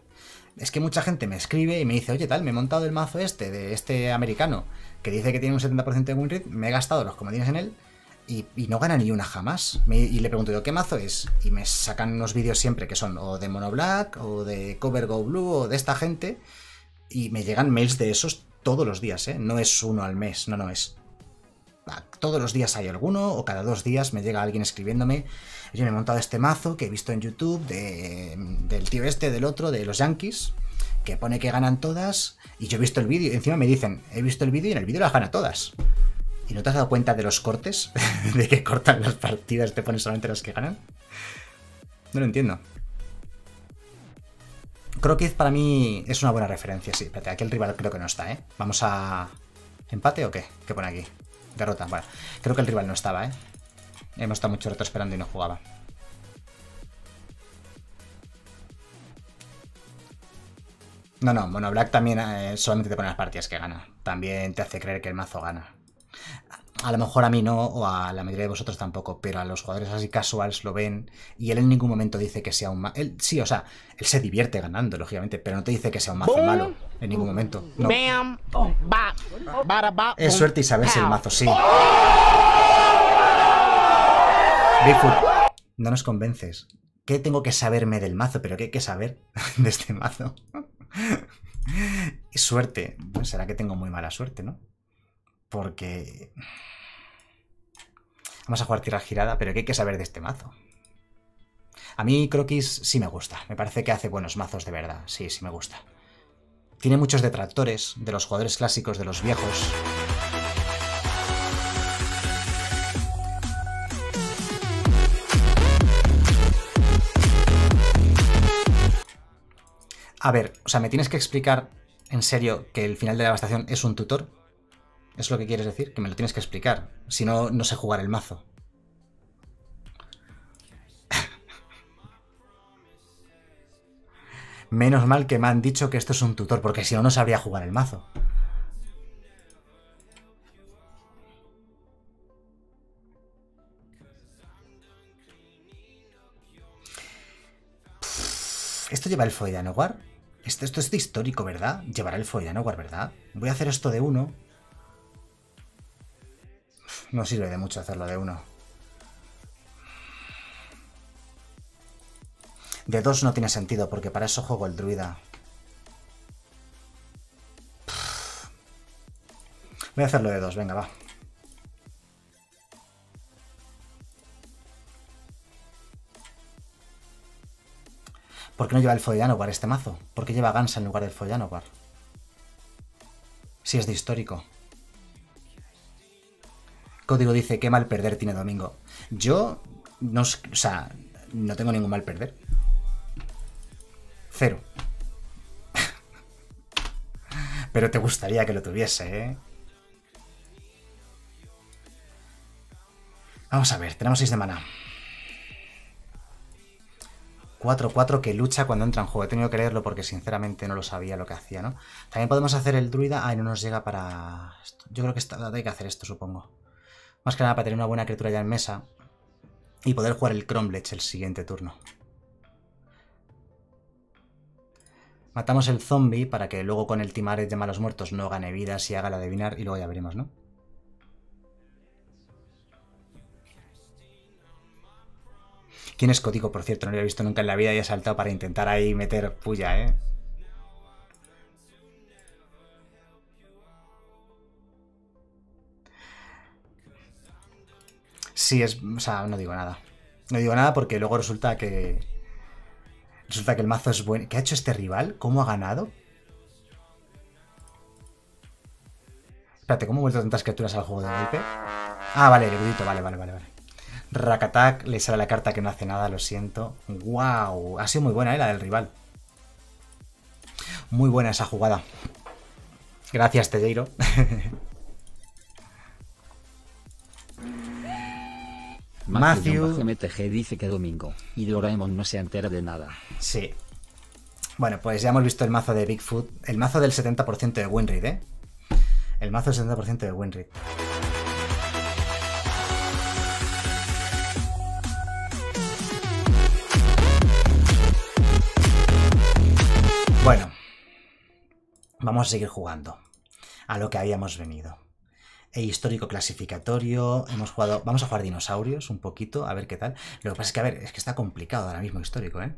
Es que mucha gente me escribe y me dice, oye, tal, me he montado el mazo este, de este americano, que dice que tiene un 70% de win rate, me he gastado los comodines en él y, no gana ni una jamás. Y le pregunto yo, ¿qué mazo es? Y me sacan unos vídeos siempre que son o de Monoblack, o de Cover Go Blue, o de esta gente, y me llegan mails de esos todos los días, ¿eh? No es uno al mes, no, no es. ah, Todos los días hay alguno, o cada dos días me llega alguien escribiéndome. Yo me he montado este mazo que he visto en YouTube de, del tío este, del otro, de los Yankees, que pone que ganan todas. Y yo he visto el vídeo, encima me dicen, he visto el vídeo y en el vídeo las gana todas. ¿Y no te has dado cuenta de los cortes? ¿De que cortan las partidas y te ponen solamente las que ganan? No lo entiendo. Croquet para mí es una buena referencia, sí. Espérate, aquí el rival creo que no está, ¿eh? Vamos a... ¿Empate o qué? ¿Qué pone aquí? Garrota, bueno. Creo que el rival no estaba, ¿eh? Hemos estado mucho rato esperando y no jugaba. No, no, Mono Black también eh, solamente te pone las partidas que gana. También te hace creer que el mazo gana. A lo mejor a mí no, o a la mayoría de vosotros tampoco, pero a los jugadores así casuals lo ven y él en ningún momento dice que sea un mazo. Sí, o sea, él se divierte ganando, lógicamente, pero no te dice que sea un mazo malo en ningún momento. No. Bam. Es suerte y saberse el mazo, sí. Bigfoot, no nos convences. ¿Qué tengo que saberme del mazo? ¿Pero qué hay que saber de este mazo? suerte. Será que tengo muy mala suerte, ¿no? Porque... Vamos a jugar tierra girada, pero ¿qué hay que saber de este mazo? A mí Croquis sí me gusta. Me parece que hace buenos mazos de verdad. Sí, sí me gusta. Tiene muchos detractores de los jugadores clásicos, de los viejos. A ver, o sea, ¿me tienes que explicar en serio que el final de la devastación es un tutor? ¿Es lo que quieres decir? Que me lo tienes que explicar. Si no, no sé jugar el mazo. Menos mal que me han dicho que esto es un tutor, porque si no, no sabría jugar el mazo. ¿Esto lleva el Foidanowar? Esto, esto es de histórico, ¿verdad? Llevará el Foidanowar, ¿verdad? Voy a hacer esto de uno. No sirve de mucho hacerlo de uno. De dos no tiene sentido, porque para eso juego el druida. Voy a hacerlo de dos, venga, va. ¿Por qué no lleva el Follanogar este mazo? ¿Por qué lleva Gansa en lugar del Follanogar? Si es de histórico. Código dice, qué mal perder tiene Domingo. Yo, no, o sea, no tengo ningún mal perder. Cero. Pero te gustaría que lo tuviese, ¿eh? Vamos a ver, tenemos 6 de mana. 4-4 que lucha cuando entra en juego. He tenido que leerlo porque sinceramente no lo sabía lo que hacía, ¿no? También podemos hacer el druida. Ay, no nos llega para... esto. Yo creo que está- hay que hacer esto, supongo. Más que nada para tener una buena criatura ya en mesa. Y poder jugar el Cromlech el siguiente turno. Matamos el zombie para que luego con el Timaret de malos muertos no gane vidas y haga la adivinar. Y luego ya veremos, ¿no? ¿Quién es Código, por cierto? No lo había visto nunca en la vida y he saltado para intentar ahí meter puya, ¿eh? Sí, es... O sea, no digo nada. No digo nada porque luego resulta que... Resulta que el mazo es bueno. ¿Qué ha hecho este rival? ¿Cómo ha ganado? Espérate, ¿cómo he vuelto tantas criaturas al juego de golpe? Ah, vale, el erudito, vale, vale, vale, vale. Rakatak, le sale la carta que no hace nada, lo siento. ¡Wow! Ha sido muy buena, ¿eh? La del rival. Muy buena esa jugada. Gracias, Telleiro. Matthew. Matthew MTG dice que domingo. Y Doraemon no se entera de nada. sí. Bueno, pues ya hemos visto el mazo de Bigfoot. El mazo del 70% de Winrid, ¿eh? El mazo del 70% de Winrid. Bueno, vamos a seguir jugando a lo que habíamos venido. E histórico clasificatorio, hemos jugado, vamos a jugar dinosaurios un poquito, a ver qué tal. Lo que pasa es que, a ver, es que está complicado ahora mismo histórico, ¿eh?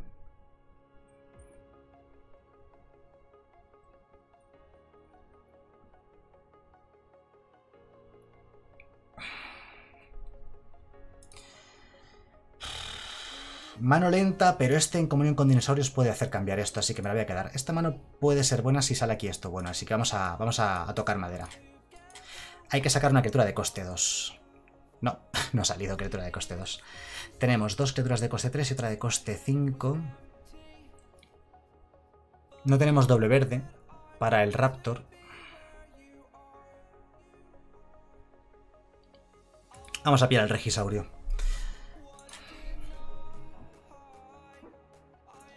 Mano lenta, pero este en comunión con dinosaurios puede hacer cambiar esto, así que me la voy a quedar. Esta mano puede ser buena si sale aquí esto bueno, así que vamos a, vamos a, a tocar madera. Hay que sacar una criatura de coste 2. No, no ha salido criatura de coste 2. Tenemos dos criaturas de coste 3 y otra de coste 5. No tenemos doble verde para el Raptor. Vamos a pillar el Regisaurio.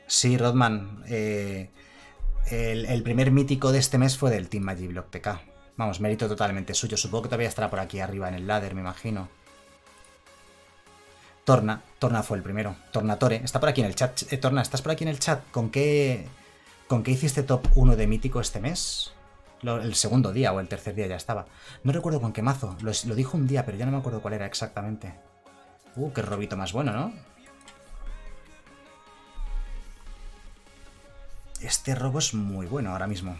Sí, Rodman. eh, el, primer mítico de este mes fue del Team Magiblock TK. Vamos, mérito totalmente suyo. Supongo que todavía estará por aquí arriba en el ladder, me imagino. Torna, Torna fue el primero. Tornatore, está por aquí en el chat. Eh, Torna, ¿estás por aquí en el chat? ¿Con qué, ¿Con qué hiciste top 1 de mítico este mes? El segundo día o el tercer día ya estaba. No recuerdo con qué mazo. Lo, lo dijo un día, pero ya no me acuerdo cuál era exactamente. Uh, qué robito más bueno, ¿no? Este robo es muy bueno ahora mismo.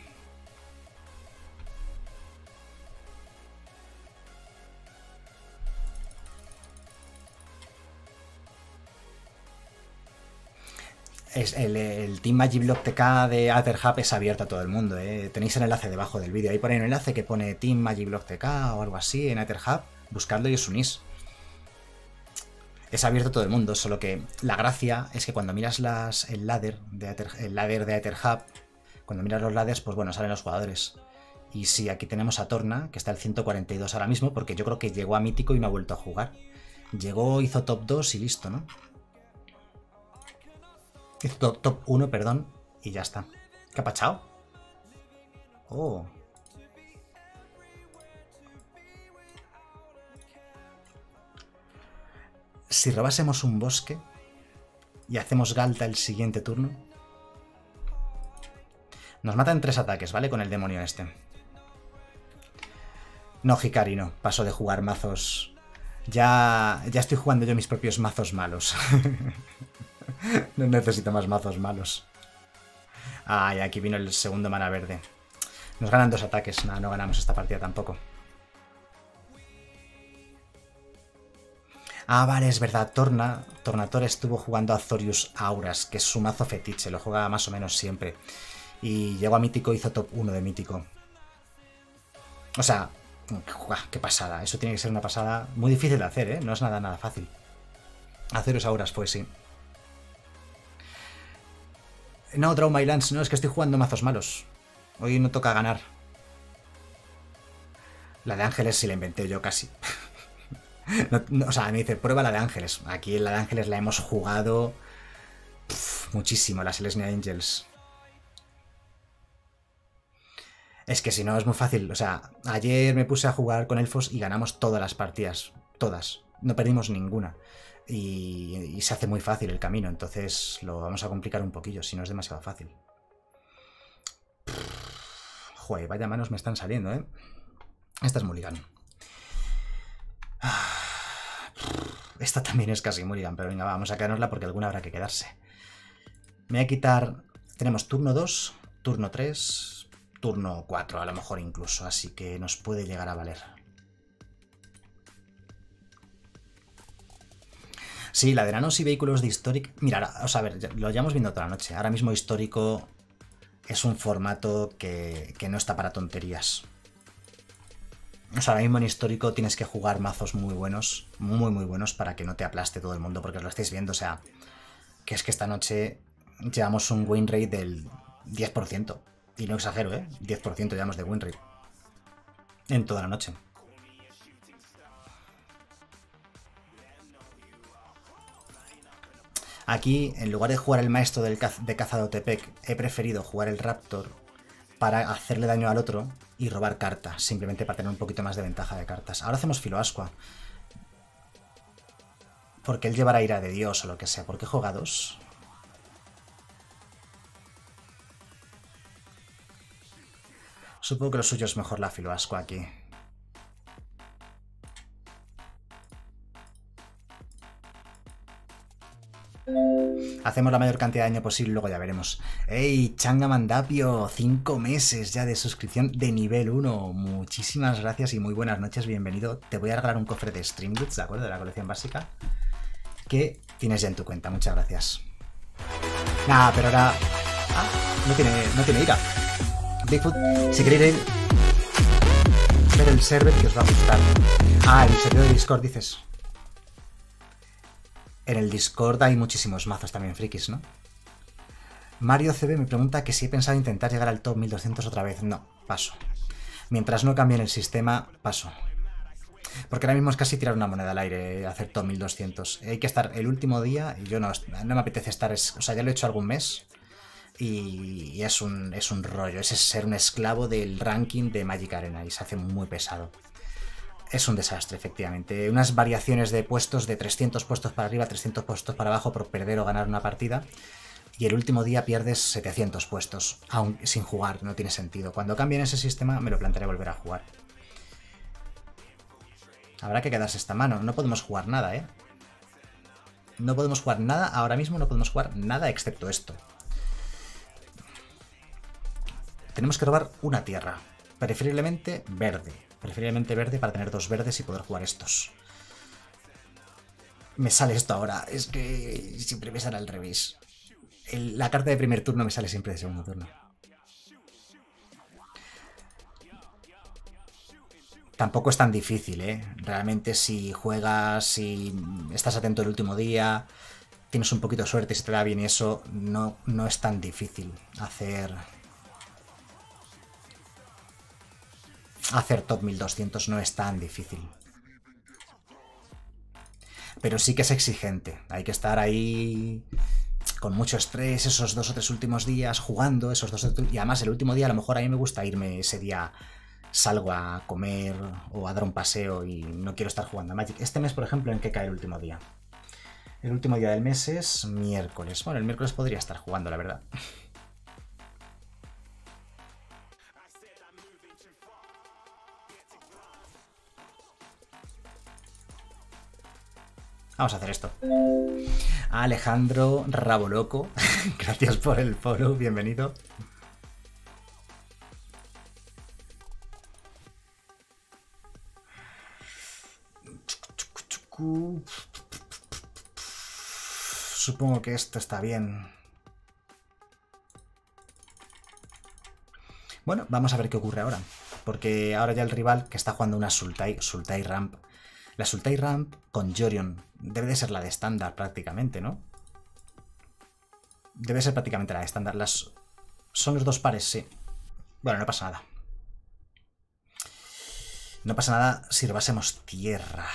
Es el, Team Magiblock TK de Etherhub es abierto a todo el mundo. ¿eh? Tenéis el enlace debajo del vídeo. Ahí ahí un enlace que pone Team Magiblock TK o algo así en Etherhub. Buscadlo y os unís. Es abierto a todo el mundo, solo que la gracia es que cuando miras las, el, ladder de Ether- el ladder de Etherhub, cuando miras los ladders, pues bueno, salen los jugadores. Y sí, aquí tenemos a Torna, que está el 142 ahora mismo, porque yo creo que llegó a Mítico y no ha vuelto a jugar. Llegó, hizo top 2 y listo, ¿no? Top, top 1, perdón, y ya está. ¿Qué ha? Oh. Si robásemos un bosque y hacemos Galta el siguiente turno, nos matan tres ataques, ¿vale? Con el demonio este. No, Hikari, no. Paso de jugar mazos. Ya, ya estoy jugando yo mis propios mazos malos. no necesito más mazos malos. Ah, y aquí vino el segundo mana verde. Nos ganan dos ataques. Nada, no ganamos esta partida tampoco. Ah, vale, es verdad. Torna, Tornator estuvo jugando a Zorius Auras, que es su mazo fetiche. Lo juega más o menos siempre. Y llegó a Mítico, hizo top 1 de Mítico. O sea, qué pasada. Eso tiene que ser una pasada muy difícil de hacer, ¿eh? No es nada, nada fácil. Haceros auras fue, sí. No, Draw My Lands, no, es que estoy jugando mazos malos. Hoy no toca ganar. La de Ángeles sí la inventé yo casi. O sea, me dice, prueba la de Ángeles. Aquí en la de Ángeles la hemos jugado muchísimo, las Selesnya Angels. Es que si no es muy fácil. O sea, ayer me puse a jugar con elfos y ganamos todas las partidas. Todas. No perdimos ninguna. Y, y se hace muy fácil el camino. Entonces lo vamos a complicar un poquillo, si no es demasiado fácil. Joder, vaya manos me están saliendo, ¿eh? Esta es Mulligan. Esta también es casi Mulligan, pero venga, vamos a quedárnosla porque alguna habrá que quedarse. Me voy a quitar... Tenemos turno 2, turno 3, turno 4 a lo mejor incluso, así que nos puede llegar a valer. Sí, la de nanos y vehículos de Historic... Mira, o sea, a ver, lo llevamos viendo toda la noche. Ahora mismo Histórico es un formato que, que no está para tonterías. O sea, ahora mismo en Histórico tienes que jugar mazos muy buenos, muy muy buenos para que no te aplaste todo el mundo, porque lo estáis viendo, o sea, que es que esta noche llevamos un win rate del 10%. Y no exagero, ¿eh? 10% llevamos de win rate. En toda la noche. Aquí, en lugar de jugar el maestro del de caza de he preferido jugar el Raptor para hacerle daño al otro y robar cartas, simplemente para tener un poquito más de ventaja de cartas. Ahora hacemos Filoascua. Porque él llevará ira de Dios o lo que sea. ¿Por qué juega dos? Supongo que lo suyo es mejor la Filoascua aquí. Hacemos la mayor cantidad de daño posible luego ya veremos. ¡Ey! Changa Mandapio, 5 meses ya de suscripción de nivel 1. Muchísimas gracias y muy buenas noches, bienvenido. Te voy a regalar un cofre de Streamloots, ¿de acuerdo? De la colección básica. Que tienes ya en tu cuenta, muchas gracias. Nah, pero ahora... Ah, no tiene, no tiene ira. Bigfoot, si queréis ver el server que os va a gustar. Ah, el servidor de Discord dices. En el Discord hay muchísimos mazos también frikis, ¿no? Mario CB me pregunta que si he pensado intentar llegar al top 1200 otra vez. No, paso. Mientras no cambien el sistema, paso. Porque ahora mismo es casi tirar una moneda al aire, hacer top 1200. Hay que estar el último día y yo no, no me apetece estar. es- o sea, ya lo he hecho algún mes. y, y es, un, es un rollo. Es ser un esclavo del ranking de Magic Arena y se hace muy pesado. Es un desastre, efectivamente. Unas variaciones de puestos de 300 puestos para arriba, 300 puestos para abajo por perder o ganar una partida. Y el último día pierdes 700 puestos, aun sin jugar, no tiene sentido. Cuando cambien ese sistema me lo plantearé volver a jugar. Habrá que quedarse esta mano, no podemos jugar nada, ¿eh? No podemos jugar nada, ahora mismo no podemos jugar nada excepto esto. Tenemos que robar una tierra, preferiblemente verde. Preferiblemente verde para tener dos verdes y poder jugar estos. Me sale esto ahora, es que siempre me sale al revés. La carta de primer turno me sale siempre de segundo turno. Tampoco es tan difícil, ¿eh? Realmente si juegas, si estás atento el último día, tienes un poquito de suerte y se te da bien eso, no, no es tan difícil hacer... Hacer top 1200 no es tan difícil. Pero sí que es exigente. Hay que estar ahí con mucho estrés esos dos o tres últimos días jugando, esos dos o tres- y además el último día a lo mejor a mí me gusta irme ese día salgo a comer o a dar un paseo y no quiero estar jugando a Magic. Este mes, por ejemplo, ¿en qué cae el último día? El último día del mes es miércoles. Bueno, el miércoles podría estar jugando, la verdad. Vamos a hacer esto. Alejandro Raboloco, gracias por el follow, bienvenido. Supongo que esto está bien. Bueno, vamos a ver qué ocurre ahora. Porque ahora ya el rival que está jugando una Sultai, Sultai Ramp. La Sultai Ramp con Jorion debe de ser la de estándar prácticamente, ¿no? Debe ser prácticamente la de estándar. Las... Son los dos pares, sí. Bueno, no pasa nada. No pasa nada si robásemos tierra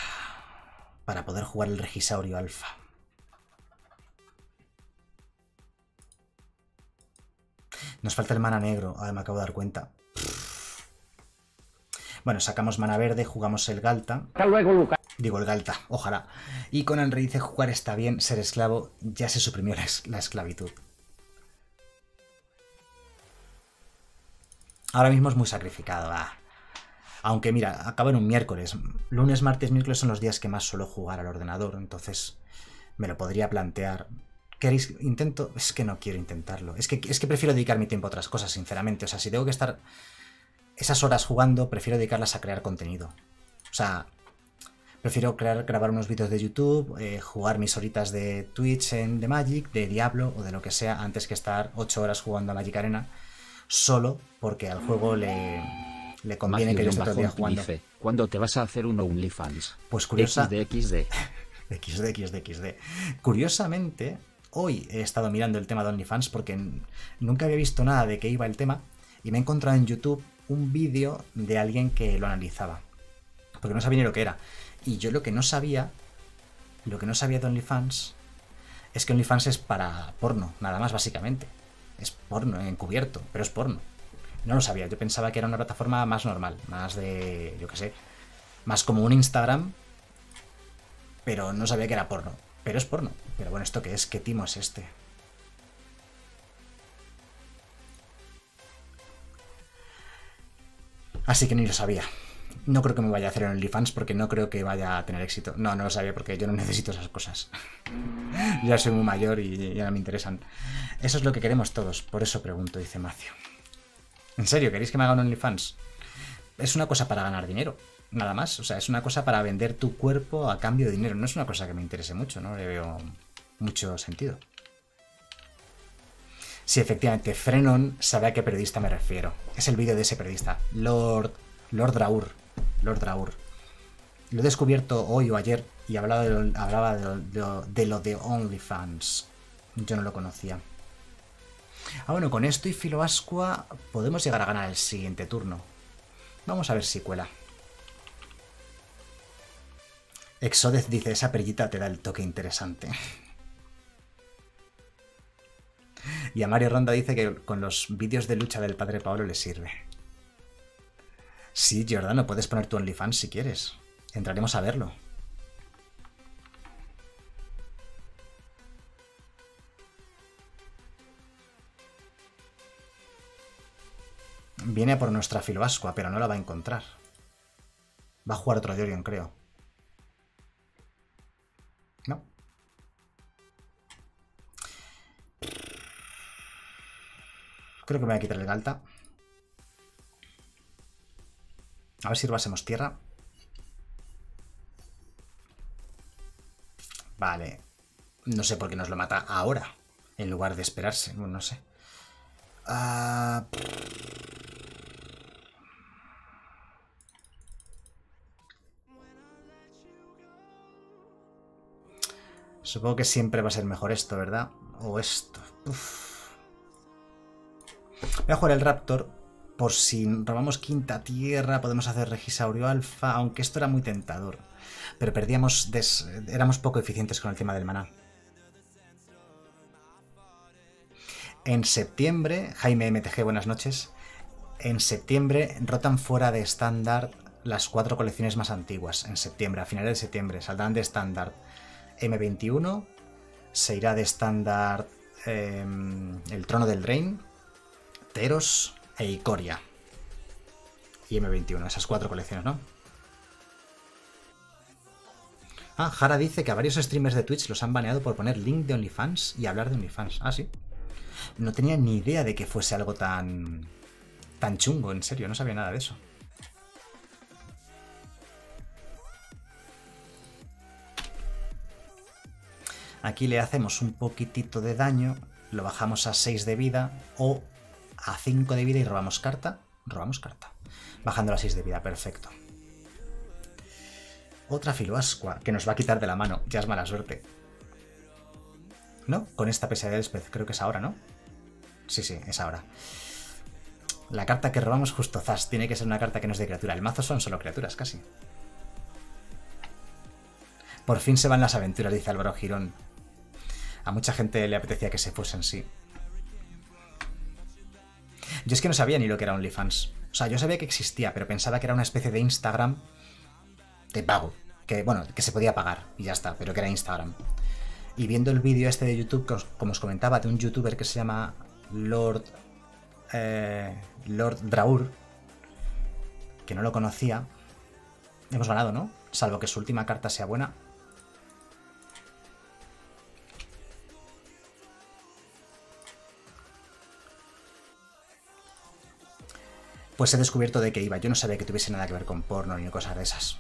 para poder jugar el Regisaurio Alfa. Nos falta el mana negro, ahora me acabo de dar cuenta. Bueno, sacamos mana verde, jugamos el Galta. Hasta luego, Lucas. Digo el Galta, ojalá. Y con Henry dice jugar está bien, ser esclavo ya se suprimió la esclavitud. Ahora mismo es muy sacrificado. ah. Aunque mira, acaba en un miércoles. Lunes, martes, miércoles son los días que más suelo jugar al ordenador. Entonces me lo podría plantear. ¿Queréis? Intento. Es que no quiero intentarlo. Es que, es que prefiero dedicar mi tiempo a otras cosas, sinceramente. O sea, si tengo que estar esas horas jugando, prefiero dedicarlas a crear contenido. O sea, prefiero crear, grabar unos vídeos de YouTube, eh, jugar mis horitas de Twitch en The Magic, de Diablo o de lo que sea, antes que estar 8 horas jugando a Magic Arena, solo porque al juego le, le conviene que yo esté todo el día jugando. dice, ¿cuándo te vas a hacer un OnlyFans? Pues curiosa. XD, XD. XD, XD, XD. Curiosamente, hoy he estado mirando el tema de OnlyFans porque nunca había visto nada de qué iba el tema y me he encontrado en YouTube un vídeo de alguien que lo analizaba. Porque no sabía ni lo que era. Y yo lo que no sabía, lo que no sabía de OnlyFans, es que OnlyFans es para porno, nada más básicamente. Es porno encubierto, pero es porno. No lo sabía, yo pensaba que era una plataforma más normal, más de, yo qué sé, más como un Instagram, pero no sabía que era porno. Pero es porno. Pero bueno, ¿esto qué es? ¿Qué timo es este? Así que ni lo sabía. No creo que me vaya a hacer en OnlyFans porque no creo que vaya a tener éxito. No, no lo sabía porque yo no necesito esas cosas. ya soy muy mayor y ya no me interesan. Eso es lo que queremos todos, por eso pregunto, dice Macio. ¿En serio? ¿Queréis que me haga un OnlyFans? Es una cosa para ganar dinero, nada más. O sea, es una cosa para vender tu cuerpo a cambio de dinero. No es una cosa que me interese mucho, no le veo mucho sentido. Sí, efectivamente, Frenon sabe a qué periodista me refiero. Es el vídeo de ese periodista, Lord, Lord Draur. Lord Draur. Lo he descubierto hoy o ayer y hablaba de lo, hablaba de OnlyFans. Yo no lo conocía. Ah, bueno, con esto y Filoascua podemos llegar a ganar el siguiente turno. Vamos a ver si cuela. Exodez dice, esa perillita te da el toque interesante. Y a Mario Ronda dice que con los vídeos de lucha del padre Pablo le sirve. Sí, Giordano, puedes poner tu OnlyFans si quieres. Entraremos a verlo. Viene por nuestra Filobascua, pero no la va a encontrar. Va a jugar otro Yorion, creo. No. Creo que me voy a quitar el Galta. A ver si robásemos tierra. Vale. No sé por qué nos lo mata ahora. En lugar de esperarse. No sé. Ah, Supongo que siempre va a ser mejor esto, ¿verdad? O esto. Uf. Voy a jugar el Raptor. Por si robamos quinta tierra, podemos hacer Regisaurio Alfa, aunque esto era muy tentador. Pero perdíamos... Éramos poco eficientes con el tema del maná. En septiembre, Jaime MTG, buenas noches. En septiembre rotan fuera de estándar las cuatro colecciones más antiguas. En septiembre, a finales de septiembre, saldrán de estándar M21, se irá de estándar eh, el Trono del Drain, Teros e Icoria. Y M21, esas cuatro colecciones, ¿no? Ah, Jara dice que a varios streamers de Twitch los han baneado por poner link de OnlyFans y hablar de OnlyFans. Ah, sí. No tenía ni idea de que fuese algo tan. tan chungo, en serio, no sabía nada de eso. Aquí le hacemos un poquitito de daño, lo bajamos a 6 de vida o a 5 de vida y robamos carta. Robamos carta. Bajando a 6 de vida, perfecto. Otra filoascua que nos va a quitar de la mano, ya es mala suerte. ¿No? Con esta pesadilla del pez, creo que es ahora, ¿no? Sí, sí, es ahora. La carta que robamos justo Zas tiene que ser una carta que no es de criatura. El mazo son solo criaturas, casi. Por fin se van las aventuras, dice Álvaro Girón. A mucha gente le apetecía que se fuesen, sí. Yo es que no sabía ni lo que era OnlyFans. O sea, yo sabía que existía, pero pensaba que era una especie de Instagram de pago. Que, bueno, que se podía pagar y ya está, pero que era Instagram. Y viendo el vídeo este de YouTube, que como os comentaba, de un youtuber que se llama Lord. eh, Lord Draur, que no lo conocía. Hemos ganado, ¿no? Salvo que su última carta sea buena. Pues he descubierto de qué iba. Yo no sabía que tuviese nada que ver con porno ni cosas de esas.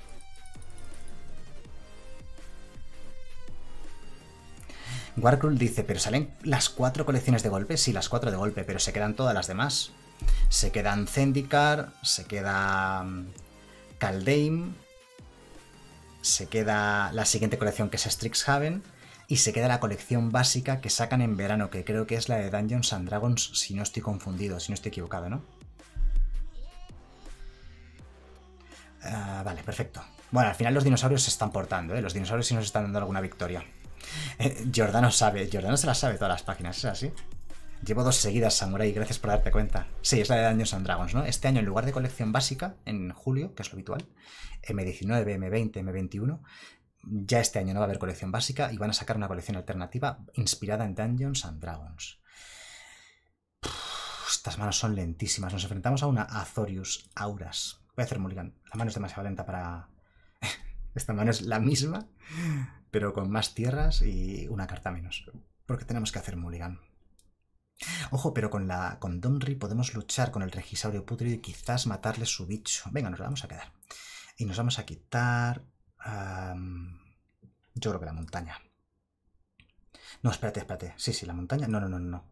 Warcruel dice, pero salen las cuatro colecciones de golpe, sí, las cuatro de golpe, pero se quedan todas las demás. Se quedan Zendikar, se queda mm, Kaldheim, se queda la siguiente colección que es Strixhaven y se queda la colección básica que sacan en verano, que creo que es la de Dungeons and Dragons, si no estoy confundido, si no estoy equivocado, ¿no? Ah, vale, perfecto. Bueno, al final los dinosaurios se están portando, ¿eh? Los dinosaurios sí nos están dando alguna victoria. Eh, Giordano sabe, Giordano se las sabe todas las páginas, ¿es así? Llevo dos seguidas, Samurai, gracias por darte cuenta. Sí, es la de Dungeons and Dragons, ¿no? Este año, en lugar de colección básica, en julio, que es lo habitual, M19, M20, M21, ya este año no va a haber colección básica y van a sacar una colección alternativa inspirada en Dungeons and Dragons. Estas manos son lentísimas. Nos enfrentamos a una Azorius Auras. Voy a hacer mulligan. La mano es demasiado lenta para... Esta mano es la misma, pero con más tierras y una carta menos. Porque tenemos que hacer mulligan. Ojo, pero con la con Domri podemos luchar con el Regisaurio Pútrido y quizás matarle su bicho. Venga, nos la vamos a quedar. Y nos vamos a quitar... yo creo que la montaña. No, espérate, espérate. Sí, sí, la montaña. No, no, no, no.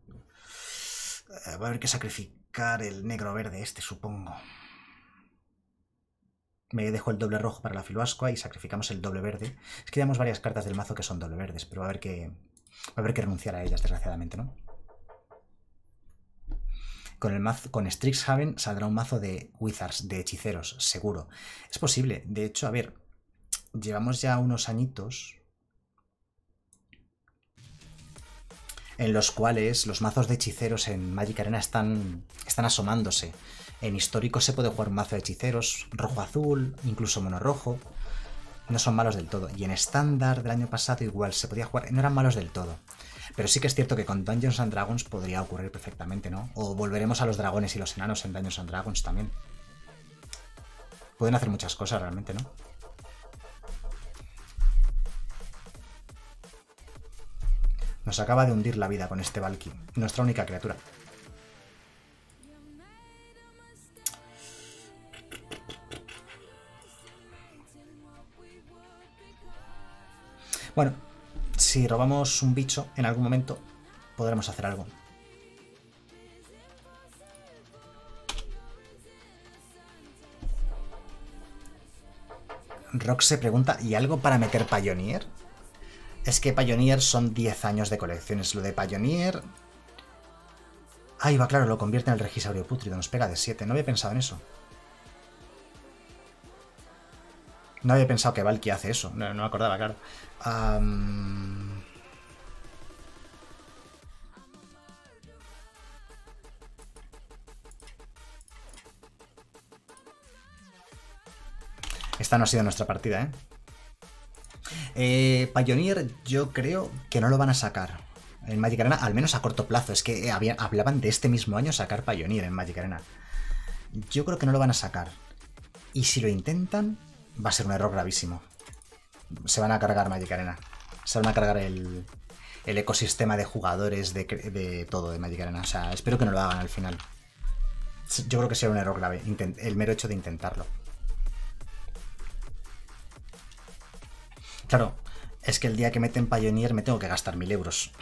Eh, va a haber que sacrificar el negro verde este, supongo. Me dejo el doble rojo para la filoascua y sacrificamos el doble verde. Es que tenemos varias cartas del mazo que son doble verdes, pero va a haber que, va a que renunciar a ellas, desgraciadamente, ¿no? Con, el mazo, con Strixhaven saldrá un mazo de Wizards, de hechiceros, seguro. Es posible. De hecho, a ver, llevamos ya unos añitos. en los cuales los mazos de hechiceros en Magic Arena están, están asomándose. En histórico se puede jugar un mazo de hechiceros, rojo-azul, incluso mono-rojo. No son malos del todo. Y en estándar del año pasado igual se podía jugar, no eran malos del todo. Pero sí que es cierto que con Dungeons and Dragons podría ocurrir perfectamente, ¿no? O volveremos a los dragones y los enanos en Dungeons and Dragons también. Pueden hacer muchas cosas realmente, ¿no? Nos acaba de hundir la vida con este Valky, nuestra única criatura. Bueno, si robamos un bicho en algún momento, podremos hacer algo. Rock se pregunta, ¿y algo para meter Pioneer? Es que Pioneer son 10 años de colecciones. Lo de Pioneer... Ahí va, claro, lo convierte en el Regisaurio Pútrido. Nos pega de 7. No había pensado en eso. No había pensado que Valky hace eso. No, no me acordaba, claro. Esta no ha sido nuestra partida, ¿eh? Eh, Pioneer, yo creo que no lo van a sacar en Magic Arena, al menos a corto plazo. Es que hablaban de este mismo año sacar Pioneer en Magic Arena. Yo creo que no lo van a sacar. Y si lo intentan, va a ser un error gravísimo. Se van a cargar Magic Arena. Se van a cargar el, el ecosistema de jugadores, de, de todo de Magic Arena. O sea, espero que no lo hagan al final. Yo creo que será un error grave, el mero hecho de intentarlo. Claro, es que el día que meten Pioneer me tengo que gastar mil euros.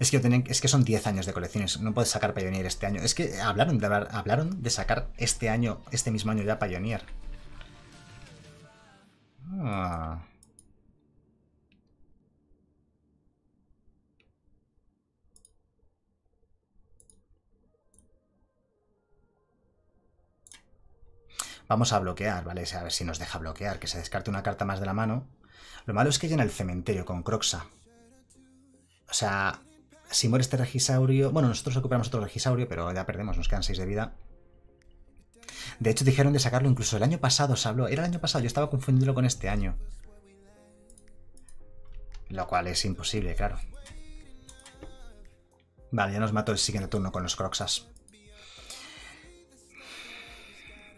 Es que, es que son 10 años de colecciones, no puedes sacar Pioneer este año. Es que hablaron de, hablar- hablaron de sacar este año, este mismo año ya Pioneer. Ah. Vamos a bloquear, ¿vale? A ver si nos deja bloquear, que se descarte una carta más de la mano. Lo malo es que llena el cementerio con Croxa. O sea, si muere este Regisaurio... Bueno, nosotros recuperamos otro Regisaurio, pero ya perdemos, nos quedan 6 de vida. De hecho, dijeron de sacarlo incluso el año pasado, se habló. Era el año pasado, yo estaba confundiéndolo con este año. Lo cual es imposible, claro. Vale, ya nos mató el siguiente turno con los Croxas.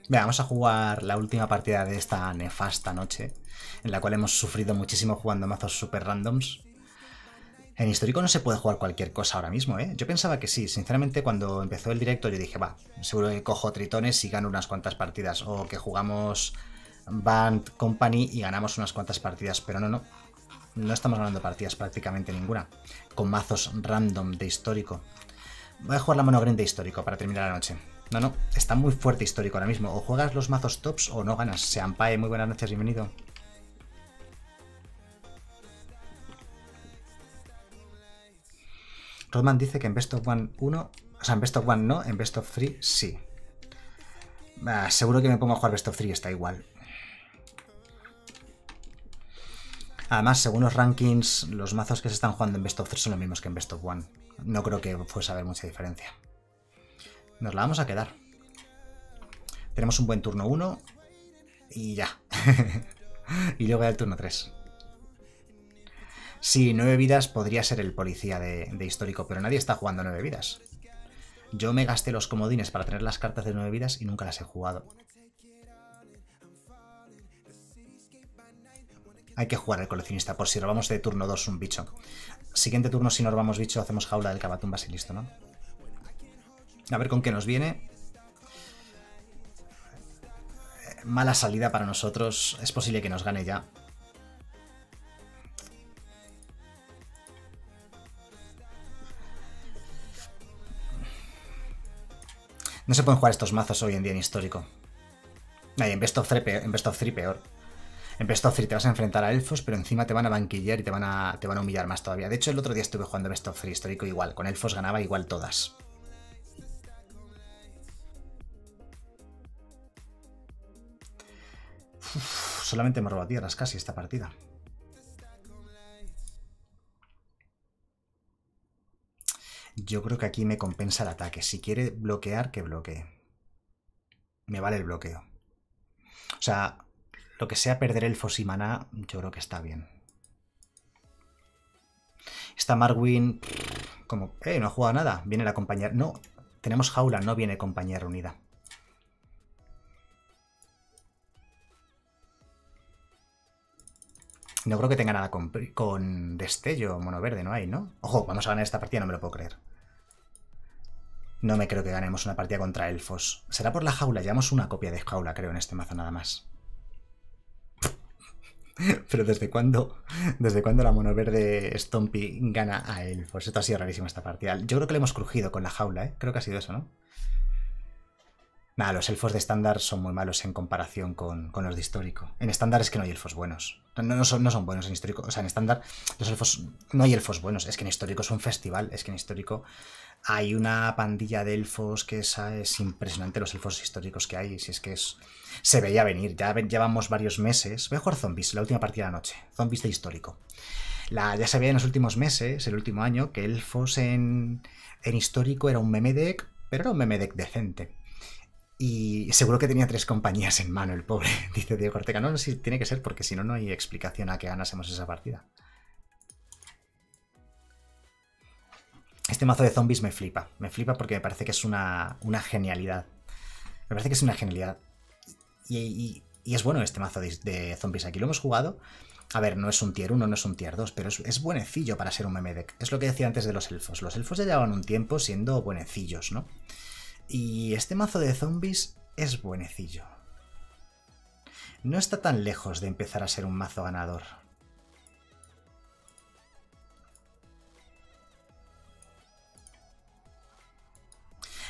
Venga, vamos a jugar la última partida de esta nefasta noche, en la cual hemos sufrido muchísimo jugando mazos super randoms. En histórico no se puede jugar cualquier cosa ahora mismo, ¿eh? Yo pensaba que sí, sinceramente cuando empezó el directo yo dije, va, seguro que cojo tritones y gano unas cuantas partidas, o que jugamos Band Company y ganamos unas cuantas partidas, pero no, no. No estamos ganando partidas prácticamente ninguna, con mazos random de histórico. Voy a jugar la monogreen de histórico para terminar la noche. No, no, está muy fuerte histórico ahora mismo. O juegas los mazos tops o no ganas. Seampae, muy buenas noches, bienvenido. Rodman dice que en Best of One 1, o sea, en Best of One no, en Best of 3 sí. Ah, seguro que me pongo a jugar Best of 3 y está igual. Además, según los rankings, los mazos que se están jugando en Best of 3 son los mismos que en Best of One. No creo que fuese a haber mucha diferencia. Nos la vamos a quedar. Tenemos un buen turno 1 y ya. y luego ya el turno 3. Sí, 9 vidas podría ser el policía de, histórico, pero nadie está jugando 9 vidas. Yo me gasté los comodines para tener las cartas de 9 vidas y nunca las he jugado. Hay que jugar el coleccionista por si robamos de turno 2 un bicho. Siguiente turno, si no robamos bicho, hacemos jaula del cabatumbas y listo, ¿no? A ver con qué nos viene. Eh, Mala salida para nosotros. Es posible que nos gane ya. No se pueden jugar estos mazos hoy en día en histórico. En Best of 3 peor. En Best of 3 peor. Best of 3 te vas a enfrentar a elfos, pero encima te van a banquillar y te van a, humillar más todavía. De hecho, el otro día estuve jugando Best of 3 histórico igual. Con elfos ganaba igual todas. Solamente hemos robado tierras casi esta partida. Yo creo que aquí me compensa el ataque. Si quiere bloquear, que bloquee. Me vale el bloqueo. O sea, lo que sea perder elfos y maná, yo creo que está bien. Esta Marwin, como, eh, no ha jugado nada, viene la compañía. No, tenemos jaula, no viene compañía reunida. No creo que tenga nada con, destello mono verde, no hay, ¿no? Ojo, vamos a ganar esta partida, no me lo puedo creer. No me creo que ganemos una partida contra elfos. Será por la jaula, llevamos una copia de jaula, creo, en este mazo nada más. Pero ¿desde cuándo, ¿desde cuándo la mono verde Stompy gana a elfos? Esto ha sido rarísimo esta partida. Yo creo que le hemos crujido con la jaula, ¿eh? Creo que ha sido eso, ¿no? Nada, los elfos de estándar son muy malos en comparación con, con los de histórico. En estándar es que no hay elfos buenos. No, no son, no son buenos en histórico. O sea, en estándar los elfos... No hay elfos buenos. Es que en histórico es un festival. Es que en histórico hay una pandilla de elfos que es, es impresionante los elfos históricos que hay. Si es que es... Se veía venir. Ya llevamos varios meses. Voy a jugar zombies, la última partida de la noche. Zombies de histórico. La, ya se veía en los últimos meses, el último año, que elfos en, en histórico era un meme deck, pero era un meme deck decente. Y seguro que tenía tres compañías en mano, el pobre, dice Diego Ortega. No, no, sí, tiene que ser, porque si no, no hay explicación a que ganásemos esa partida. Este mazo de zombies me flipa. Me flipa porque me parece que es una, una genialidad. Me parece que es una genialidad. Y, es bueno este mazo de, zombies aquí. Lo hemos jugado. A ver, no es un tier 1, no es un tier 2, pero es, buenecillo para ser un meme deck. Es lo que decía antes de los elfos. Los elfos ya llevaban un tiempo siendo buenecillos, ¿no? Y este mazo de zombies es buenecillo. No está tan lejos de empezar a ser un mazo ganador.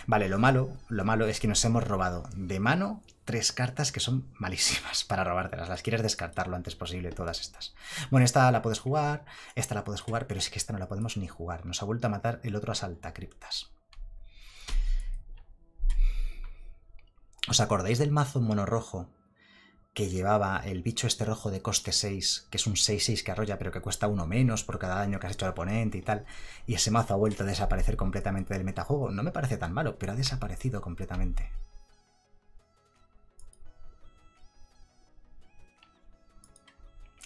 Vale, lo malo, lo malo es que nos hemos robado de mano tres cartas que son malísimas para robártelas. Las quieres descartar lo antes posible, todas estas. Bueno, esta la puedes jugar, esta la puedes jugar, pero es que esta no la podemos ni jugar. Nos ha vuelto a matar el otro asalta criptas. ¿Os acordáis del mazo mono rojo que llevaba el bicho este rojo de coste 6, que es un 6-6 que arrolla, pero que cuesta uno menos por cada daño que has hecho al oponente y tal? Y ese mazo ha vuelto a desaparecer completamente del metajuego. No me parece tan malo, pero ha desaparecido completamente.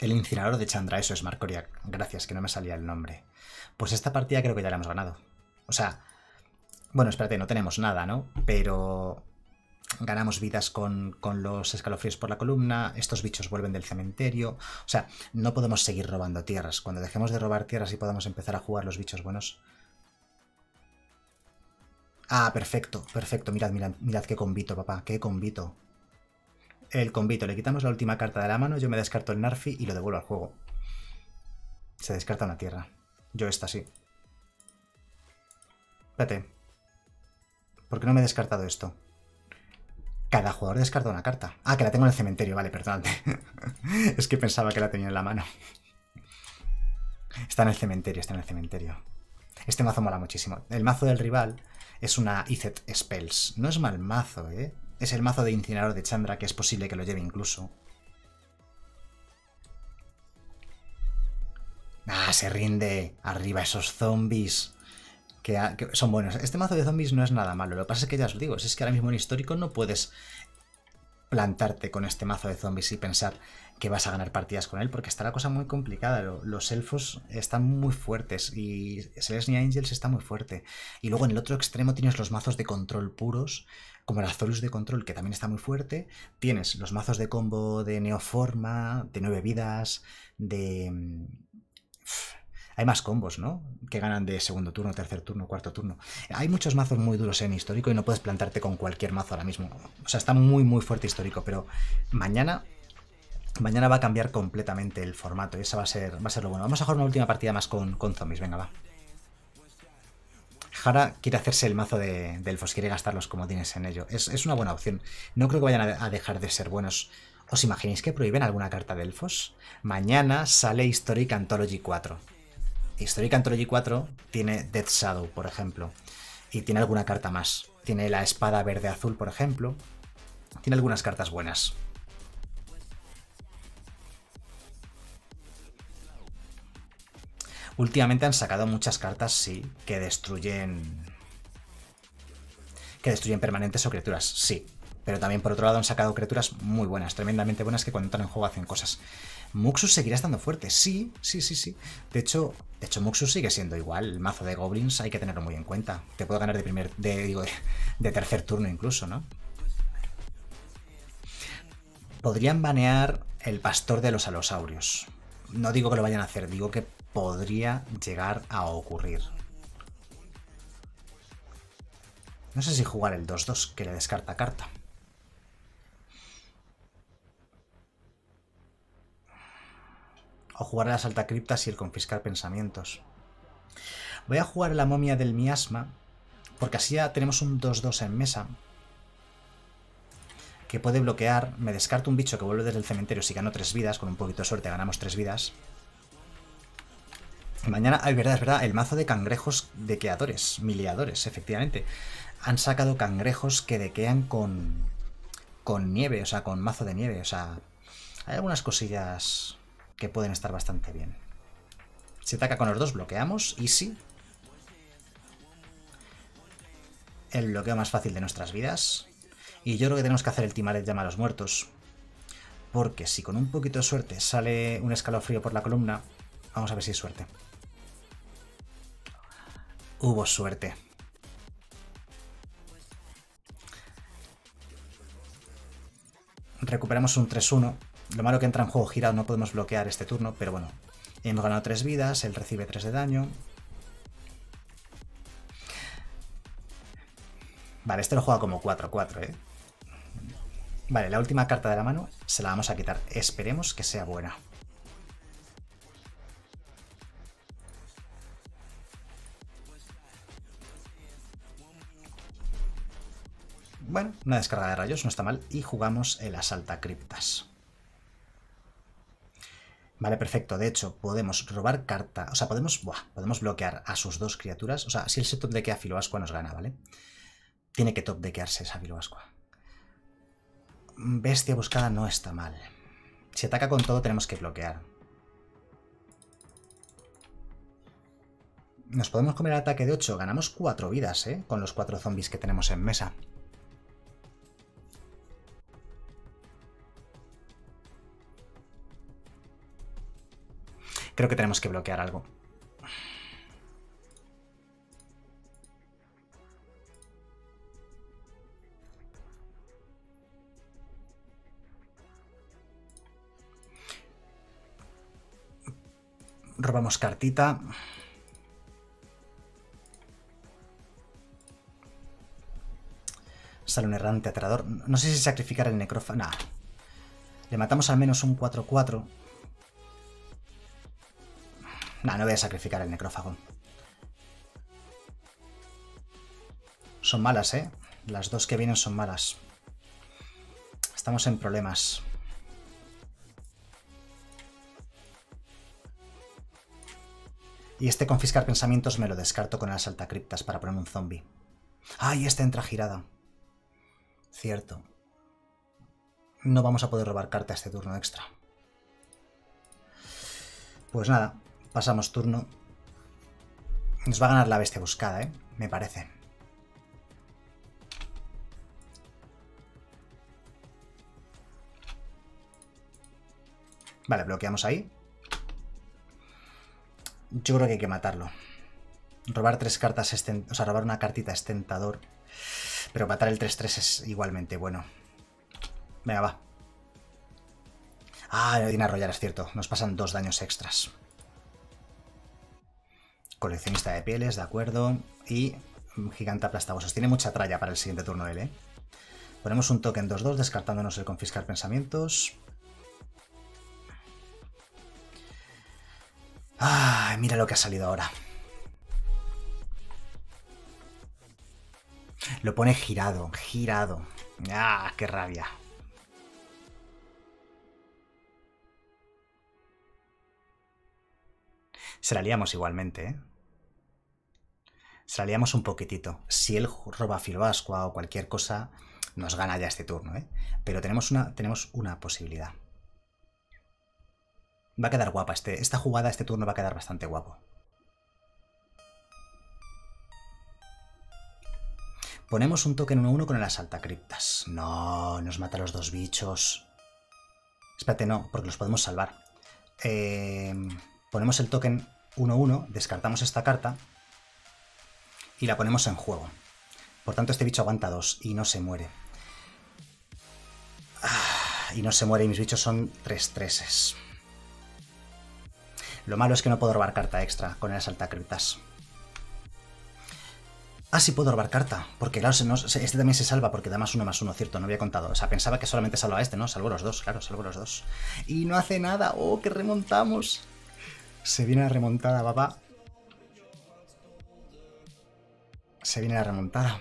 El incinerador de Chandra, eso es Marcoria. Gracias, que no me salía el nombre. Pues esta partida creo que ya la hemos ganado. O sea, bueno, espérate, no tenemos nada, ¿no? Pero ganamos vidas con, con los escalofríos por la columna, estos bichos vuelven del cementerio. O sea, no podemos seguir robando tierras. Cuando dejemos de robar tierras y podamos empezar a jugar los bichos buenos. Ah, perfecto, perfecto. Mirad, mirad, mirad qué convito, papá, qué convito. El convito, le quitamos la última carta de la mano, yo me descarto el Narfi y lo devuelvo al juego. Se descarta una tierra. Yo esta sí. Espérate. ¿Por qué no me he descartado esto? Cada jugador descarta una carta. Ah, que la tengo en el cementerio, vale, perdón. es que pensaba que la tenía en la mano. Está en el cementerio, está en el cementerio. Este mazo mola muchísimo. El mazo del rival es una Izet Spells. No es mal mazo, ¿eh? Es el mazo de incinerador de Chandra, que es posible que lo lleve incluso. Ah, se rinde. Arriba esos zombies. Que, son buenos. Este mazo de zombies no es nada malo. Lo que pasa es que ya os digo, es que ahora mismo en histórico no puedes plantarte con este mazo de zombies y pensar que vas a ganar partidas con él, porque está la cosa muy complicada. Lo- Los elfos están muy fuertes y Selesnya Angels está muy fuerte. Y luego en el otro extremo tienes los mazos de control puros, como el Azorus de control, que también está muy fuerte. Tienes los mazos de combo de Neoforma, de nueve vidas, de. Hay más combos, ¿no? Que ganan de segundo turno, tercer turno, cuarto turno. Hay muchos mazos muy duros en histórico y no puedes plantarte con cualquier mazo ahora mismo. O sea, está muy, muy fuerte histórico, pero mañana. Mañana va a cambiar completamente el formato y esa va a ser, va a ser lo bueno. Vamos a jugar una última partida más con, con zombies, venga, va. Jara quiere hacerse el mazo de, de elfos, quiere gastar los comodines en ello. Es, es una buena opción. No creo que vayan a, a dejar de ser buenos. ¿Os imagináis que prohíben alguna carta de elfos? Mañana sale Historic Anthology 4. Historic Anthology 4 tiene Death Shadow, por ejemplo. Y tiene alguna carta más. Tiene la espada verde-azul, por ejemplo. Tiene algunas cartas buenas. Últimamente han sacado muchas cartas, sí, que destruyen. que destruyen permanentes o criaturas, sí. Pero también por otro lado han sacado criaturas muy buenas, tremendamente buenas que cuando entran en juego hacen cosas. Muxus seguirá estando fuerte, sí, sí, sí, sí. De hecho, de hecho Muxus sigue siendo igual. El mazo de goblins hay que tenerlo muy en cuenta. Te puedo ganar de primer, de, digo, de tercer turno incluso, ¿no? Podrían banear el pastor de los alosaurios. No digo que lo vayan a hacer, digo que podría llegar a ocurrir. No sé si jugar el 2-2 que le descarta carta. O jugar a las altacriptas y el confiscar pensamientos. Voy a jugar la momia del miasma, porque así ya tenemos un 2-2 en mesa. Que puede bloquear. Me descarto un bicho que vuelve desde el cementerio si gano 3 vidas. Con un poquito de suerte ganamos 3 vidas. Mañana, ay, verdad, es verdad, el mazo de cangrejos dequeadores, miliadores, efectivamente. Han sacado cangrejos que dequean con, con nieve, o sea, con mazo de nieve. O sea, hay algunas cosillas que pueden estar bastante bien. Si ataca con los dos, bloqueamos. Easy. El bloqueo más fácil de nuestras vidas. Y yo creo que tenemos que hacer el Timaret llama a los muertos. Porque si con un poquito de suerte sale un escalofrío por la columna, vamos a ver si es suerte. Hubo suerte. Recuperamos un 3-1. Lo malo que entra en juego girado no podemos bloquear este turno, pero bueno. Hemos ganado 3 vidas, él recibe 3 de daño. Vale, este lo juega como 4-4, ¿eh? Vale, la última carta de la mano se la vamos a quitar. Esperemos que sea buena. Bueno, una descarga de rayos no está mal. Y jugamos el asalta criptas. Vale, perfecto. De hecho, podemos robar carta. O sea, podemos, podemos bloquear a sus dos criaturas. O sea, si el set top de que a Filoascua nos gana, ¿vale? Tiene que top dequearse esa Filoascua. Bestia buscada no está mal. Si ataca con todo, tenemos que bloquear. Nos podemos comer el ataque de 8. Ganamos 4 vidas, ¿eh? Con los 4 zombies que tenemos en mesa. Creo que tenemos que bloquear algo. Robamos cartita. Sale un errante aterrador. No sé si sacrificar el necrófago. Le matamos al menos un 4-4. Nah, no voy a sacrificar el necrófago. Son malas, ¿eh? Las dos que vienen son malas. Estamos en problemas. Y este confiscar pensamientos me lo descarto con las altacriptas para poner un zombie. ¡Ah! Y este entra girada. Cierto. No vamos a poder robar carta este turno extra. Pues nada, pasamos turno. Nos va a ganar la bestia buscada, ¿eh? Me parece. Vale, bloqueamos ahí. Yo creo que hay que matarlo. Robar tres cartas, o sea, robar una cartita es tentador. Pero matar el 3-3 es igualmente bueno. Venga, va. Ah, tiene arrollar, es cierto. Nos pasan dos daños extras. Coleccionista de pieles, de acuerdo. Y gigante aplastabosos. Tiene mucha tralla para el siguiente turno él, ¿eh? Ponemos un token 2-2 descartándonos el confiscar pensamientos. Ay, mira lo que ha salido ahora. Lo pone girado, girado. ¡Ah, qué rabia! Se la liamos igualmente, ¿eh? Se la liamos un poquitito. Si él roba Filbascua o cualquier cosa, nos gana ya este turno, ¿eh? Pero tenemos una, tenemos una posibilidad. Va a quedar guapa este, esta jugada, este turno va a quedar bastante guapo. Ponemos un token 1-1 con el asalta criptas. No, nos mata a los dos bichos. Espérate, no, porque los podemos salvar. Eh ponemos el token 1-1, descartamos esta carta y la ponemos en juego. Por tanto, este bicho aguanta 2 y no se muere. Ah, y no se muere y mis bichos son 3 3 Lo malo es que no puedo robar carta extra con el asaltacriptas. Ah, sí puedo robar carta, porque claro, este también se salva porque da más uno más uno, cierto, no había contado. O sea, pensaba que solamente salvaba este, ¿no? Salvo los dos, claro, salvo los dos. Y no hace nada, oh, que remontamos. Se viene la remontada, papá. Se viene la remontada.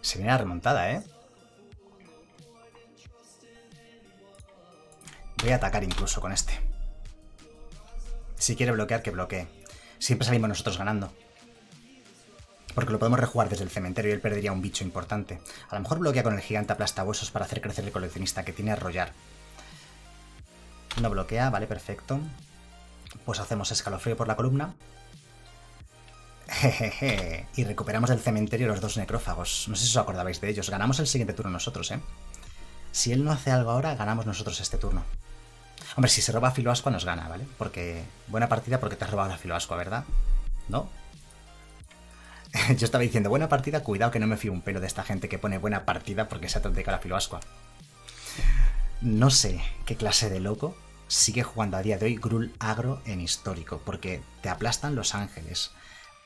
Se viene la remontada, ¿eh? Voy a atacar incluso con este. Si quiere bloquear, que bloquee. Siempre salimos nosotros ganando. Porque lo podemos rejugar desde el cementerio y él perdería un bicho importante. A lo mejor bloquea con el gigante aplastahuesos para hacer crecer el coleccionista que tiene arrollar. No bloquea, vale, perfecto. Pues hacemos escalofrío por la columna. Jejeje. Y recuperamos del cementerio los dos necrófagos. No sé si os acordabais de ellos. Ganamos el siguiente turno nosotros, ¿eh? Si él no hace algo ahora, ganamos nosotros este turno. Hombre, si se roba Filoascua nos gana, ¿vale? Porque. Buena partida porque te has robado la Filoascua, ¿verdad? ¿No? Yo estaba diciendo buena partida, cuidado que no me fío un pelo de esta gente que pone buena partida porque se ha tonteca la Filoascua. No sé qué clase de loco sigue jugando a día de hoy Grul Agro en histórico, porque te aplastan los ángeles,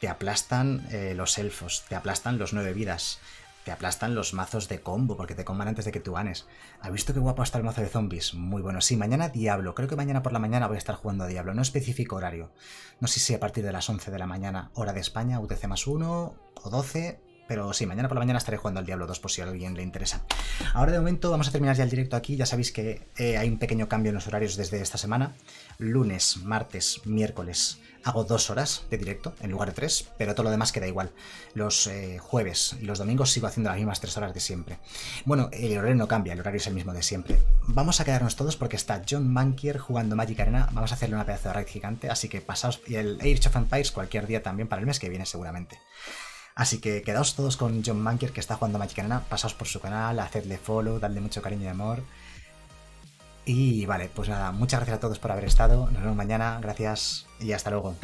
te aplastan eh, los elfos, te aplastan los nueve vidas, te aplastan los mazos de combo, porque te comban antes de que tú ganes. ¿Has visto qué guapo está el mazo de zombies? Muy bueno. Sí, mañana Diablo. Creo que mañana por la mañana voy a estar jugando a Diablo. No especifico horario. No sé si a partir de las 11 de la mañana, hora de España, UTC más 1 o 12. Pero sí, mañana por la mañana estaré jugando al Diablo 2 por si a alguien le interesa. Ahora de momento vamos a terminar ya el directo aquí. Ya sabéis que eh, hay un pequeño cambio en los horarios desde esta semana. Lunes, martes, miércoles hago dos horas de directo en lugar de tres, pero todo lo demás queda igual. Los eh, jueves y los domingos sigo haciendo las mismas tres horas de siempre. Bueno, el horario no cambia, el horario es el mismo de siempre. Vamos a quedarnos todos porque está John Mankier jugando Magic Arena. Vamos a hacerle una pedazo de raid gigante, así que pasaos. Y el Age of Empires cualquier día también para el mes que viene, seguramente. Así que quedaos todos con John Mankier que está jugando Magic Arena. Pasaos por su canal, hacedle follow, dadle mucho cariño y amor. Y vale, pues nada, muchas gracias a todos por haber estado. Nos vemos mañana, gracias y hasta luego.